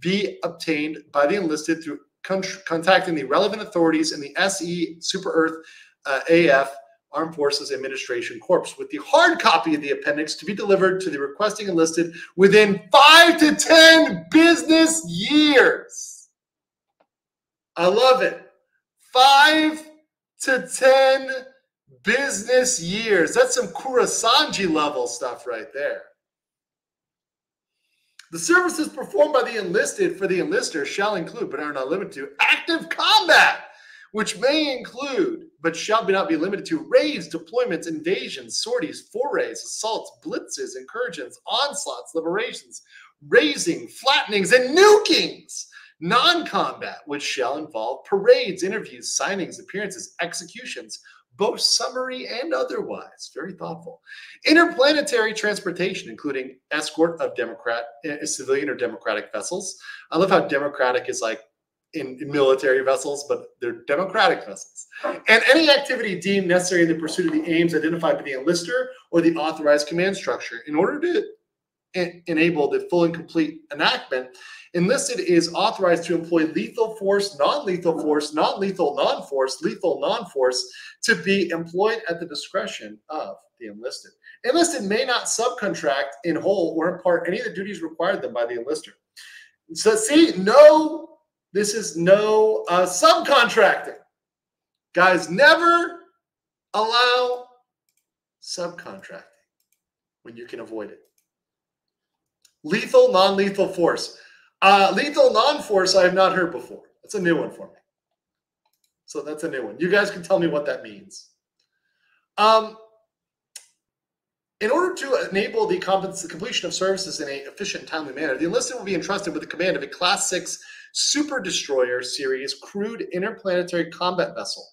be obtained by the enlisted through con- contacting the relevant authorities in the SE Super Earth uh, AF Armed Forces Administration Corps, with the hard copy of the appendix to be delivered to the requesting enlisted within five to 10 business years. I love it. Five to 10 business years. That's some Kurosanji level stuff right there. The services performed by the enlisted for the enlister shall include, but are not limited to, active combat which may include, but shall be not be limited to, raids, deployments, invasions, sorties, forays, assaults, blitzes, incursions, onslaughts, liberations, raising, flattenings, and nukings. Non combat, which shall involve parades, interviews, signings, appearances, executions, both summary and otherwise. Very thoughtful. Interplanetary transportation, including escort of Democrat, uh, civilian or democratic vessels. I love how democratic is like in, in military vessels, but they're democratic vessels. And any activity deemed necessary in the pursuit of the aims identified by the enlister or the authorized command structure in order to en- enable the full and complete enactment Enlisted is authorized to employ lethal force, non lethal force, non lethal non force, lethal non force to be employed at the discretion of the enlisted. Enlisted may not subcontract in whole or in part any of the duties required them by the enlister. So, see, no, this is no uh, subcontracting. Guys, never allow subcontracting when you can avoid it. Lethal, non lethal force. Uh, lethal non-force, I have not heard before. That's a new one for me. So that's a new one. You guys can tell me what that means. Um, in order to enable the, the completion of services in an efficient, timely manner, the enlisted will be entrusted with the command of a Class 6 Super Destroyer series crewed interplanetary combat vessel,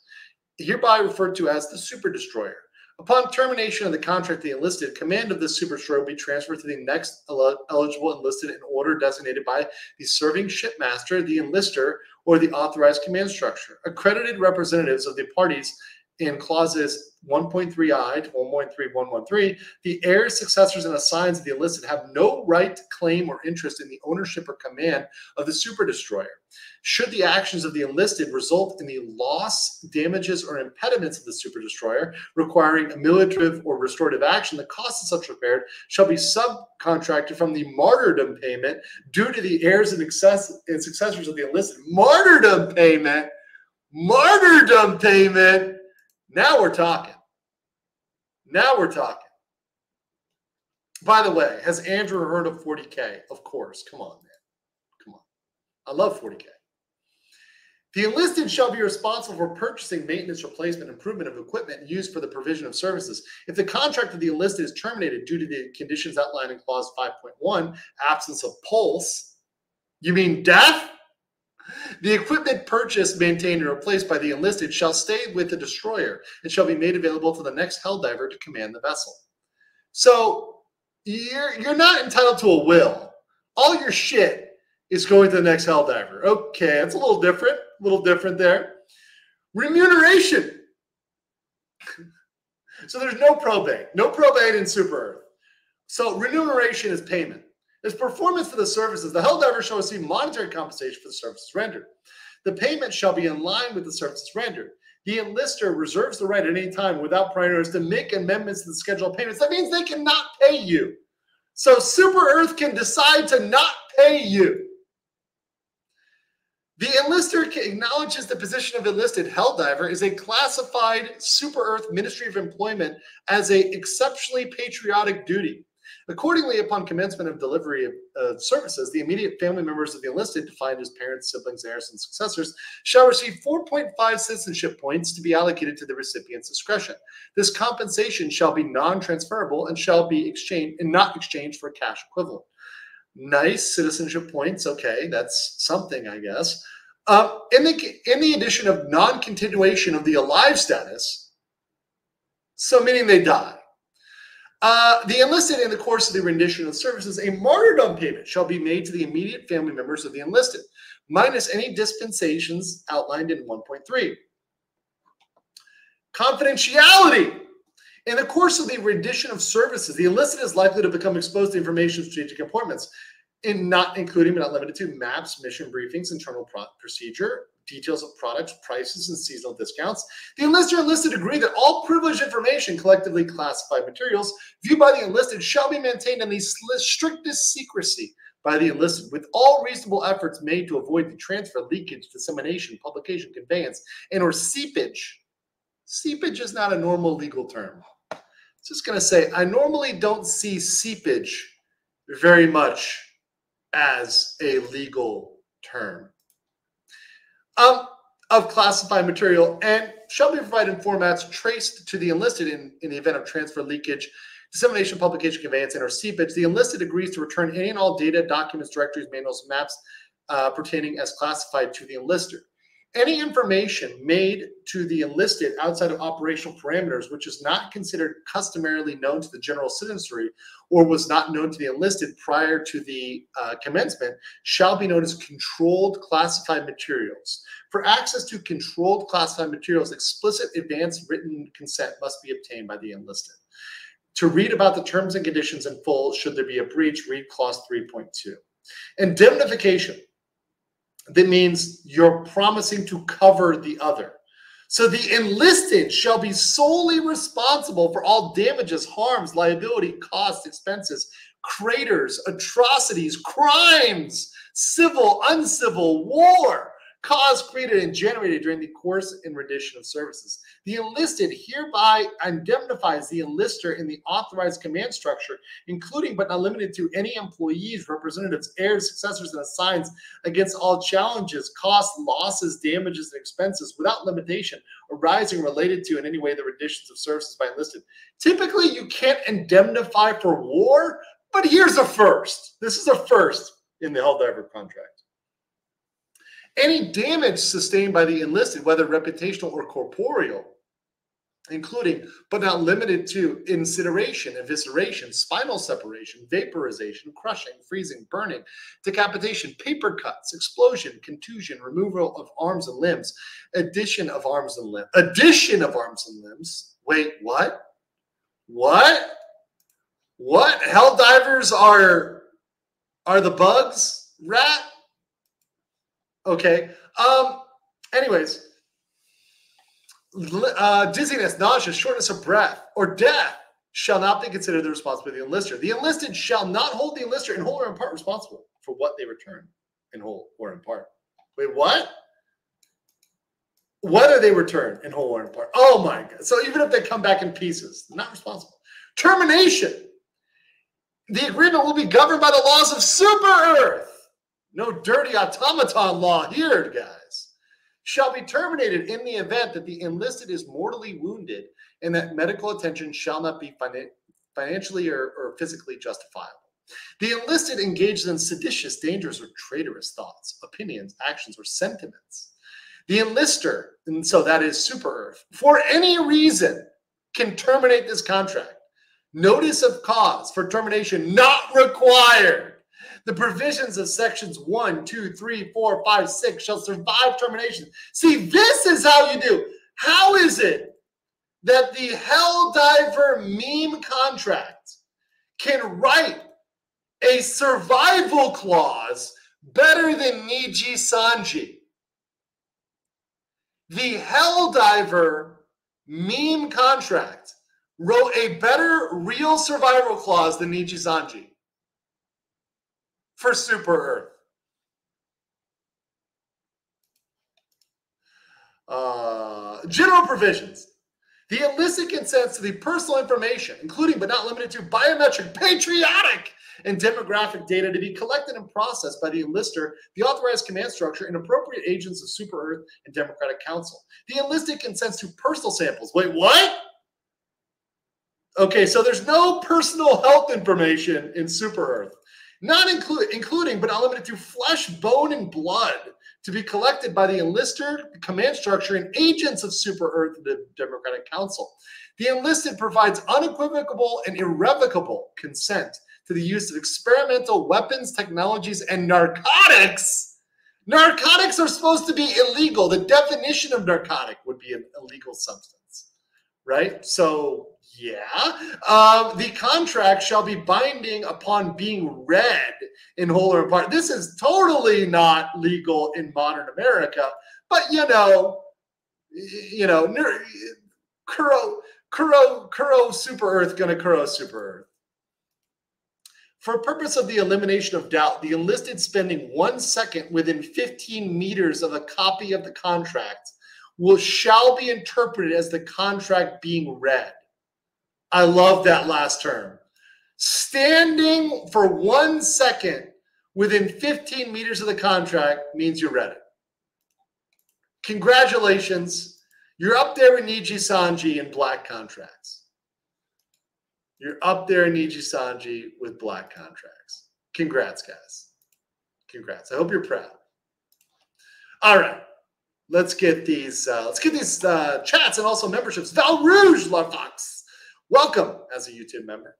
hereby referred to as the Super Destroyer. Upon termination of the contract, the enlisted command of the Super Destroyer will be transferred to the next eligible enlisted in order designated by the serving shipmaster, the enlister, or the authorized command structure. Accredited representatives of the parties in clauses 1.3i to 1.3113, the heirs, successors, and assigns of the enlisted have no right, to claim, or interest in the ownership or command of the super destroyer. Should the actions of the enlisted result in the loss, damages, or impediments of the super destroyer, requiring ameliorative or restorative action, the cost of such repair shall be subcontracted from the martyrdom payment due to the heirs and, excess, and successors of the enlisted. Martyrdom payment. Martyrdom payment. Now we're talking. Now we're talking. By the way, has Andrew heard of 40K? Of course. Come on, man. Come on. I love 40K. The enlisted shall be responsible for purchasing, maintenance, replacement, improvement of equipment used for the provision of services. If the contract of the enlisted is terminated due to the conditions outlined in clause 5.1, absence of pulse, you mean death? The equipment purchased, maintained, and replaced by the enlisted shall stay with the destroyer and shall be made available to the next helldiver to command the vessel. So you're you're not entitled to a will. All your shit is going to the next helldiver. Okay, it's a little different, a little different there. Remuneration. so there's no probate, no probate in Super Earth. So remuneration is payment. As performance for the services, the helldiver shall receive monetary compensation for the services rendered. The payment shall be in line with the services rendered. The enlister reserves the right at any time without prior notice to make amendments to the schedule of payments. That means they cannot pay you. So Super Earth can decide to not pay you. The enlister acknowledges the position of enlisted helldiver is a classified Super Earth Ministry of Employment as a exceptionally patriotic duty. Accordingly, upon commencement of delivery of uh, services, the immediate family members of the enlisted, defined as parents, siblings, heirs, and successors, shall receive 4.5 citizenship points to be allocated to the recipient's discretion. This compensation shall be non-transferable and shall be exchanged and not exchanged for cash equivalent. Nice citizenship points. Okay, that's something, I guess. Uh, in the in the addition of non-continuation of the alive status, so meaning they die uh, the enlisted in the course of the rendition of services, a martyrdom payment shall be made to the immediate family members of the enlisted, minus any dispensations outlined in 1.3. Confidentiality. In the course of the rendition of services, the enlisted is likely to become exposed to information strategic appointments, in not including but not limited to maps, mission briefings, internal pro- procedure, details of products, prices, and seasonal discounts. The enlisted enlisted agree that all privileged information, collectively classified materials, viewed by the enlisted shall be maintained in the strictest secrecy by the enlisted, with all reasonable efforts made to avoid the transfer, leakage, dissemination, publication, conveyance, and or seepage. Seepage is not a normal legal term. Just going to say, I normally don't see seepage very much as a legal term. Um, of classified material and shall be provided in formats traced to the enlisted in, in the event of transfer, leakage, dissemination, publication, conveyance, and or seepage. The enlisted agrees to return any and all data, documents, directories, manuals, maps uh, pertaining as classified to the enlister. Any information made to the enlisted outside of operational parameters, which is not considered customarily known to the general citizenry or was not known to the enlisted prior to the uh, commencement, shall be known as controlled classified materials. For access to controlled classified materials, explicit advance written consent must be obtained by the enlisted. To read about the terms and conditions in full, should there be a breach, read clause 3.2. Indemnification that means you're promising to cover the other. So the enlisted shall be solely responsible for all damages, harms, liability, costs, expenses, craters, atrocities, crimes, civil, uncivil, war, caused, created, and generated during the course and rendition of services. The enlisted hereby indemnifies the enlister in the authorized command structure, including but not limited to any employees, representatives, heirs, successors, and assigns against all challenges, costs, losses, damages, and expenses without limitation arising related to in any way the renditions of services by enlisted. Typically, you can't indemnify for war, but here's a first. This is a first in the Helldiver contract. Any damage sustained by the enlisted, whether reputational or corporeal, including but not limited to incineration, evisceration, spinal separation, vaporization, crushing, freezing, burning, decapitation, paper cuts, explosion, contusion, removal of arms and limbs, addition of arms and limbs, addition of arms and limbs. Wait, what? What? What? Helldivers are are the bugs, rat? Okay. Um. Anyways, uh, dizziness, nausea, shortness of breath, or death shall not be considered the responsibility of the enlister. The enlisted shall not hold the enlister in whole or in part responsible for what they return in whole or in part. Wait, what? Whether they return in whole or in part. Oh my God. So even if they come back in pieces, not responsible. Termination. The agreement will be governed by the laws of Super Earth. No dirty automaton law here, guys. Shall be terminated in the event that the enlisted is mortally wounded and that medical attention shall not be financially or, or physically justifiable. The enlisted engages in seditious, dangerous, or traitorous thoughts, opinions, actions, or sentiments. The enlister, and so that is Super Earth, for any reason can terminate this contract. Notice of cause for termination not required. The provisions of sections 1, 2, 3, 4, 5, 6 shall survive termination. See, this is how you do. How is it that the Helldiver meme contract can write a survival clause better than Niji Sanji? The Helldiver meme contract wrote a better real survival clause than Niji Sanji for Super Earth. Uh, general provisions. The illicit consents to the personal information, including but not limited to biometric, patriotic, and demographic data to be collected and processed by the enlister, the authorized command structure, and appropriate agents of Super Earth and Democratic Council. The enlisted consents to personal samples. Wait, what? Okay, so there's no personal health information in Super Earth not include, including but not limited to flesh, bone, and blood to be collected by the enlister, command structure, and agents of Super Earth, the Democratic Council. The enlisted provides unequivocal and irrevocable consent to the use of experimental weapons, technologies, and narcotics. Narcotics are supposed to be illegal. The definition of narcotic would be an illegal substance, right? So yeah. Um, the contract shall be binding upon being read in whole or in part. This is totally not legal in modern America, but you know, you know, Kuro, Kuro, Kuro Super Earth gonna Kuro Super Earth. For purpose of the elimination of doubt, the enlisted spending one second within 15 meters of a copy of the contract will shall be interpreted as the contract being read. I love that last term. Standing for one second within 15 meters of the contract means you read it. Congratulations. You're up there with Niji Sanji in black contracts. You're up there in Niji Sanji with black contracts. Congrats, guys. Congrats. I hope you're proud. All right. Let's get these uh, let's get these uh, chats and also memberships. Val Rouge Love Fox. Welcome as a YouTube member.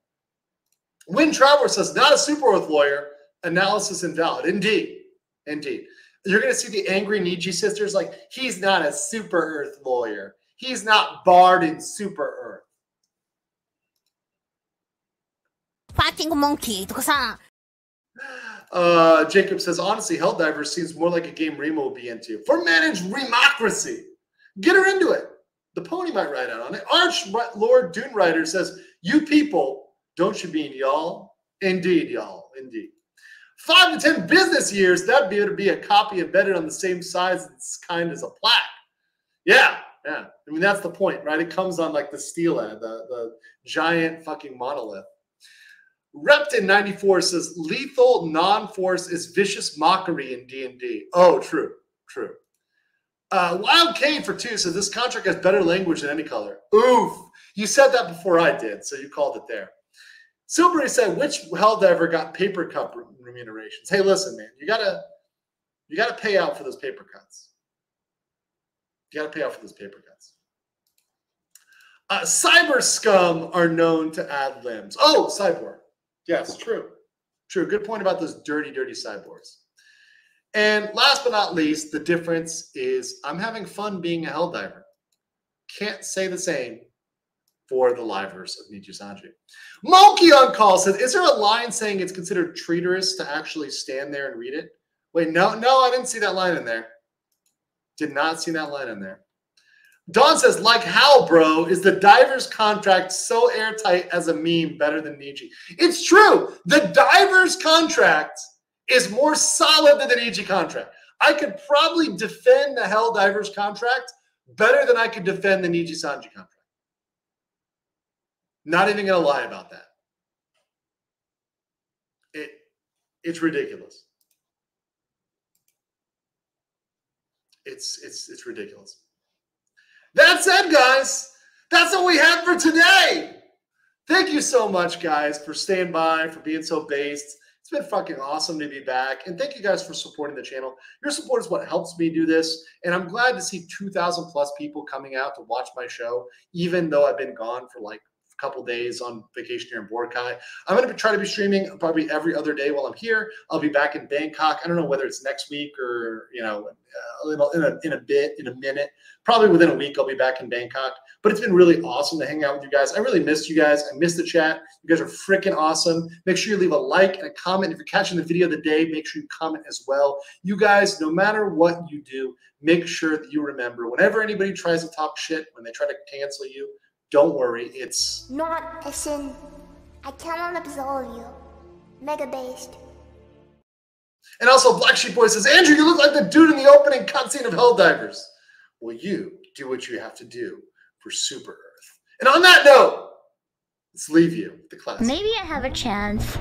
Win Traveler says, not a Super Earth lawyer, analysis invalid. Indeed. Indeed. You're going to see the angry Niji sisters like, he's not a super earth lawyer. He's not barred in super earth. Fighting monkey. Uh, Jacob says, honestly, Helldiver seems more like a game Remo would be into. For managed remocracy. Get her into it. The pony might ride out on it. Arch Lord Dune Rider says, you people, don't you mean y'all? Indeed, y'all. Indeed. Five to 10 business years, that'd be to be a copy embedded on the same size and kind as a plaque. Yeah, yeah. I mean, that's the point, right? It comes on like the steel ad, the, the giant fucking monolith. Repton94 says lethal non-force is vicious mockery in D&D. Oh, true, true. Uh, Wild Kane for two says this contract has better language than ANYCOLOR. Oof. You said that before I did, so you called it there. Silbury said, which Helldiver got paper cup remunerations? Hey, listen, man, you gotta you gotta pay out for those paper cuts. You gotta pay out for those paper cuts. Uh, cyber scum are known to add limbs. Oh, cyborg. Yes, true. True. Good point about those dirty, dirty cyborgs. And last but not least, the difference is I'm having fun being a hell diver. Can't say the same for the livers of Niji Sanji. Monkey on call said, Is there a line saying it's considered traitorous to actually stand there and read it? Wait, no, no, I didn't see that line in there. Did not see that line in there. Don says, like how, bro, is the diver's contract so airtight as a meme better than Niji? It's true. The diver's contract is more solid than the Niji contract. I could probably defend the Helldivers contract better than I could defend the Niji Sanji contract. Not even going to lie about that. It, it's ridiculous. It's it's it's ridiculous. That said, guys, that's all we had for today. Thank you so much, guys, for staying by, for being so based. It's been fucking awesome to be back. And thank you guys for supporting the channel. Your support is what helps me do this. And I'm glad to see 2,000 plus people coming out to watch my show, even though I've been gone for like couple days on vacation here in Boracay. I'm going to try to be streaming probably every other day while I'm here. I'll be back in Bangkok. I don't know whether it's next week or, you know, uh, in, a, in a bit, in a minute. Probably within a week, I'll be back in Bangkok. But it's been really awesome to hang out with you guys. I really missed you guys. I missed the chat. You guys are freaking awesome. Make sure you leave a like and a comment. If you're catching the video of the day, make sure you comment as well. You guys, no matter what you do, make sure that you remember whenever anybody tries to talk shit, when they try to cancel you, don't worry. It's Not a sin. I cannot absolve you. Mega based. And also, Black Sheep Boy says, Andrew, you look like the dude in the opening cutscene of Helldivers. Will you do what you have to do for Super Earth. And on that note, let's leave you with the class. Maybe I have a chance.